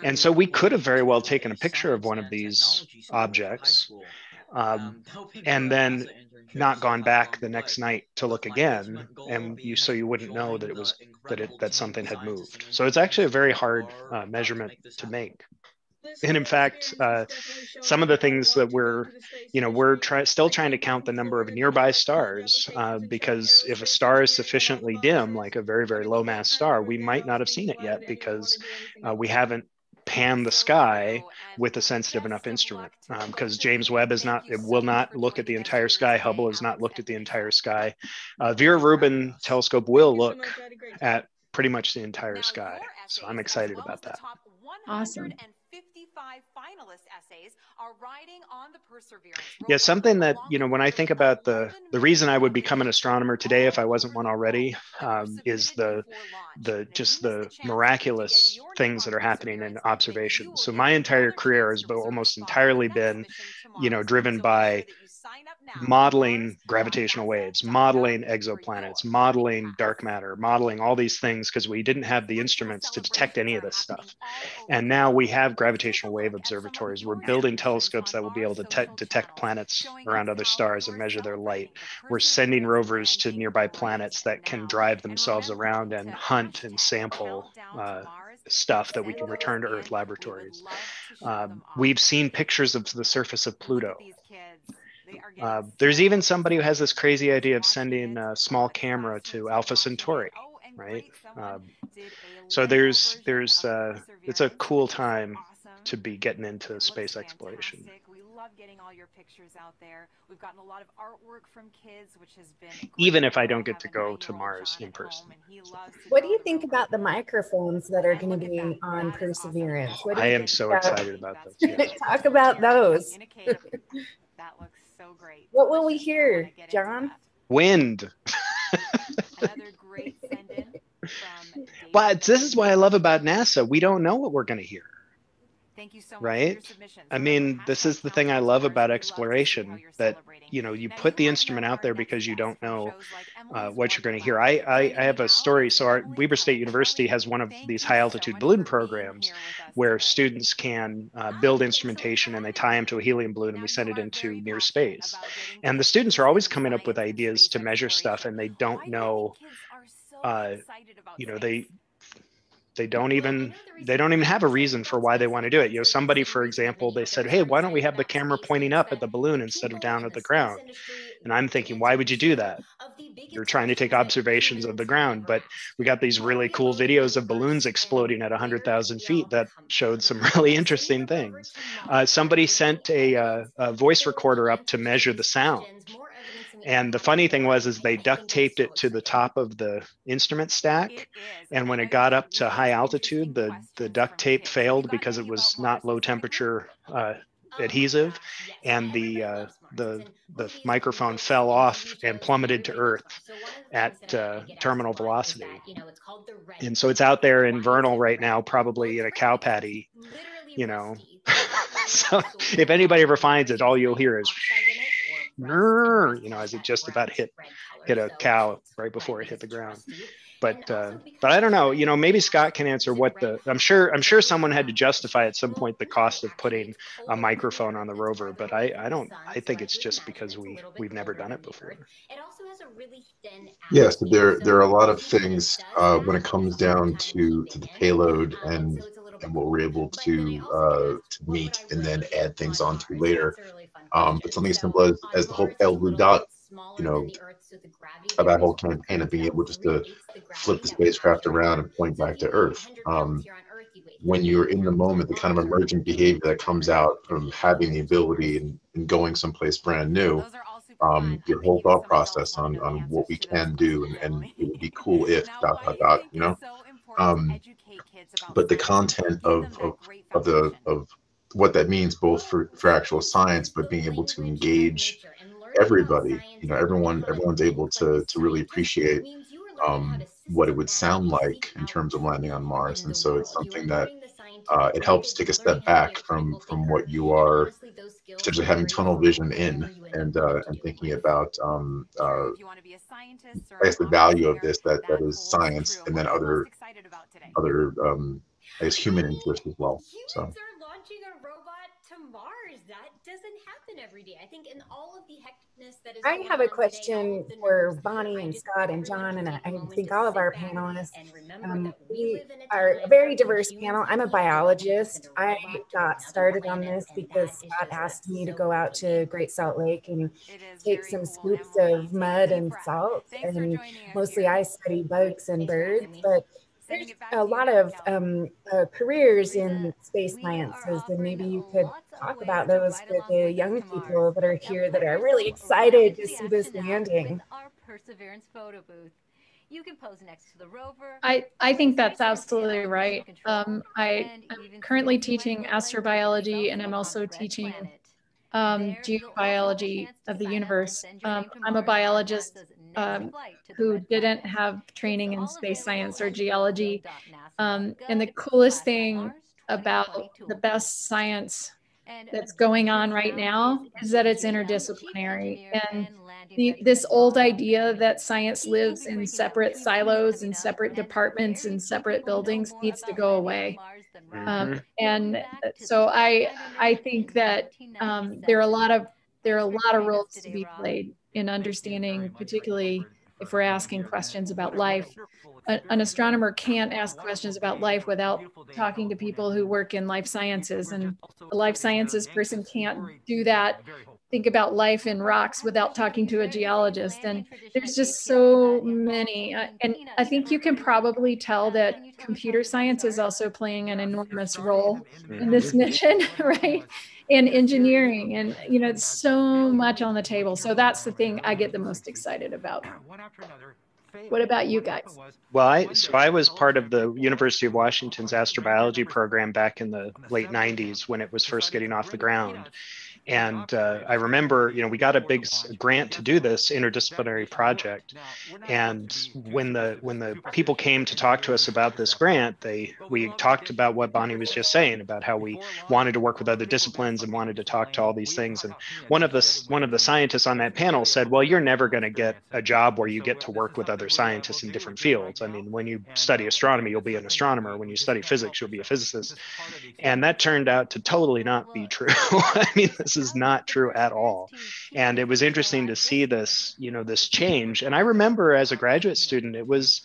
And so we could have very well taken a picture of one of these objects um, and then not gone back the next night to look again and you so you wouldn't know that it was that it that something had moved so it's actually a very hard uh, measurement to make and in fact, uh, some of the things that we're, you know, we're try- still trying to count the number of nearby stars uh, because if a star is sufficiently dim, like a very, very low mass star, we might not have seen it yet because uh, we haven't panned the sky with a sensitive enough instrument because um, James Webb is not, it will not look at the entire sky. Hubble has not looked at the entire sky. Uh, Vera Rubin telescope will look at pretty much the entire sky. So I'm excited about that. Awesome. 55 finalist essays are on the Perseverance. Yeah, something that, you know, when I think about the the reason I would become an astronomer today if I wasn't one already um, is the the just the miraculous things that are happening in observation. So my entire career has almost entirely been, you know, driven by modeling gravitational waves, modeling exoplanets, modeling dark matter, modeling all these things because we didn't have the instruments to detect any of this stuff. And now we have gravitational wave observatories. We're building telescopes that will be able to detect planets around other stars and measure their light. We're sending rovers to nearby planets that can drive themselves around and hunt and sample uh, stuff that we can return to Earth laboratories. Um, we've seen pictures of the surface of Pluto. Uh, there's even somebody who has this crazy idea of sending a small camera to Alpha Centauri, right? Um, so there's there's uh, it's a cool time to be getting into space exploration love getting all your pictures out there. We've gotten a lot of artwork from kids, which has been even if I don't get to go to Mars in person. What do you think about the microphones that are going to be on Perseverance? I am so about? excited about those. Yes. Talk about those. that looks so great. What will we hear, John? Wind. Another great send-in But this is what I love about NASA. We don't know what we're going to hear. Thank you so much. Right? I mean, this is the thing I love about exploration that you know you put the instrument out there because you don't know uh, what you're going to hear. I, I, I have a story. So our Weber State University has one of these high altitude balloon programs where students can uh, build instrumentation and they tie them to a helium balloon and we send it into near space. And the students are always coming up with ideas to measure stuff and they don't know. Uh, you know they they don't even they don't even have a reason for why they want to do it. You know somebody for example they said hey why don't we have the camera pointing up at the balloon instead of down at the ground? and i'm thinking why would you do that? you're trying to take observations of the ground. But we got these really cool videos of balloons exploding at 100,000 feet that showed some really interesting things. Uh, somebody sent a, uh, a voice recorder up to measure the sound and the funny thing was is they duct taped it to the top of the instrument stack. And when it got up to high altitude the the duct tape failed because it was not low temperature uh, adhesive. and the uh, the the microphone fell off and plummeted to earth at uh, terminal velocity. and so it's out there in Vernal right now probably in a cow patty you know? so if anybody ever finds it all you'll hear is you know, as it just about hit hit a cow right before it hit the ground. But uh, but I don't know. You know, maybe Scott can answer what the. I'm sure I'm sure someone had to justify at some point the cost of putting a microphone on the rover. But I I don't. I think it's just because we we've never done it before. Yes, there there are a lot of things uh, when it comes down to to the payload and and what we're able to uh, to meet and then add things onto later. Um, but something as simple as, as the whole pale blue dot, you know, of that whole campaign of being able just to flip the spacecraft around and point back to Earth. Um, when you're in the moment, the kind of emergent behavior that comes out from having the ability and, and going someplace brand new, um, your whole thought process on, on what we can do and, and it would be cool if dot dot dot, you know. Um, but the content of, of, of the of what that means both for, for actual science, but being able to engage everybody, you know, everyone, everyone's able to, to really appreciate um, what it would sound like in terms of landing on Mars. And so it's something that uh, it helps take a step back from, from what you are potentially having tunnel vision in and, uh, and thinking about, um, uh, I guess the value of this, that, that is science and then other, other, um, I guess human interest as well. So happen every day. I think in all of the hecticness that is. I have a question for Bonnie and Scott and John, and I, I think all of our panelists. Um, we are a very diverse panel. I'm a biologist. I got started on this because Scott asked me to go out to Great Salt Lake and take some scoops of mud and salt, and mostly I study bugs and birds, but there's a lot of um, uh, careers in space sciences, and maybe you could talk about those with the young people that are here that are really excited to see this landing. Our Perseverance photo booth. You can pose next to the rover. I, I think that's absolutely right. Um, I, I'm currently teaching astrobiology and I'm also teaching um, geobiology of the universe. Um, I'm a biologist um, who didn't have training in space science or geology. Um, and the coolest thing about the best science that's going on right now is that it's interdisciplinary. And the, this old idea that science lives in separate silos and separate departments and separate buildings needs to go away. Um, mm-hmm. and so I I think that um, there are a lot of there are a lot of roles to be played in understanding, particularly if we're asking questions about life. an astronomer can't ask questions about life without talking to people who work in life sciences, and a life sciences person can't do that. Think about life in rocks without talking to a geologist. And there's just so many. Uh, and I think you can probably tell that computer science is also playing an enormous role in this mission, right? and engineering and you know so much on the table so that's the thing i get the most excited about what about you guys well i so i was part of the university of washington's astrobiology program back in the late 90s when it was first getting off the ground and uh, I remember, you know, we got a big grant to do this interdisciplinary project. And when the when the people came to talk to us about this grant, they we talked about what Bonnie was just saying about how we wanted to work with other disciplines and wanted to talk to all these things. And one of the one of the scientists on that panel said, "Well, you're never going to get a job where you get to work with other scientists in different fields. I mean, when you study astronomy, you'll be an astronomer. When you study physics, you'll be a physicist." And that turned out to totally not be true. I mean, this is not true at all. And it was interesting to see this, you know, this change. And I remember as a graduate student, it was,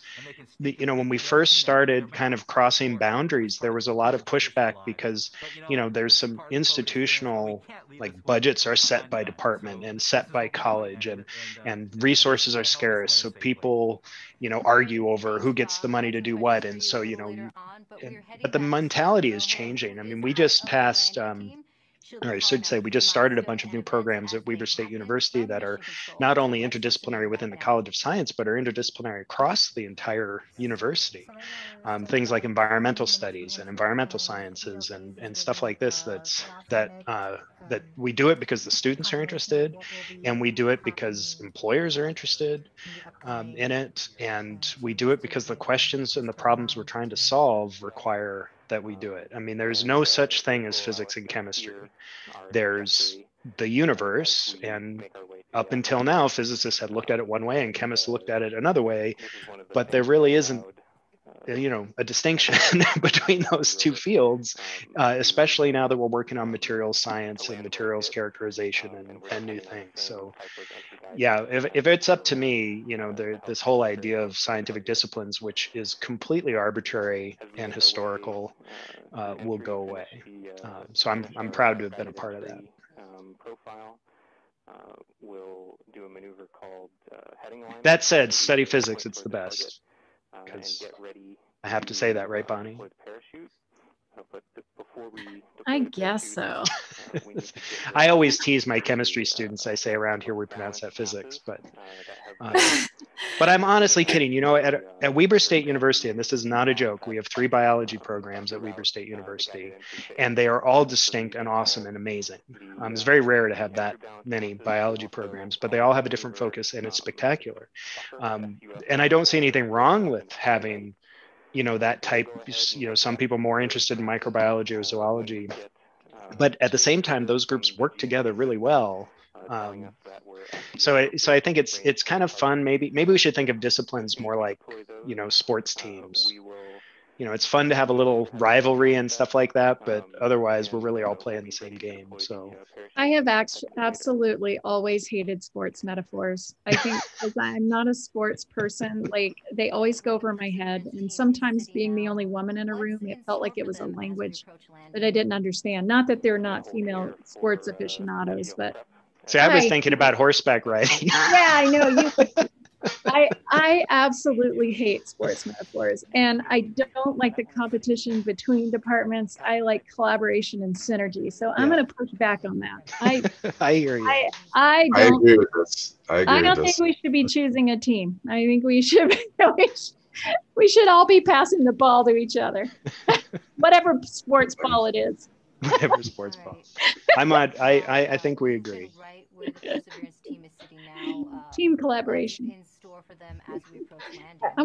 the, you know, when we first started kind of crossing boundaries, there was a lot of pushback because, you know, there's some institutional like budgets are set by department and set by college and and resources are scarce. So people, you know, argue over who gets the money to do what. And so, you know, and, but the mentality is changing. I mean, we just passed um, or I should say, we just started a bunch of new programs at Weber State University that are not only interdisciplinary within the College of Science, but are interdisciplinary across the entire university. Um, things like environmental studies and environmental sciences and, and stuff like this. That's that uh, that we do it because the students are interested, and we do it because employers are interested um, in it, and we do it because the questions and the problems we're trying to solve require that we do it. I mean, there's no such thing as physics and chemistry. There's the universe, and up until now, physicists had looked at it one way and chemists looked at it another way, but there really isn't you know a distinction between those two fields uh, especially now that we're working on materials science and materials characterization and, and new things. So yeah if, if it's up to me you know this whole idea of scientific disciplines which is completely arbitrary and historical uh, will go away. Uh, so I'm, I'm proud to have been a part of that. Profile uh, will do a maneuver called uh, heading line. That said, study physics, it's the best because I have to say that, right, Bonnie? I guess so. I always tease my chemistry students. I say around here we pronounce that physics, but uh, but I'm honestly kidding. You know, at, at Weber State University, and this is not a joke, we have three biology programs at Weber State University, and they are all distinct and awesome and amazing. Um, it's very rare to have that many biology programs, but they all have a different focus, and it's spectacular. Um, and I don't see anything wrong with having you know that type you know some people more interested in microbiology or zoology but at the same time those groups work together really well um, so so I think it's it's kind of fun. Maybe maybe we should think of disciplines more like you know sports teams you know, it's fun to have a little rivalry and stuff like that, but otherwise we're really all playing the same game. So I have actually absolutely always hated sports metaphors. I think I'm not a sports person. Like they always go over my head. And sometimes being the only woman in a room, it felt like it was a language that I didn't understand. Not that they're not female sports aficionados, but See, I was I, thinking about horseback riding. yeah, I know you. I I absolutely hate sports metaphors, and I don't like the competition between departments. I like collaboration and synergy. So I'm going to push back on that. I I hear you. I I, I agree with this. I, agree I don't think this. we should be choosing a team. I think we should. we should we should all be passing the ball to each other, whatever sports ball it is. whatever sports ball. I'm on. I, I I think we agree. Team collaboration.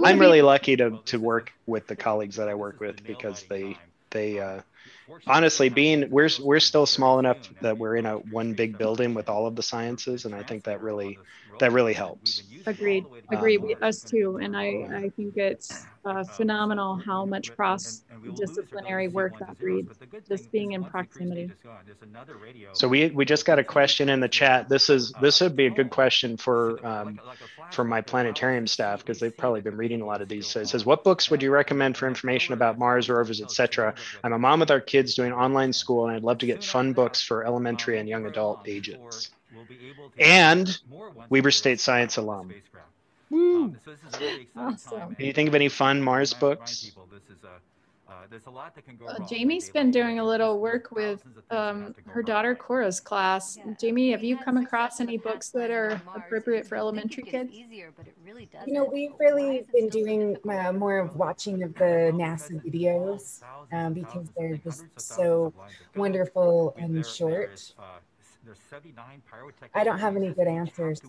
I'm really lucky to to work with the colleagues that I work with because they they uh, honestly being we're we're still small enough that we're in a one big building with all of the sciences and i think that really that really helps. Agreed. agreed um, us too and i i think it's uh, phenomenal how much cross disciplinary work that breeds just being in proximity. so we we just got a question in the chat. This is this would be a good question for um, for my planetarium staff because they've probably been reading a lot of these. so it says what books would you recommend for information about mars rovers etc i'm a mom with our kids doing online school, and I'd love to get fun books for elementary and young adult ages. And Weber State Science alum. Woo. Awesome. Can you think of any fun Mars books? Uh, Jamie's been doing a little work with um, her daughter Cora's class. Jamie, have you come across any books that are appropriate for elementary kids? You know, we've really been doing uh, more of watching of the NASA videos um, because they're just so wonderful and short. I don't have any good answers.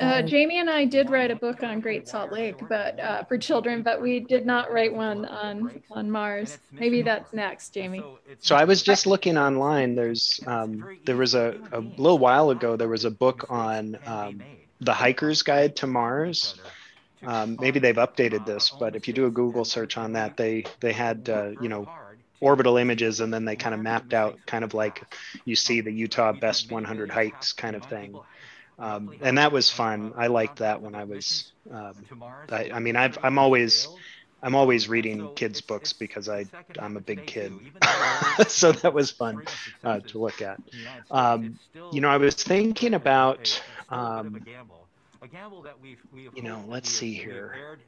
Uh, Jamie and I did write a book on Great Salt Lake, but uh, for children, but we did not write one on on Mars. Maybe that's next, Jamie. So I was just looking online. There's um, there was a, a little while ago there was a book on um, the Hiker's Guide to Mars. Um, maybe they've updated this, but if you do a Google search on that, they they had uh, you know orbital images and then they kind of mapped out kind of like you see the Utah best 100 hikes kind of thing. Um, and that was fun. I liked that when I was. Um, I, I, mean, I've, I'm always, I'm always reading kids' books because I, I'm a big kid, so that was fun uh, to look at. Um, you know, I was thinking about. Um, you know, let's see here.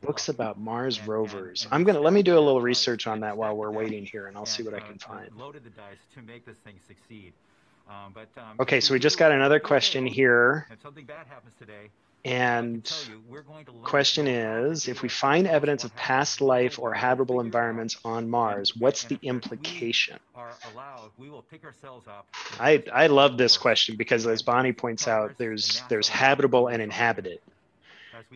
Books about Mars rovers. I'm gonna let me do a little research on that while we're waiting here, and I'll see what I can find. loaded the dice to make this thing Um, um, okay, so we just got another question here. And question is, if we find evidence of past life or habitable environments on Mars, what's the implication? I, I love this question because as Bonnie points out, there's, there's habitable and inhabited.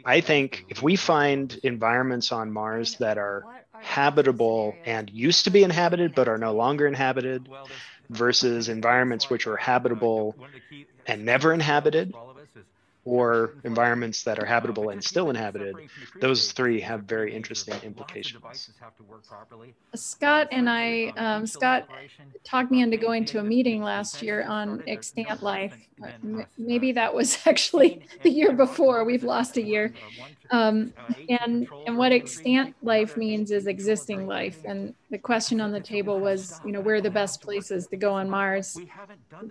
I think if we find environments on Mars that are habitable and used to be inhabited but are no longer inhabited, versus environments which are habitable and never inhabited or environments that are habitable and still inhabited, those three have very interesting implications. Scott and I, um, Scott talked me into going to a meeting last year on extant life. Maybe that was actually the year before. We've lost a year. Um, and and what extant life means is existing life. And the question on the table was, you know, where are the best places to go on Mars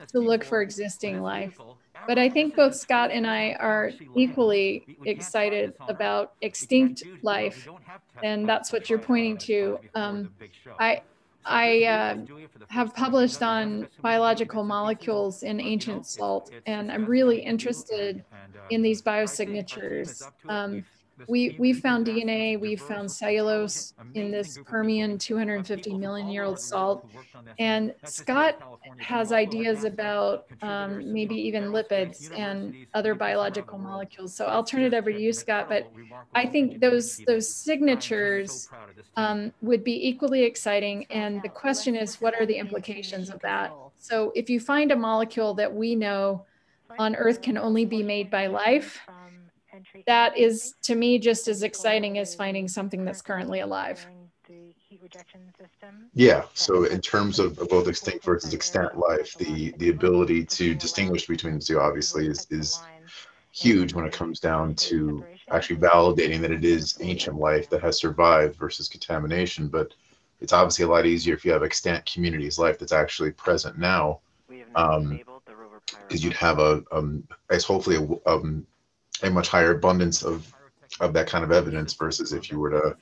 to look for existing life? But I think both Scott and I are equally excited about extinct life, and that's what you're pointing to. Um, I I uh, have published on biological molecules in ancient salt, and I'm really interested in these biosignatures. Um, we we found DNA, we found cellulose in this Permian 250 million year old salt, and Scott has ideas about um, maybe even lipids and other biological molecules. So I'll turn it over to you, Scott. But I think those those signatures um, would be equally exciting. And the question is, what are the implications of that? So if you find a molecule that we know on Earth can only be made by life that is to me just as exciting as finding something that's currently alive. Yeah. So in terms of both extinct versus extant life, the the ability to distinguish between the two obviously is is huge when it comes down to actually validating that it is ancient life that has survived versus contamination. But it's obviously a lot easier if you have extant communities life that's actually present now. Um, because you'd have a, um, as hopefully a, um, a much higher abundance of of that kind of evidence versus if you were to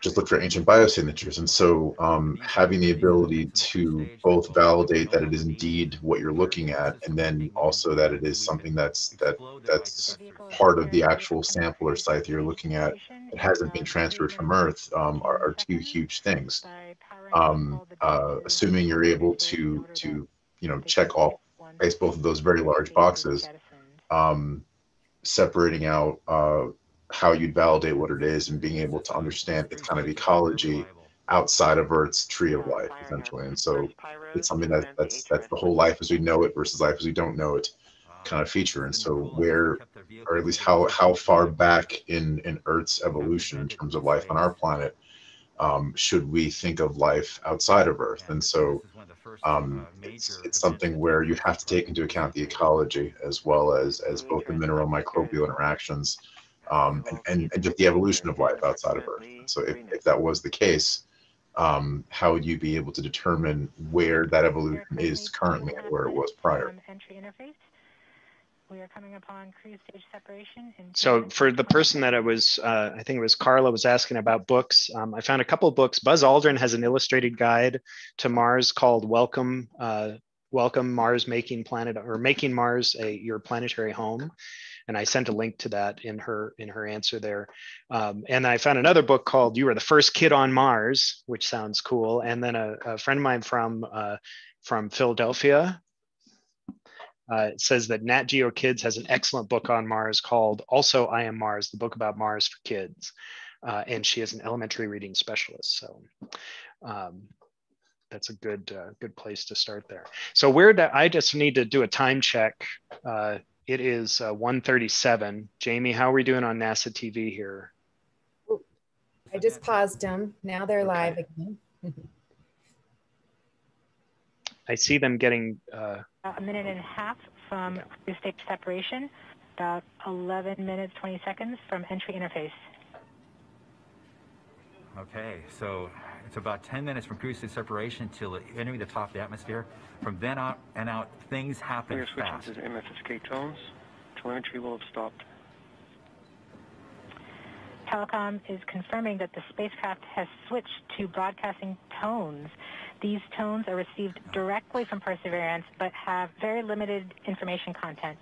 just look for ancient biosignatures. And so um, having the ability to both validate that it is indeed what you're looking at, and then also that it is something that's that that's part of the actual sample or site that you're looking at that hasn't been transferred from Earth um, are, are, two huge things. Um, uh, assuming you're able to to you know check all, both of those very large boxes. Um, separating out uh, how you'd validate what it is and being able to understand its kind of ecology outside of Earth's tree of life, essentially. And so it's something that that's that's the whole life as we know it versus life as we don't know it kind of feature. And so where, or at least how how far back in in Earth's evolution in terms of life on our planet um, should we think of life outside of Earth? And so um, it's, it's something where you have to take into account the ecology as well as as both the mineral microbial interactions um, and, and, and, just the evolution of life outside of Earth. So if, if that was the case, um, how would you be able to determine where that evolution is currently and where it was prior? We are coming upon cruise stage separation. so for the person that I was, uh, I think it was Carla was asking about books. Um, I found a couple books. Buzz Aldrin has an illustrated guide to Mars called Welcome, uh, Welcome Mars Making Planet or Making Mars a Your Planetary Home. And I sent a link to that in her in her answer there. Um, and I found another book called "You Were the First Kid on Mars," which sounds cool. And then a, a friend of mine from uh, from Philadelphia, uh, it says that Nat Geo Kids has an excellent book on Mars called Also I Am Mars, the book about Mars for kids. Uh, and she is an elementary reading specialist. So um, that's a good uh, good place to start there. So where do, I just need to do a time check. Uh, it is uh, 1:37. Jamie, how are we doing on NASA TV here? I just paused them. Now they're live again. I see them getting uh, a minute and a half from cruise stage separation, about 11 minutes 20 seconds from entry interface. Okay, so it's about 10 minutes from cruise stage separation till entering the top of the atmosphere. From then out and out, things happen We are switching fast. to MFSK tones. Telemetry will have stopped. Telecom is confirming that the spacecraft has switched to broadcasting tones. These tones are received directly from Perseverance but have very limited information content.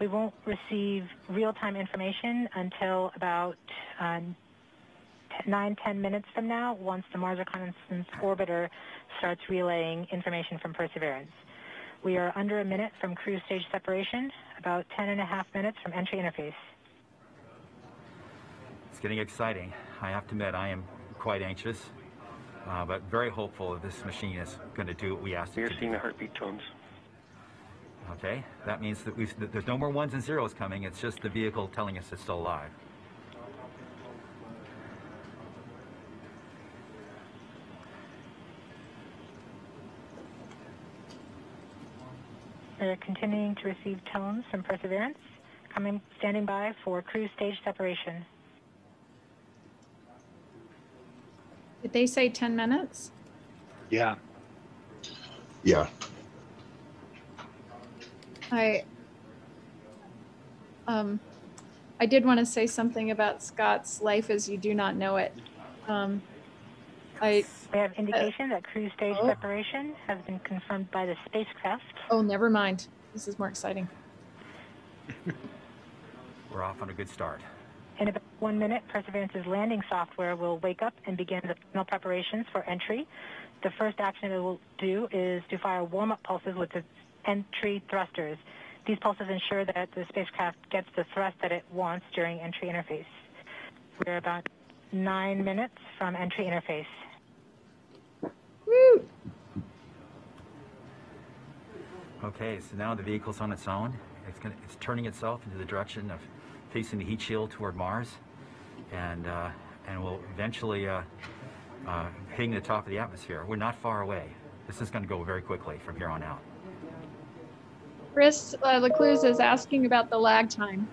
We won't receive real-time information until about uh, nine, ten minutes from now once the Mars Reconnaissance Orbiter starts relaying information from Perseverance. We are under a minute from cruise stage separation, about 10 and a half minutes from entry interface. It's getting exciting. I have to admit, I am quite anxious, uh, but very hopeful that this machine is going to do what we asked We it are seeing the heartbeat tones. Okay, that means that, we've, that there's no more ones and zeros coming. It's just the vehicle telling us it's still alive. We're continuing to receive tones from Perseverance, coming standing by for cruise stage separation. Did they say 10 minutes? Yeah. Yeah. I um I did want to say something about Scott's life as you do not know it. Um I We have indication that cruise stage Oh. separation has been confirmed by the spacecraft. oh never mind. This is more exciting. We're off on a good start. In about one minute, Perseverance's landing software will wake up and begin the final preparations for entry. The first action it will do is to fire warm-up pulses with its entry thrusters. These pulses ensure that the spacecraft gets the thrust that it wants during entry interface. We're about nine minutes from entry interface. Woo! Okay, so now the vehicle's on its own. It's gonna, it's turning itself into the direction of facing the heat shield toward Mars, and uh, and will eventually uh, uh, hitting the top of the atmosphere. We're not far away. This is going to go very quickly from here on out. Chris uh, Lecluse is asking about the lag time.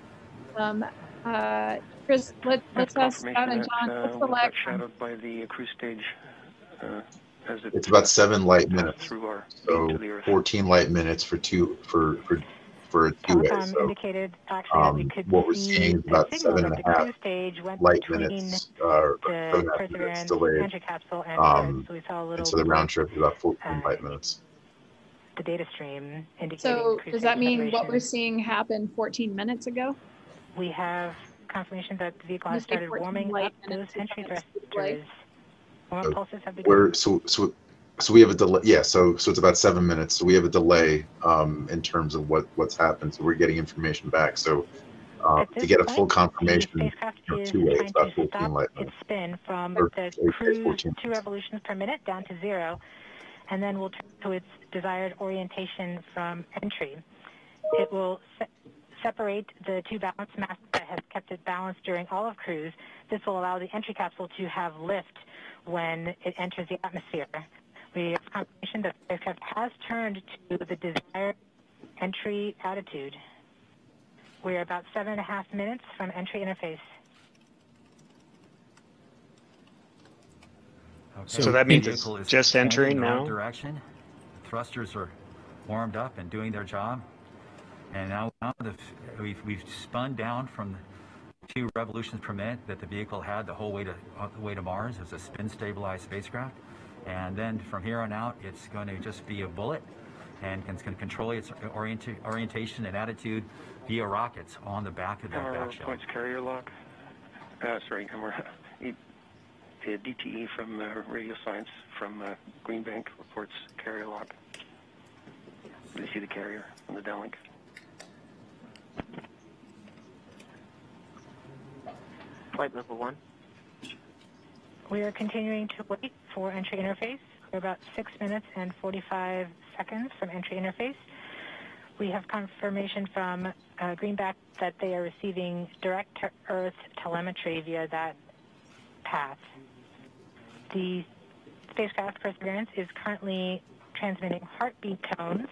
Um, uh, Chris, let, let's ask Scott and John, that, what's uh, the lag got time? shadowed by the cruise stage uh, it It's about seven light minutes. through our So to the Earth. 14 light minutes for two for for for a two way. Telecom So indicated actually that we um, could what we're see seeing is about signal seven that and the a stage went light minutes, uh, the seven and a half minutes Perseverance delayed. and Um, So we saw a little and so the round trip is about 14 uh, light minutes. the data stream indicating So does that stage mean what we're seeing happen 14 minutes ago? We have confirmation that the vehicle has started warming light up those minutes, entry that's the delay. thrusters. Warm So pulses have begun. We're so so so we have a delay. Yeah, so so it's about seven minutes. So we have a delay um, in terms of what what's happened. So we're getting information back. So uh, to get a full confirmation, you know, two ways, about 14 stop light its minutes. spin from Or the cruise two revolutions per minute down to zero, and then we'll turn to its desired orientation from entry. It will se- separate the two balance masses that have kept it balanced during all of cruise. This will allow the entry capsule to have lift when it enters the atmosphere. We have confirmation that the spacecraft has turned to the desired entry attitude. We are about seven and a half minutes from entry interface. Okay. So that means it's just entering in the right now? Direction. Thrusters are warmed up and doing their job, and now, now the, we've we've spun down from the two revolutions per minute that the vehicle had the whole way to uh, the way to Mars as a spin stabilized spacecraft, and then from here on out it's going to just be a bullet, and it's going to control its orienta- orientation and attitude via rockets on the back of that MRO back shell. points carrier lock. Uh, sorry, MRO. The DTE from uh, Radio Science from uh, Green Bank reports carrier lock. You see the carrier on the downlink. Flight level one. We are continuing to wait for entry interface. We're about six minutes and 45 seconds from entry interface. We have confirmation from uh, Green Bank that they are receiving direct to Earth telemetry via that path. The spacecraft Perseverance is currently transmitting heartbeat tones.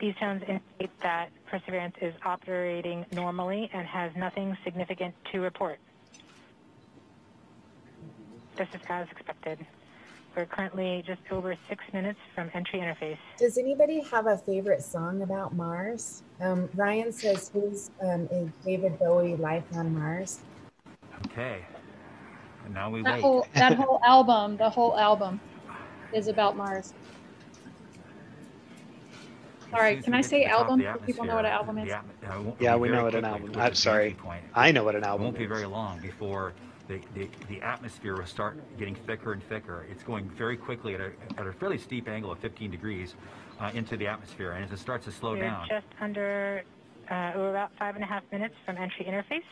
These tones indicate that Perseverance is operating normally and has nothing significant to report. This is as expected. We're currently just over six minutes from entry interface. Does anybody have a favorite song about Mars? Um, Ryan says his um, is David Bowie Life on Mars. Okay. And now we That wait. whole that whole album, the whole album, is about Mars. All right, can I say album so people know what an album is? Yeah, we know what an album. I'm sorry. I know what an It album won't be very long before the, the, the atmosphere will start getting thicker and thicker. It's going very quickly at a, at a fairly steep angle of 15 degrees uh, into the atmosphere. And as it starts to slow We're down, just under, uh, we're about five and a half minutes from entry interface.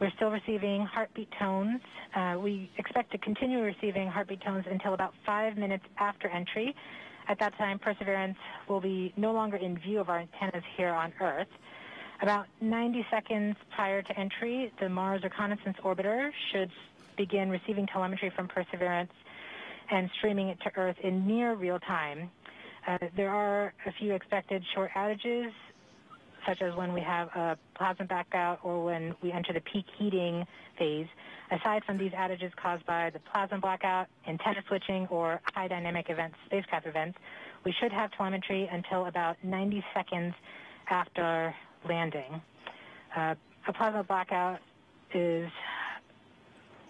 We're still receiving heartbeat tones. Uh, we expect to continue receiving heartbeat tones until about five minutes after entry. At that time, Perseverance will be no longer in view of our antennas here on Earth. About 90 seconds prior to entry, the Mars Reconnaissance Orbiter should begin receiving telemetry from Perseverance and streaming it to Earth in near real time. Uh, there are a few expected short outages, such as when we have a plasma blackout or when we enter the peak heating phase. Aside from these outages caused by the plasma blackout, antenna switching, or high dynamic events, spacecraft events, we should have telemetry until about 90 seconds after landing. Uh, a plasma blackout is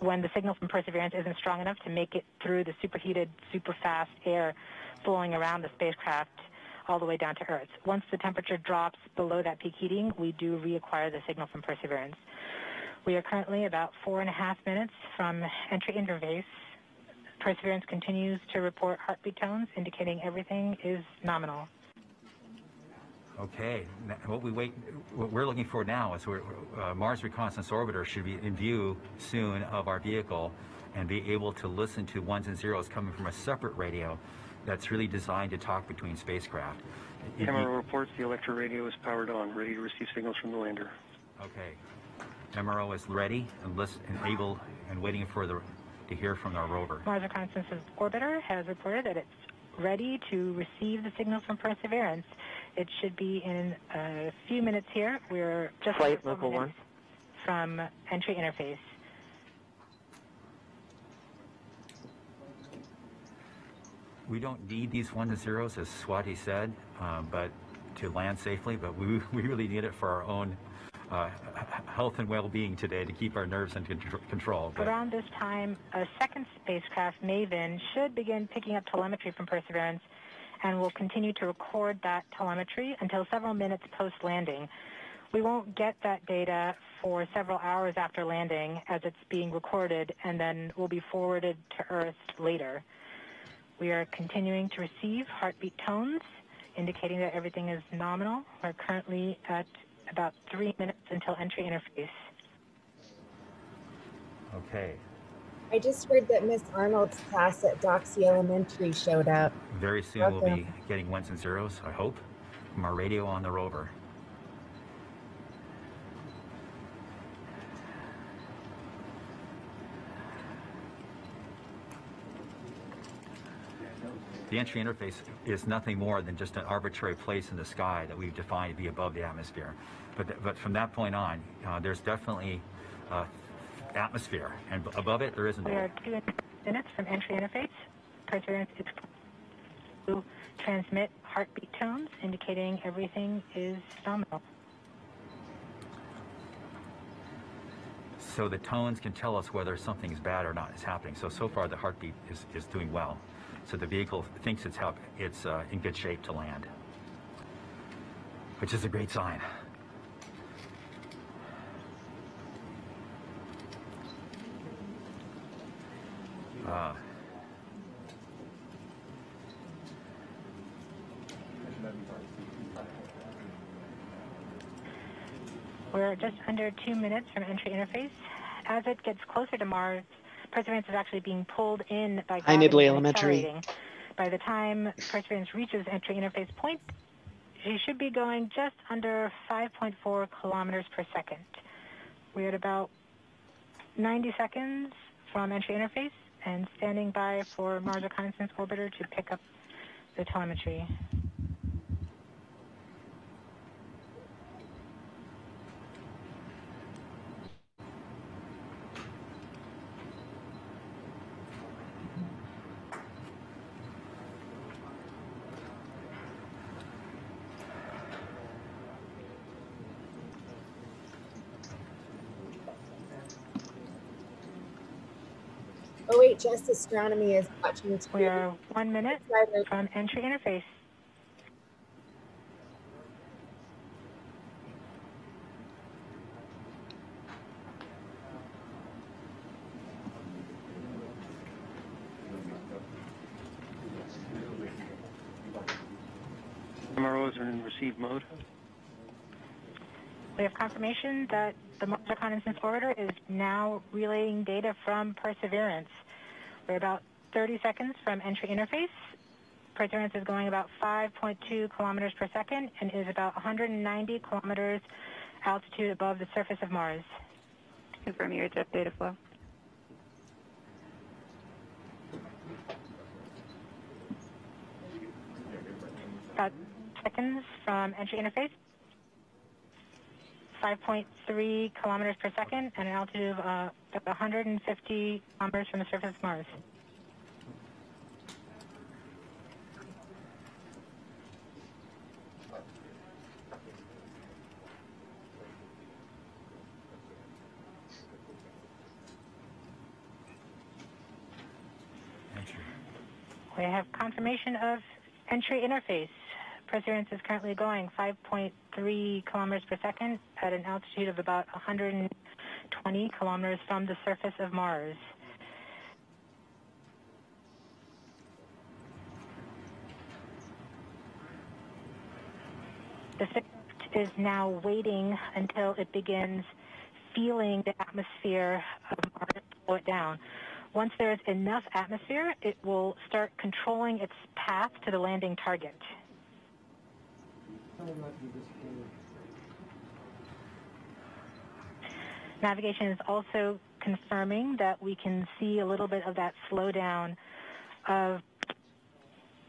when the signal from Perseverance isn't strong enough to make it through the superheated, super fast air flowing around the spacecraft all the way down to Earth. Once the temperature drops below that peak heating, we do reacquire the signal from Perseverance. We are currently about four and a half minutes from entry interface. Perseverance continues to report heartbeat tones, indicating everything is nominal. Okay, n- what we wait, what we're looking for now is we're, uh, Mars Reconnaissance Orbiter should be in view soon of our vehicle and be able to listen to ones and zeros coming from a separate radio that's really designed to talk between spacecraft. It- it- MRO reports the Electra radio is powered on, ready to receive signals from the lander. Okay. MRO is ready and listen, and able and waiting for the to hear from our rover. Mars Reconnaissance Orbiter has reported that it's ready to receive the signals from Perseverance. It should be in a few minutes here. We're just Flight over four level one. from entry interface. We don't need these ones and zeros, as Swati said, um, but to land safely. But we we really need it for our own uh, health and well-being today to keep our nerves under control. But Around this time, a second spacecraft, MAVEN, should begin picking up telemetry from Perseverance and will continue to record that telemetry until several minutes post-landing. We won't get that data for several hours after landing as it's being recorded and then will be forwarded to Earth later. We are continuing to receive heartbeat tones indicating that everything is nominal. We're currently at about three minutes until entry interface. okay, I just heard that Miss Arnold's class at Doxy Elementary showed up. very soon we'll be getting ones and zeros. I hope from our radio on the rover. The entry interface is nothing more than just an arbitrary place in the sky that we've defined to be above the atmosphere. But, th- but from that point on, uh, there's definitely uh, atmosphere, and above it there isn't. We are two minutes from entry interface. Perseverance to transmit heartbeat tones indicating everything is nominal. So the tones can tell us whether something's bad or not is happening. So so far the heartbeat is, is doing well. So the vehicle thinks it's help, it's uh, in good shape to land, which is a great sign. Uh, We're just under two minutes from entry interface. As it gets closer to Mars, Perseverance is actually being pulled in by Hi, Nibley Elementary. By the time Perseverance reaches entry interface point, she should be going just under 5.4 kilometers per second. We're at about 90 seconds from entry interface. and standing by for Mars Reconnaissance Orbiter to pick up the telemetry. OHS Astronomy is watching. We are one minute from entry interface. MROs are in receive mode. We have confirmation that the Mars Reconnaissance Orbiter is now relaying data from Perseverance. We're about 30 seconds from entry interface. Perseverance is going about 5.2 kilometers per second and is about 190 kilometers altitude above the surface of Mars. Confirm your jet data flow. About seconds from entry interface. 5.3 kilometers per second and an altitude of uh, about 150 kilometers from the surface of Mars. We have confirmation of entry interface. Perseverance is currently going 5.3 kilometers per second at an altitude of about 120 kilometers from the surface of Mars. The spacecraft is now waiting until it begins feeling the atmosphere of Mars slow it down. Once there is enough atmosphere, it will start controlling its path to the landing target. Navigation is also confirming that we can see a little bit of that slowdown of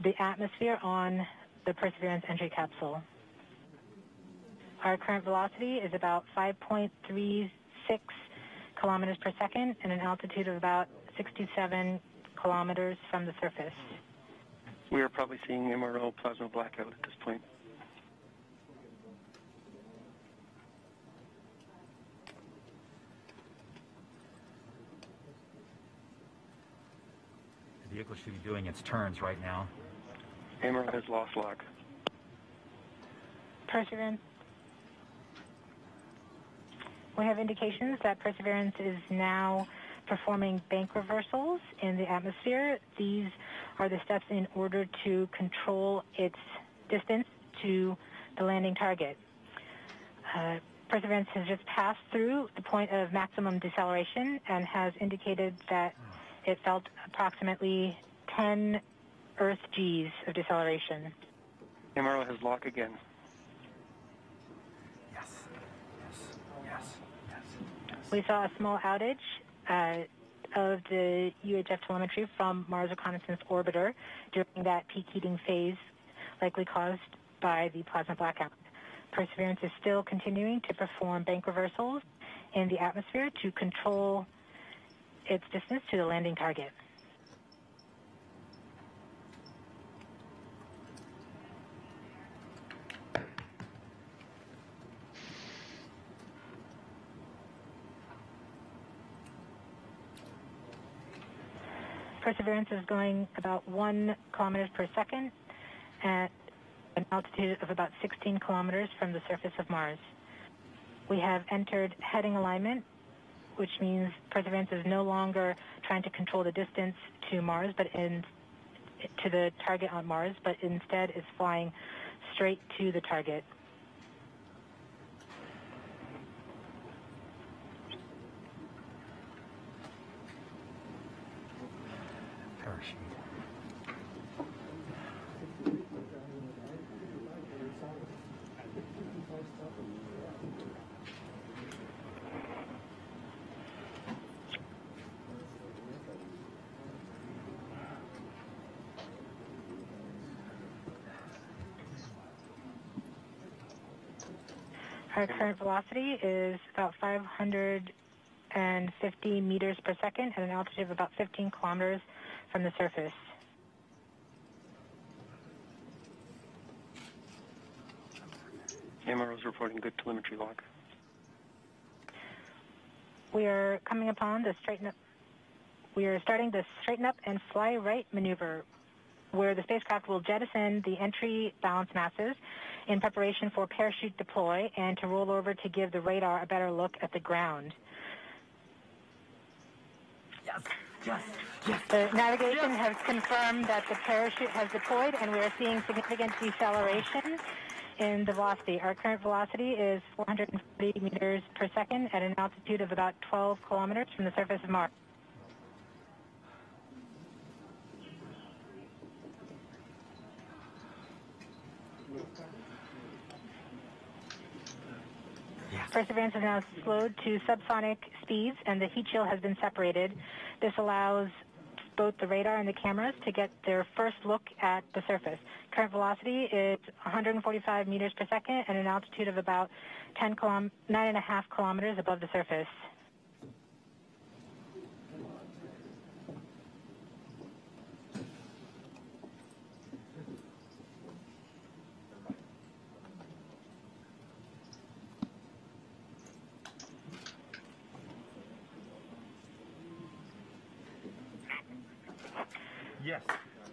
the atmosphere on the Perseverance entry capsule. Our current velocity is about 5.36 kilometers per second and an altitude of about 67 kilometers from the surface. We are probably seeing MRO plasma blackout at this point. The vehicle should be doing its turns right now. MRO has lost lock. Perseverance. We have indications that Perseverance is now performing bank reversals in the atmosphere. These are the steps in order to control its distance to the landing target. Uh, Perseverance has just passed through the point of maximum deceleration and has indicated that it felt approximately 10 Earth Gs of deceleration. MRO has lock again. Yes. Yes. Yes. Yes. yes. We saw a small outage uh, of the UHF telemetry from Mars Reconnaissance Orbiter during that peak heating phase, likely caused by the plasma blackout. Perseverance is still continuing to perform bank reversals in the atmosphere to control its distance to the landing target. Perseverance is going about one kilometer per second at an altitude of about 16 kilometers from the surface of Mars. We have entered heading alignment, which means Perseverance is no longer trying to control the distance to Mars, but in to the target on Mars, but instead is flying straight to the target. Parachute. Our current velocity is about 550 meters per second at an altitude of about 15 kilometers from the surface. MRO's reporting good telemetry log. We are coming upon the straighten up. We are starting the straighten up and fly right maneuver, where the spacecraft will jettison the entry balance masses in preparation for parachute deploy and to roll over to give the radar a better look at the ground. Yes, yes, yes. The navigation has confirmed that the parachute has deployed and we are seeing significant deceleration in the velocity. Our current velocity is 440 meters per second at an altitude of about 12 kilometers from the surface of Mars. Perseverance is now slowed to subsonic speeds and the heat shield has been separated. This allows both the radar and the cameras to get their first look at the surface. Current velocity is 145 meters per second at an altitude of about 10 kilom 9.5 kilometers above the surface.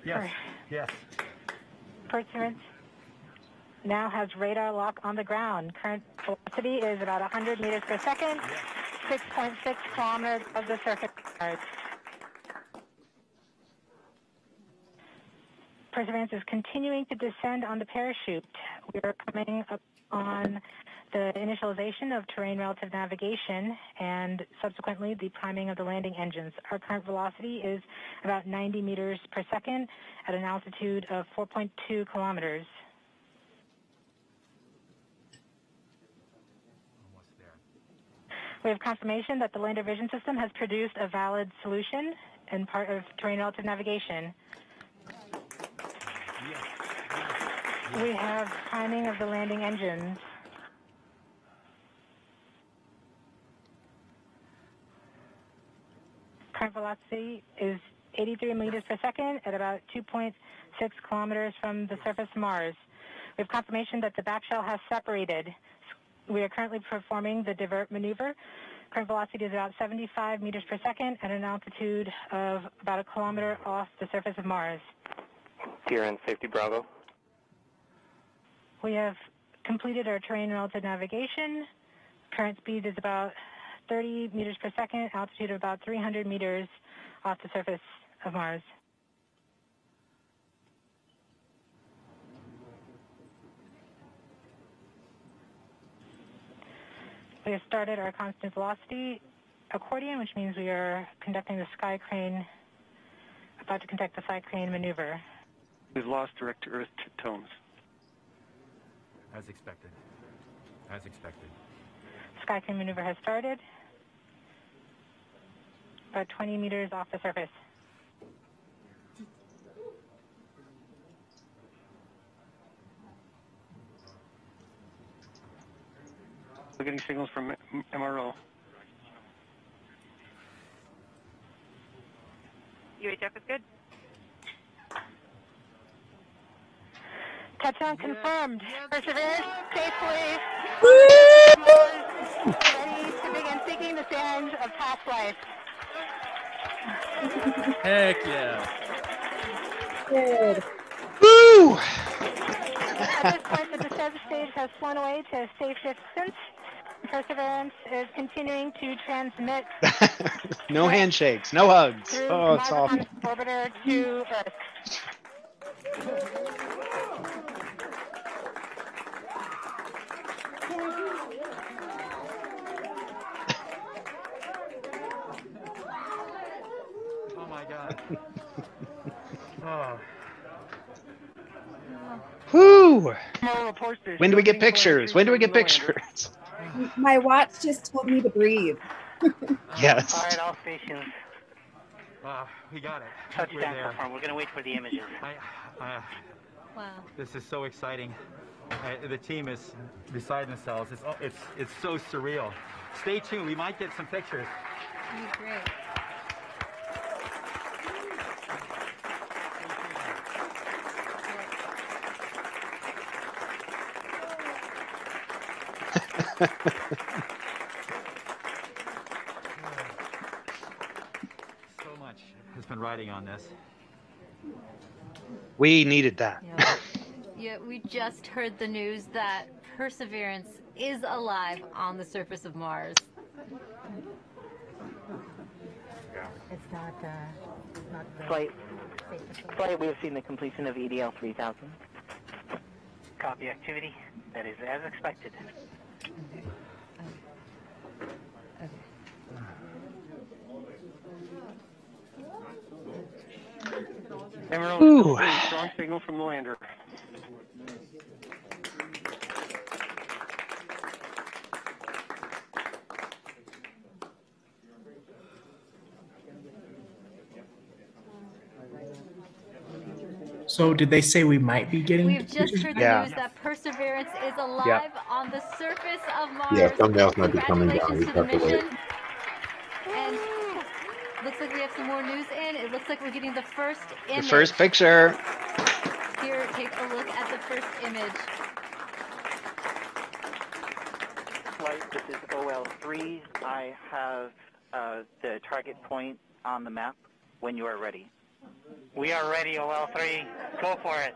Yes, yes, yes. Perseverance now has radar lock on the ground. Current velocity is about 100 meters per second, 6.6 kilometers of the surface of Mars. Perseverance is continuing to descend on the parachute. We are coming up on the initialization of terrain relative navigation and subsequently the priming of the landing engines. Our current velocity is about 90 meters per second at an altitude of 4.2 kilometers. We have confirmation that the lander vision system has produced a valid solution and part of terrain relative navigation. We have timing of the landing engines. Current velocity is 83 meters per second at about 2.6 kilometers from the surface of Mars. We have confirmation that the back shell has separated. We are currently performing the divert maneuver. Current velocity is about 75 meters per second at an altitude of about a kilometer off the surface of Mars. Here in Safety Bravo. We have completed our terrain relative navigation. Current speed is about 30 meters per second, altitude of about 300 meters off the surface of Mars. We have started our constant velocity accordion, which means we are conducting the sky crane, about to conduct the sky crane maneuver. We've lost direct to Earth tones. As expected. As expected. Sky crane maneuver has started. About 20 meters off the surface. We're getting signals from MRO. UHF is good. Touchdown confirmed. Perseverance safely. Ready to begin seeking the sands of past life. Heck yeah. Good. Woo! At this point, the descent stage has flown away to safe distance. Perseverance is continuing to transmit no handshakes, no hugs. Oh, it's awful. Orbiter to Earth. Oh. Whoo! MRO reports there's When do we get pictures? When do we get telemetry from the pictures? My watch just told me to breathe. Yes. All right, all stations. Uh, we got it. We're Touchdown there. confirmed. We're going to wait for the images. I, uh, Wow. This is so exciting. Uh, the team is beside themselves. It's, oh, it's, it's so surreal. Stay tuned. We might get some pictures. Great. So much has been riding on this. We needed that. Yeah, we just heard the news that Perseverance is alive on the surface of Mars. It's not, uh, not the Flight, flight, we have seen the completion of EDL 3000. Copy activity. That is as expected. Emerald, strong signal from the lander. So did they say we might be getting? We've just heard the Yeah. news that Perseverance is alive on the surface of Mars. Yeah, thumbnails might be coming down. We Congratulations just the have to wait. And looks like we have some more news in. It looks like we're getting the first image. The image. first picture. Here, take a look at the first image. Flight, this is OL3. I have uh, the target point on the map when you are ready. We are ready, OL3. Go for it.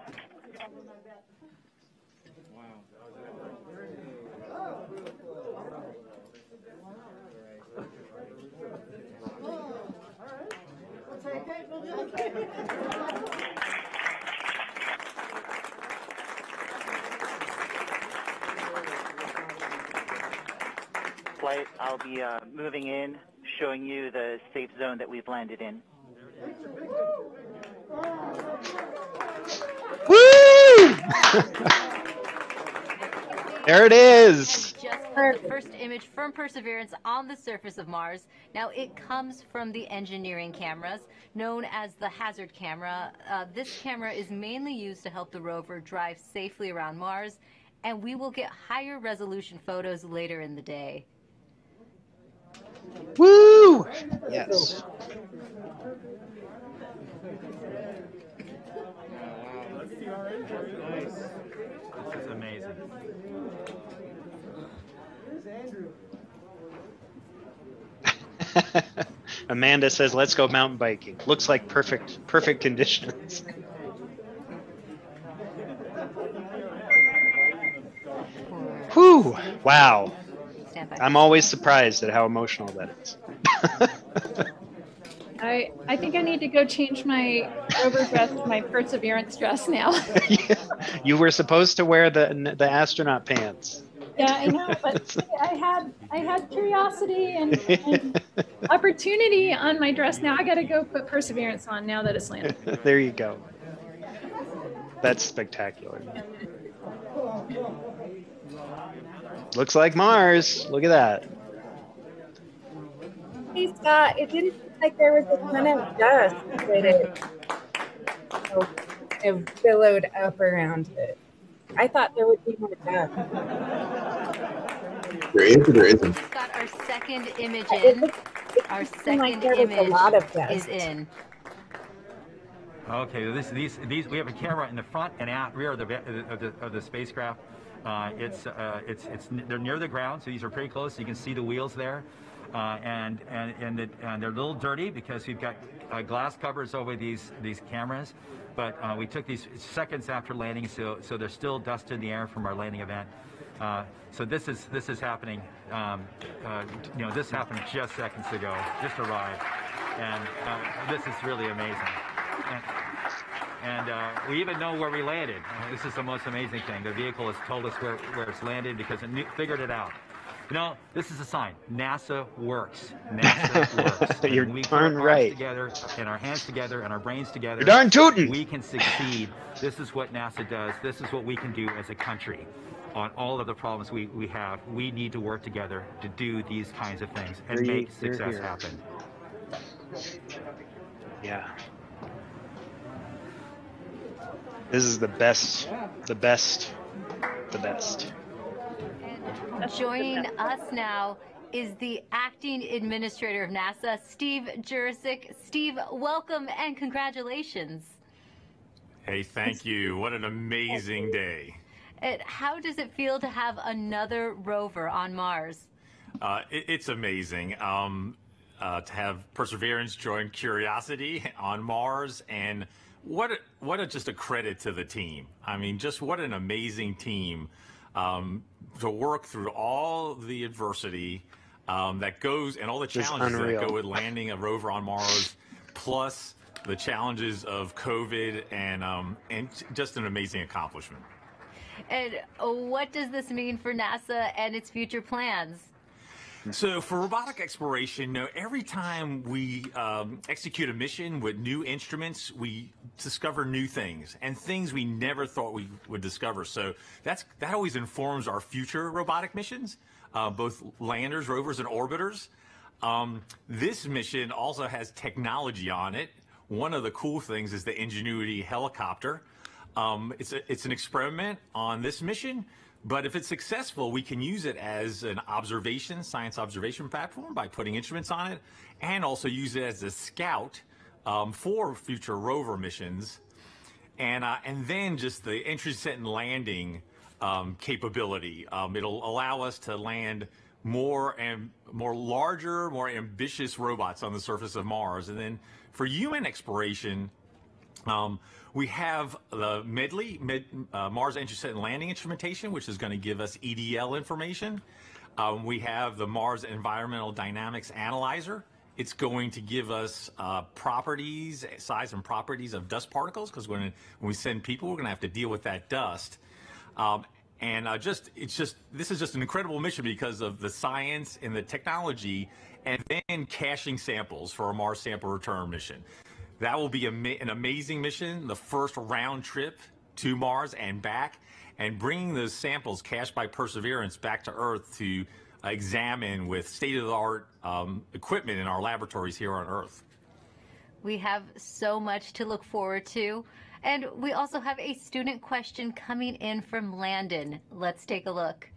Flight, I'll be uh, moving in, showing you the safe zone that we've landed in. Woo! there it is. Just heard the first image from Perseverance on the surface of Mars. Now, it comes from the engineering cameras known as the hazard camera. Uh, this camera is mainly used to help the rover drive safely around Mars, and we will get higher resolution photos later in the day. Woo! Yes. This is amazing. Amanda says, "Let's go mountain biking." Looks like perfect, perfect conditions. Whew! Wow. I'm always surprised at how emotional that is. I I think I need to go change my rover dress my perseverance dress now. You were supposed to wear the the astronaut pants. yeah, I know, but I had I had curiosity and, and opportunity on my dress. Now I got to go put perseverance on now that it's landed. there you go. That's spectacular. Looks like Mars. Look at that. Hey Scott, it didn't look like there was a ton of dust that it, it billowed up around it. I thought there would be more dust. There is or there isn't? We've got our second image It in. looks- Our seemed like second there a image lot of dust. is in. Okay, this, these, these, we have a camera in the front and out rear of the, of the, of the spacecraft. Uh, it's, uh, it's, it's, they're near the ground, so these are pretty close. You can see the wheels there. Uh, and, and, and, and they're a little dirty because we've got uh, glass covers over these, these cameras. But uh, we took these seconds after landing, so, so there's still dust in the air from our landing event. Uh, so this is, this is happening, um, uh, you know, this happened just seconds ago, just arrived. And uh, this is really amazing. And, and uh, we even know where we landed. This is the most amazing thing. The vehicle has told us where, where it's landed because it knew, figured it out. You know, this is a sign. NASA works. NASA works. You're When we put darn our right. Together and our hands together and our brains together. You're darn tootin'. We can succeed. This is what NASA does. This is what we can do as a country. On all of the problems we, we have, we need to work together to do these kinds of things and make success here. happen. Yeah. This is the best, the best, the best. Joining us now is the acting administrator of NASA, Steve Jurczyk. Steve, welcome and congratulations. Hey, thank you. What an amazing day. And how does it feel to have another rover on Mars? Uh, it, it's amazing um, uh, to have Perseverance join Curiosity on Mars, and what a, what a, just a credit to the team. I mean, just what an amazing team um, to work through all the adversity um, that goes and all the challenges that go with landing a rover on Mars, plus the challenges of COVID, and um, and just an amazing accomplishment. And what does this mean for NASA and its future plans? So for robotic exploration, every time we um, execute a mission with new instruments, we discover new things and things we never thought we would discover. So that's that always informs our future robotic missions, uh, both landers, rovers, and orbiters. Um, this mission also has technology on it. One of the cool things is the Ingenuity helicopter. Um, it's, a, it's an experiment on this mission, but if it's successful, we can use it as an observation, science observation platform by putting instruments on it, and also use it as a scout um, for future rover missions. And, uh, and then just the entry, descent, and landing um, capability. Um, it'll allow us to land more and more larger, more ambitious robots on the surface of Mars. And then for human exploration, um, we have the MEDLI, Med, uh, Mars Entry, Descent, and Landing Instrumentation, which is going to give us EDL information. Um, we have the Mars Environmental Dynamics Analyzer. It's going to give us uh, properties, size and properties of dust particles, because when, when we send people, we're going to have to deal with that dust. Um, and uh, just, it's just, this is just an incredible mission because of the science and the technology, and then caching samples for a Mars sample return mission. That will be an amazing mission, the first round trip to Mars and back, and bringing those samples cached by Perseverance back to Earth to examine with state of the art um, equipment in our laboratories here on Earth. We have so much to look forward to. And we also have a student question coming in from Landon. Let's take a look.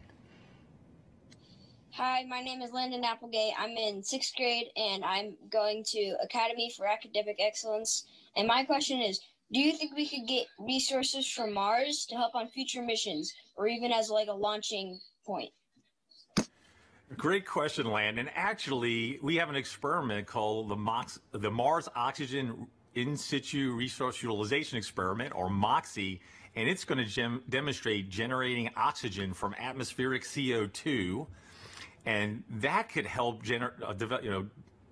Hi, my name is Landon Applegate. I'm in sixth grade and I'm going to Academy for Academic Excellence. And my question is Do you think we could get resources from Mars to help on future missions or even as like a launching point? Great question, Landon. Actually, we have an experiment called the, Mox, the Mars Oxygen In Situ Resource Utilization Experiment, or MOXIE, and it's going to gem- demonstrate generating oxygen from atmospheric CO2, and that could help gener- uh, develop, you know,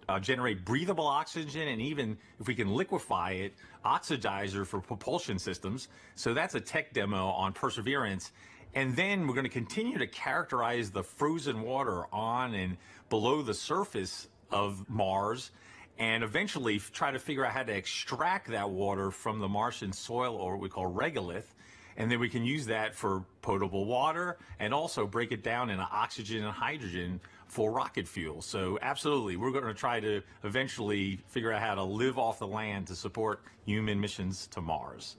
uh, generate breathable oxygen, and even if we can liquefy it, oxidizer for propulsion systems. So that's a tech demo on Perseverance. And then we're going to continue to characterize the frozen water on and below the surface of Mars and eventually try to figure out how to extract that water from the Martian soil or what we call regolith. And then we can use that for potable water and also break it down into oxygen and hydrogen for rocket fuel. So absolutely, we're going to try to eventually figure out how to live off the land to support human missions to Mars.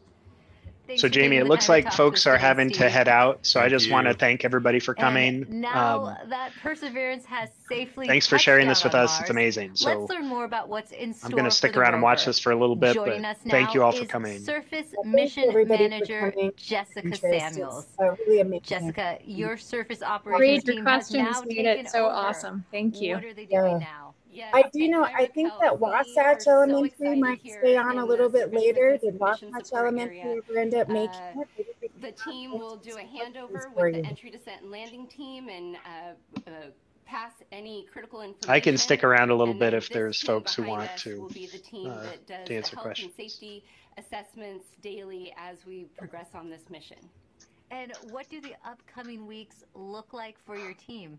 Thanks So Jamie, it looks like folks are today, having to head out. So I Thank just want to thank everybody for coming. And now Um, that Perseverance has safely thanks for sharing this with on us. It's amazing. So let's learn more about what's in store I'm going to stick the around and watch this for a little bit, but Joining us thank you all for coming. Surface Thank Mission Manager. Jessica Samuels. uh, really amazing. Jessica, your surface Great, operations your team has now questions made taken it so over. awesome. Thank you. What are they doing Yeah. now? I do know, I think that Wasatch Elementary might stay on a little bit later. Did Wasatch Elementary ever end up making Uh, it? The team will do a handover with you. the entry, descent, and landing team and uh, uh, pass any critical information. I can stick around a little bit if there's folks who want to, Will be the team uh, that does to the answer health questions. and safety assessments daily as we progress on this mission. And what do the upcoming weeks look like for your team?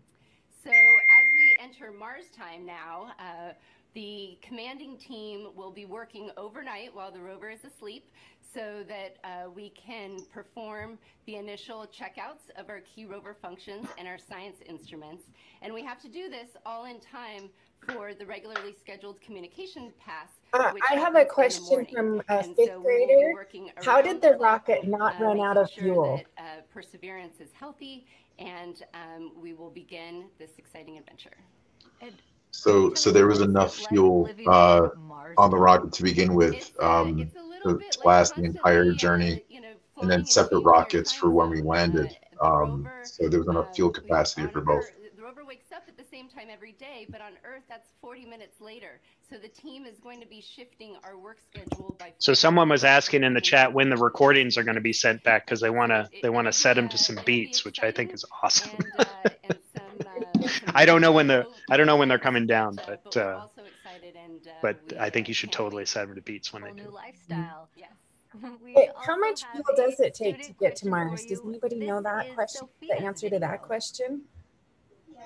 So as we enter Mars time now, uh, The commanding team will be working overnight while the rover is asleep so that uh, we can perform the initial checkouts of our key rover functions and our science instruments. And we have to do this all in time for the regularly scheduled communication pass. Uh, I have a question from a And fifth so we will be grader. How did the rocket not uh, run out of fuel? that, uh, Perseverance is healthy, and um, we will begin this exciting adventure. So, so there was enough fuel uh, on the rocket to begin with um, to, to last the entire journey, and then separate rockets for when we landed. Um, so there was enough fuel capacity for both. The wakes up at the same time every day, but on Earth, that's 40 minutes later. So the team is going to be shifting our work schedule by. So someone was asking in the chat when the recordings are going to be sent back because they want to they want to set them to some beats, which I think is awesome. Uh, uh, I don't know when the I don't know when they're coming down, but uh, uh, but I think you should totally set them to beats when they do. lifestyle. Yes. Wait, how much fuel does it take to get to Mars? Does anybody know that question? The answer to that question?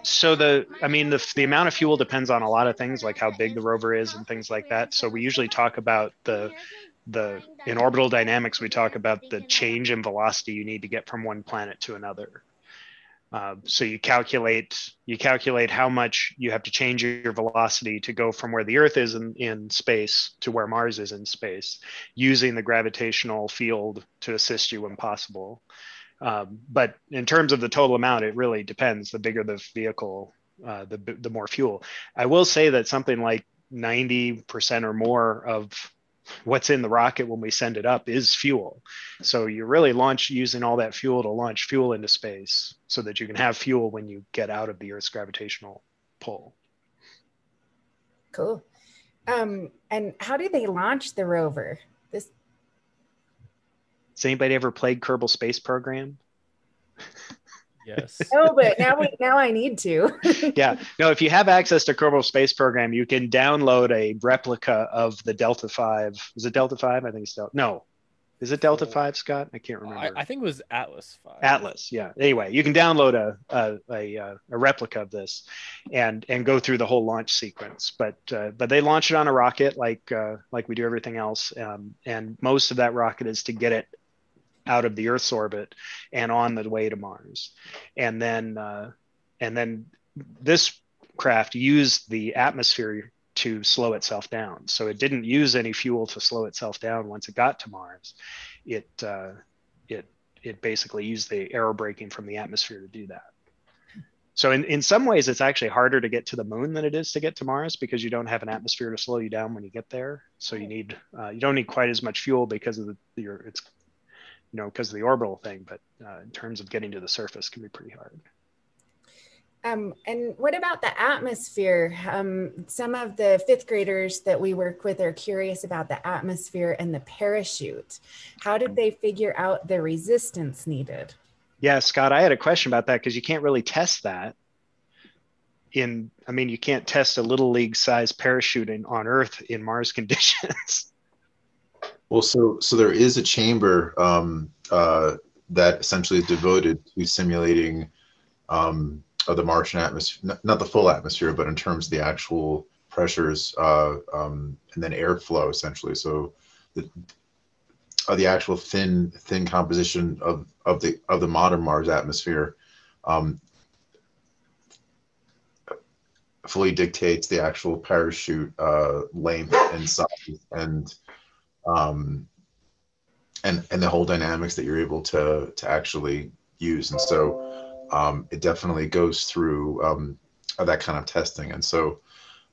So the, I mean, the, the amount of fuel depends on a lot of things, like how big the rover is and things like that. So we usually talk about the, the, in orbital dynamics, we talk about the change in velocity you need to get from one planet to another. Uh, so you calculate, you calculate how much you have to change your velocity to go from where the Earth is in, in space to where Mars is in space, using the gravitational field to assist you when possible. Um, but in terms of the total amount, it really depends. The bigger the vehicle, uh, the the more fuel. I will say that something like ninety percent or more of what's in the rocket when we send it up is fuel. So you really launch using all that fuel to launch fuel into space, so that you can have fuel when you get out of the Earth's gravitational pull. Cool. Um, and how do they launch the rover? This Has anybody ever played Kerbal Space Program? Yes. no, but now we now I need to. yeah. No, if you have access to Kerbal Space Program, you can download a replica of the Delta 5. Is it Delta 5? I think it's Delta. No. Is it Delta 5, Scott? I can't remember. I, I think it was Atlas 5. Atlas, yeah. Anyway, you can download a a, a, uh, a replica of this, and and go through the whole launch sequence. But uh, but they launch it on a rocket like uh, like we do everything else, um, and most of that rocket is to get it out of the Earth's orbit and on the way to Mars, and then uh, and then this craft used the atmosphere to slow itself down. So it didn't use any fuel to slow itself down once it got to Mars. It uh, it it basically used the aerobraking from the atmosphere to do that. So in, in some ways, it's actually harder to get to the moon than it is to get to Mars because you don't have an atmosphere to slow you down when you get there. So you need uh, you don't need quite as much fuel because of the your it's you know because of the orbital thing. But uh, in terms of getting to the surface, can be pretty hard. Um, and what about the atmosphere? Um, some of the fifth graders that we work with are curious about the atmosphere and the parachute. How did they figure out the resistance needed? Yeah, Scott, I had a question about that because you can't really test that. In, I mean, you can't test a little league size parachute in, on Earth in Mars conditions. Well, so so there is a chamber um, uh, that essentially is devoted to simulating um, the Martian atmosphere, not, not, the full atmosphere, but in terms of the actual pressures uh, um, and then airflow, essentially. So the uh, the actual thin thin composition of of the of the modern Mars atmosphere um, fully dictates the actual parachute uh, length and size and um, and and the whole dynamics that you're able to to actually use. And so um, it definitely goes through um, that kind of testing. And so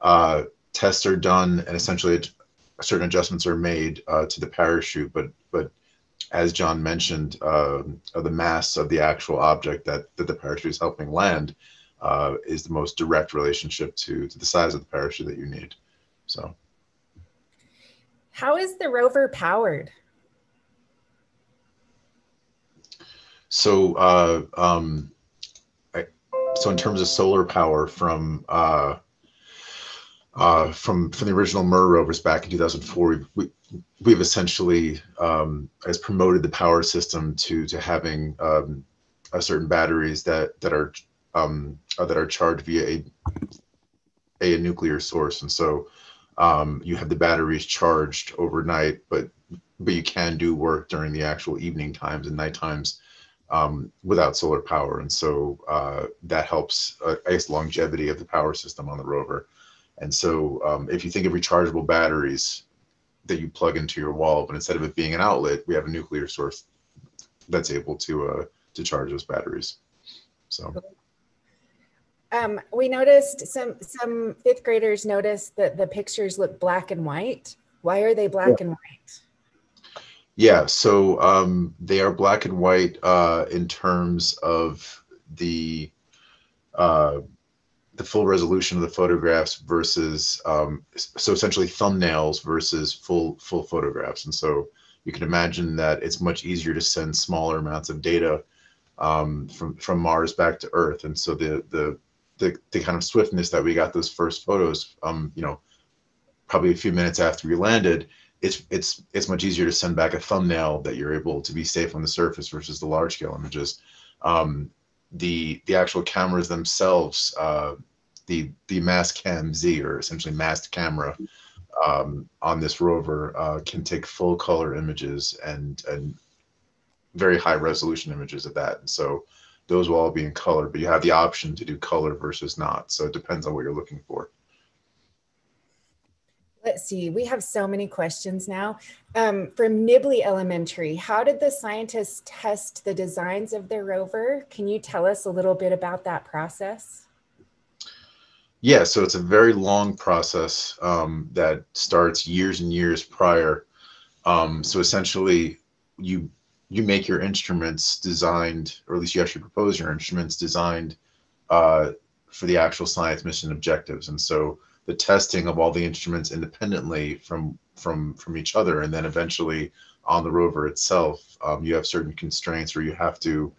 uh, tests are done, and essentially certain adjustments are made uh, to the parachute. But but as John mentioned, uh, the mass of the actual object that that the parachute is helping land uh, is the most direct relationship to to the size of the parachute that you need. So. How is the rover powered? So, uh, um, I, so in terms of solar power from uh, uh, from from the original MER rovers back in 2004, we, we have essentially um, has promoted the power system to to having um, a certain batteries that that are um, that are charged via a, a nuclear source, and so um, you have the batteries charged overnight, but but you can do work during the actual evening times and night times um, without solar power, and so uh, that helps uh, I guess longevity of the power system on the rover. And so um, if you think of rechargeable batteries that you plug into your wall, but instead of it being an outlet, we have a nuclear source that's able to uh, to charge those batteries. So. Um, we noticed some some fifth graders noticed that the pictures look black and white. Why are they black yeah. and white? Yeah, so um, they are black and white uh, in terms of the uh, the full resolution of the photographs versus um, so essentially thumbnails versus full full photographs, and so you can imagine that it's much easier to send smaller amounts of data um, from from Mars back to Earth, and so the the the, the kind of swiftness that we got those first photos, um, you know, probably a few minutes after we landed, it's it's it's much easier to send back a thumbnail that you're able to be safe on the surface versus the large scale images. Um, the the actual cameras themselves, uh, the the Mastcam Z or essentially mast camera um, on this rover uh, can take full color images and and very high resolution images of that. And so those will all be in color, but you have the option to do color versus not. So it depends on what you're looking for. Let's see, we have so many questions now. Um, from Nibley Elementary, how did the scientists test the designs of their rover? Can you tell us a little bit about that process? Yeah, so it's a very long process um, that starts years and years prior. Um, so essentially, you you make your instruments designed, or at least you actually propose your instruments designed uh, for the actual science mission objectives. And so the testing of all the instruments independently from from from each other, and then eventually on the rover itself, um, you have certain constraints where you have to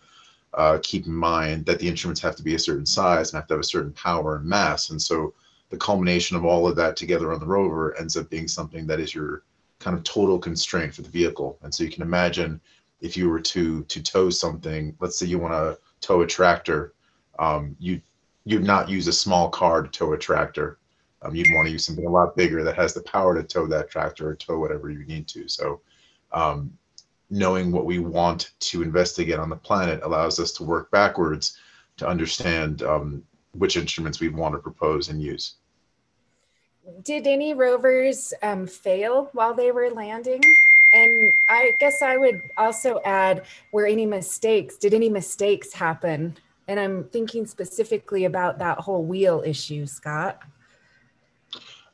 uh, keep in mind that the instruments have to be a certain size and have to have a certain power and mass. And so the culmination of all of that together on the rover ends up being something that is your kind of total constraint for the vehicle. And so you can imagine if you were to to tow something, let's say you want to tow a tractor, um, you you'd not use a small car to tow a tractor. Um, you'd want to use something a lot bigger that has the power to tow that tractor or tow whatever you need to. So, um, knowing what we want to investigate on the planet allows us to work backwards to understand um, which instruments we want to propose and use. Did any rovers um, fail while they were landing? And I guess I would also add were any mistakes, did any mistakes happen? And I'm thinking specifically about that whole wheel issue, Scott.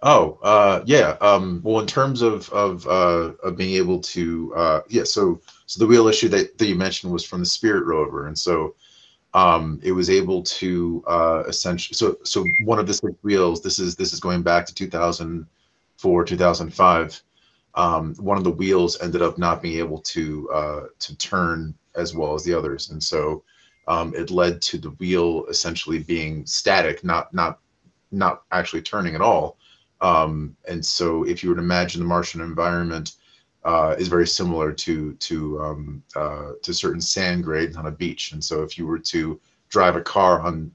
Oh, uh, yeah. Um, well, in terms of of, uh, of being able to, uh, yeah. So, so the wheel issue that, that you mentioned was from the Spirit rover, and so um, it was able to uh, essentially. So, so one of the six wheels. This is this is going back to 2004, 2005 um, one of the wheels ended up not being able to uh, to turn as well as the others, and so um, it led to the wheel essentially being static, not not not actually turning at all. Um, and so, if you would imagine the Martian environment uh, is very similar to to um, uh, to certain sand grades on a beach, and so if you were to drive a car on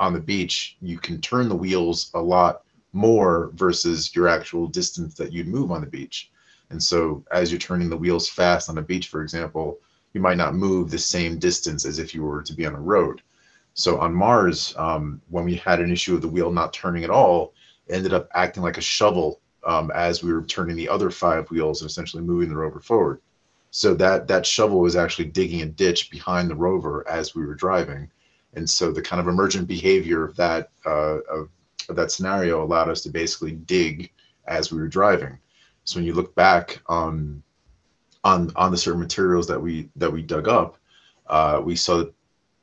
on the beach, you can turn the wheels a lot more versus your actual distance that you'd move on the beach. And so as you're turning the wheels fast on a beach, for example, you might not move the same distance as if you were to be on a road. So on Mars, um, when we had an issue of the wheel not turning at all, it ended up acting like a shovel um, as we were turning the other five wheels and essentially moving the rover forward. So that that shovel was actually digging a ditch behind the rover as we were driving, and so the kind of emergent behavior of that uh, of, of that scenario allowed us to basically dig as we were driving. So when you look back on on on the certain materials that we that we dug up, uh, we saw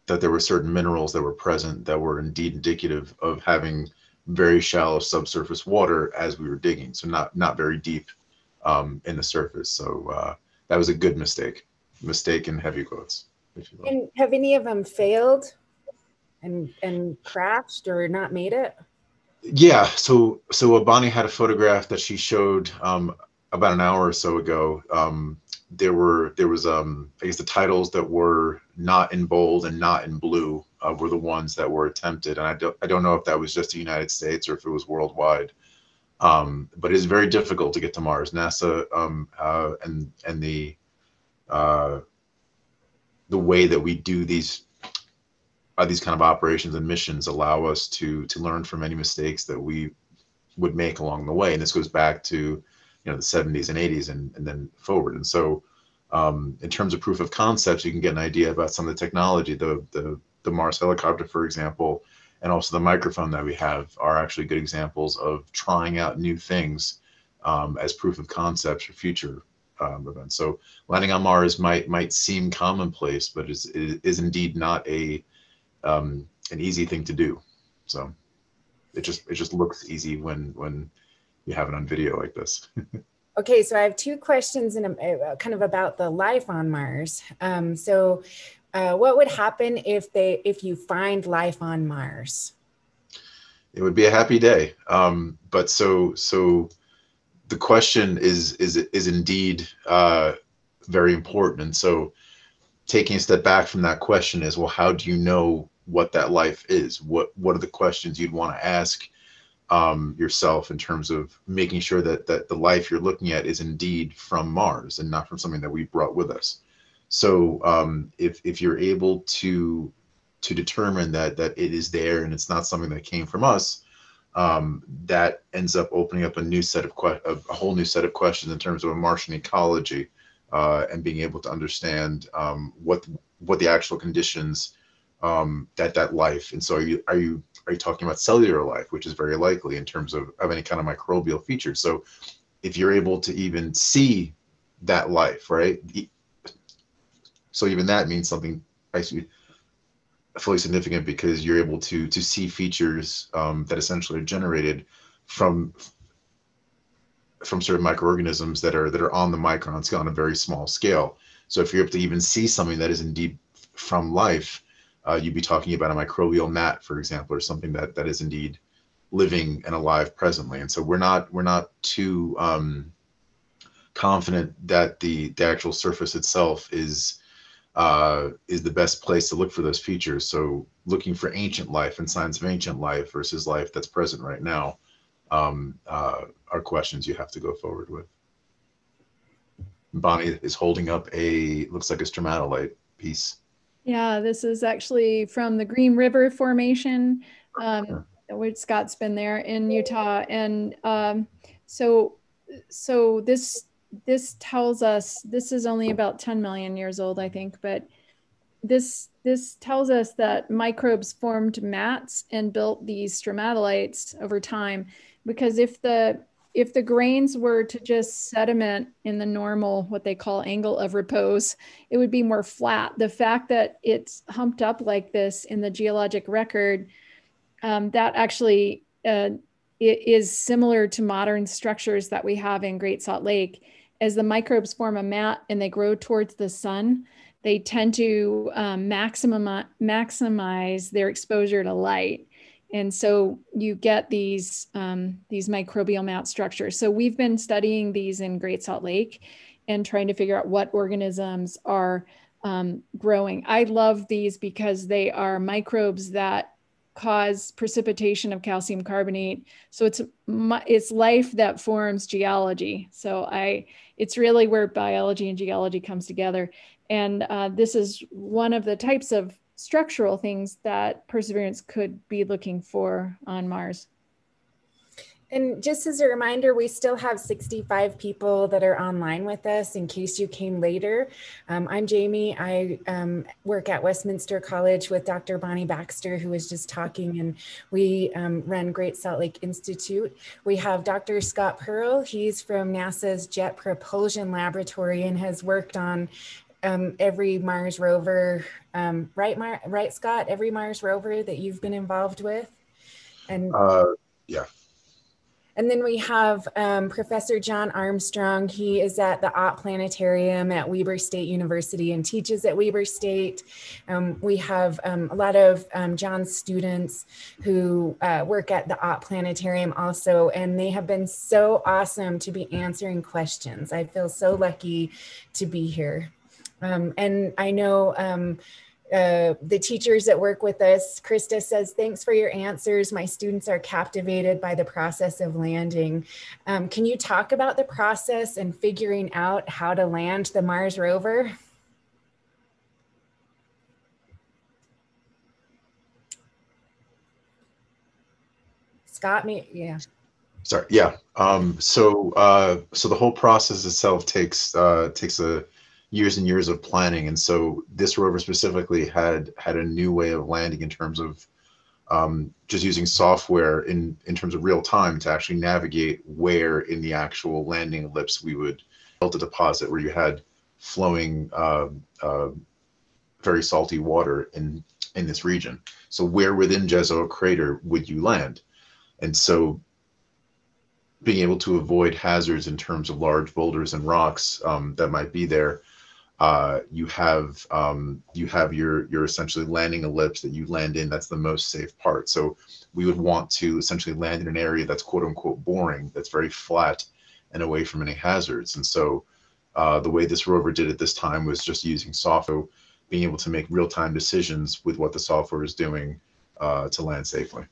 that there were certain minerals that were present that were indeed indicative of having very shallow subsurface water as we were digging. So not not very deep um, in the surface. So uh, that was a good mistake. Mistake in heavy quotes. And have any of them failed and and crashed or not made it? Yeah, so so Bonnie had a photograph that she showed um, about an hour or so ago. Um, there were there was um, I guess the titles that were not in bold and not in blue uh, were the ones that were attempted, and I don't I don't know if that was just the United States or if it was worldwide. Um, but it's very difficult to get to Mars. NASA um, uh, and and the uh, the way that we do these these kind of operations and missions allow us to to learn from any mistakes that we would make along the way. And this goes back to you know the 70s and 80s and, and then forward. And so um, in terms of proof of concepts, you can get an idea about some of the technology. The the the Mars helicopter, for example, and also the microphone that we have are actually good examples of trying out new things um, as proof of concepts for future um, events. So landing on Mars might might seem commonplace, but is is indeed not a um, an easy thing to do. So it just it just looks easy when when you have it on video like this. Okay, so I have two questions and uh, kind of about the life on Mars. Um, so, uh, what would happen if they if you find life on Mars? It would be a happy day. Um, but so so the question is is is indeed uh, very important. And so taking a step back from that question is well, how do you know what that life is? What what are the questions you'd want to ask? um, yourself in terms of making sure that that the life you're looking at is indeed from Mars and not from something that we brought with us. So um, if if you're able to to determine that that it is there and it's not something that came from us, um, that ends up opening up a new set of que- a whole new set of questions in terms of a Martian ecology uh, and being able to understand um, what what the actual conditions um, that that life. And so are you are you are you talking about cellular life, which is very likely in terms of, of any kind of microbial features. So if you're able to even see that life, right? So even that means something fully significant because you're able to to see features um, that essentially are generated from from certain microorganisms that are that are on the micron scale on a very small scale. So if you're able to even see something that is indeed from life, uh, you'd be talking about a microbial mat, for example, or something that that is indeed living and alive presently. And so we're not we're not too um, confident that the the actual surface itself is uh, is the best place to look for those features. So looking for ancient life and signs of ancient life versus life that's present right now um, uh, are questions you have to go forward with. Bonnie is holding up a looks like a stromatolite piece. Yeah, this is actually from the Green River Formation, um, which Scott's been there in Utah, and um, so so this this tells us this is only about 10 million years old, I think, but this this tells us that microbes formed mats and built these stromatolites over time because if the if the grains were to just sediment in the normal, what they call angle of repose, it would be more flat. The fact that it's humped up like this in the geologic record, um, that actually uh, is similar to modern structures that we have in Great Salt Lake. As the microbes form a mat and they grow towards the sun, they tend to um, maximum, maximize their exposure to light and so you get these um, these microbial mat structures. So we've been studying these in Great Salt Lake and trying to figure out what organisms are um, growing. I love these because they are microbes that cause precipitation of calcium carbonate. So it's it's life that forms geology. So I it's really where biology and geology comes together. And uh, this is one of the types of structural things that Perseverance could be looking for on Mars. And just as a reminder, we still have 65 people that are online with us in case you came later. Um, I'm Jamie. I um, work at Westminster College with Dr. Bonnie Baxter, who was just talking, and we um, run Great Salt Lake Institute. We have Dr. Scott Perl. He's from NASA's Jet Propulsion Laboratory and has worked on um, every Mars rover, um, right, Mar- right, Scott? Every Mars rover that you've been involved with, and uh, yeah. And then we have um, Professor John Armstrong. He is at the Ott Planetarium at Weber State University and teaches at Weber State. Um, we have um, a lot of um, John's students who uh, work at the Ott Planetarium also, and they have been so awesome to be answering questions. I feel so lucky to be here. Um, and I know um, uh, the teachers that work with us. Krista says, thanks for your answers. My students are captivated by the process of landing. Um, can you talk about the process and figuring out how to land the Mars rover? Scott, me, yeah. Sorry. Yeah. Um, so uh, so the whole process itself takes uh, takes a years and years of planning, and so this rover specifically had had a new way of landing in terms of um, just using software in in terms of real time to actually navigate where in the actual landing ellipse we would build a deposit where you had flowing uh, uh, very salty water in in this region. So where within Jezero crater would you land? And so being able to avoid hazards in terms of large boulders and rocks um, that might be there. Uh, you have um, you have your your essentially landing ellipse that you land in. That's the most safe part. So we would want to essentially land in an area that's quote unquote boring, that's very flat and away from any hazards. And so uh, the way this rover did it this time was just using software, being able to make real time decisions with what the software is doing uh, to land safely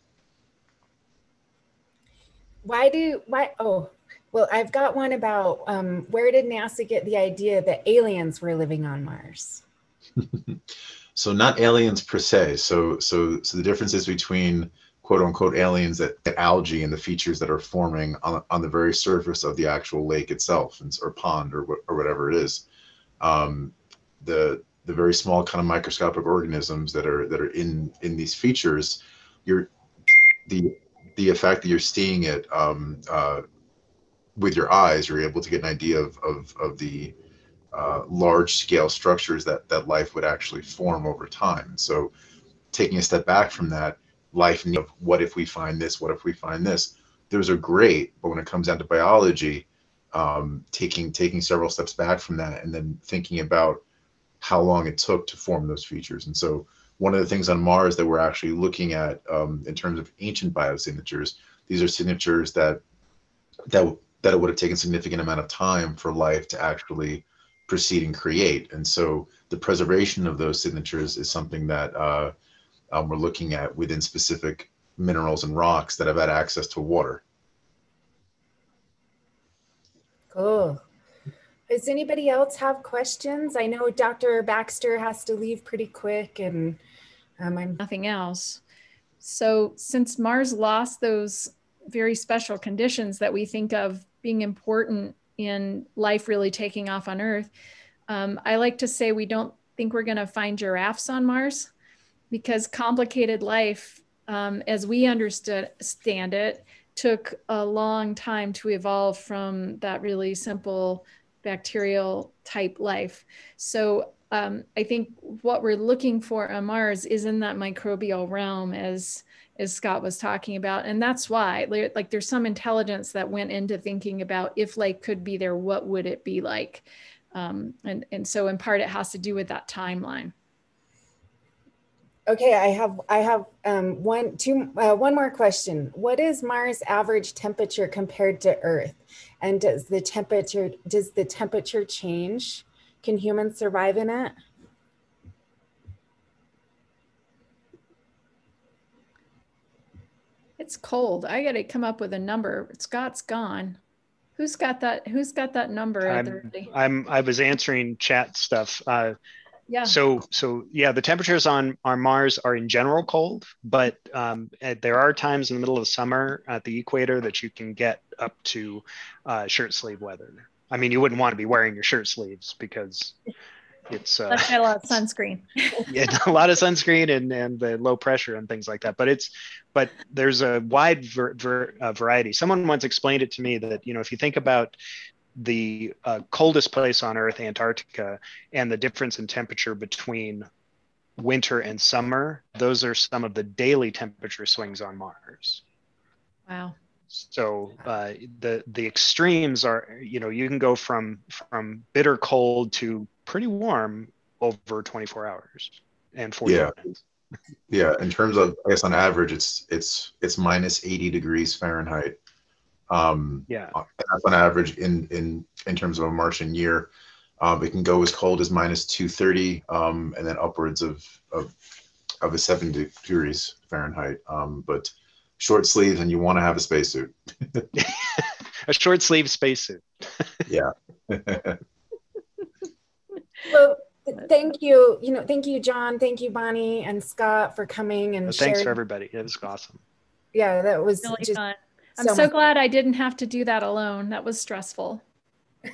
why do why oh well i've got one about um, where did nasa get the idea that aliens were living on mars? So not aliens per se. So so so the difference is between quote unquote aliens that, that algae and the features that are forming on, on the very surface of the actual lake itself or pond or, or whatever it is. Um, the the very small kind of microscopic organisms that are that are in in these features you're the the effect that you're seeing it um, uh, with your eyes, you're able to get an idea of of, of the uh, large scale structures that that life would actually form over time. So, taking a step back from that, life of what if we find this? What if we find this? Those are great, but when it comes down to biology, um, taking taking several steps back from that and then thinking about how long it took to form those features. And so one of the things on Mars that we're actually looking at um, in terms of ancient biosignatures, these are signatures that that that it would have taken significant amount of time for life to actually proceed and create. And so the preservation of those signatures is something that uh, um, we're looking at within specific minerals and rocks that have had access to water. Cool. Does anybody else have questions? I know Dr. Baxter has to leave pretty quick and um, I'm nothing else. So since Mars lost those very special conditions that we think of being important in life really taking off on Earth, um, I like to say we don't think we're going to find giraffes on Mars because complicated life, um, as we understood stand it, took a long time to evolve from that really simple bacterial type life. So um, I think what we're looking for on Mars is in that microbial realm, as as Scott was talking about, and that's why like there's some intelligence that went into thinking about if life could be there, what would it be like, um, and and so in part it has to do with that timeline. Okay, I have I have um, one two uh, one more question. What is Mars average temperature compared to Earth, and does the temperature does the temperature change? Can humans survive in it? It's cold. I got to come up with a number. Scott's gone. Who's got that? Who's got that number? I'm, I'm I was answering chat stuff. Uh, yeah. So so yeah, the temperatures on on Mars are in general cold, but um, eh, there are times in the middle of summer at the equator that you can get up to uh, shirt sleeve weather. I mean, you wouldn't want to be wearing your shirt sleeves because it's uh, a lot of sunscreen. yeah, a lot of sunscreen and and the low pressure and things like that. But it's but there's a wide ver, ver, uh, variety. Someone once explained it to me that you know if you think about the uh, coldest place on Earth, Antarctica, and the difference in temperature between winter and summer, those are some of the daily temperature swings on Mars. Wow. So uh, the the extremes are, you know, you can go from from bitter cold to pretty warm over 24 hours and 40 yeah. minutes. yeah, in terms of I guess on average, it's it's it's minus 80 degrees Fahrenheit. Um, yeah, that's on average in in in terms of a Martian year. Um, it can go as cold as minus 230 um, and then upwards of, of, of a 70 degrees Fahrenheit. Um, but short sleeves and you want to have a spacesuit. a short sleeve spacesuit. yeah. well, uh, thank you. You know, thank you, John. Thank you, Bonnie and Scott for coming and thanks for everybody. It was awesome. Yeah, that was really just fun. I'm so, glad I didn't have to do that alone. That was stressful.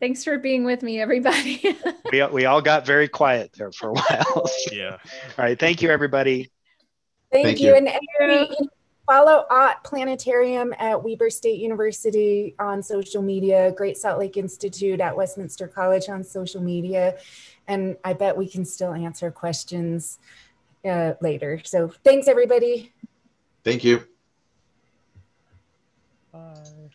Thanks for being with me, everybody. we, we all got very quiet there for a while. yeah. All right. Thank you, everybody. Thank, thank you. you. And every, follow Ott Planetarium at Weber State University on social media, Great Salt Lake Institute at Westminster College on social media. And I bet we can still answer questions uh, later. So thanks, everybody. Thank you. Bye.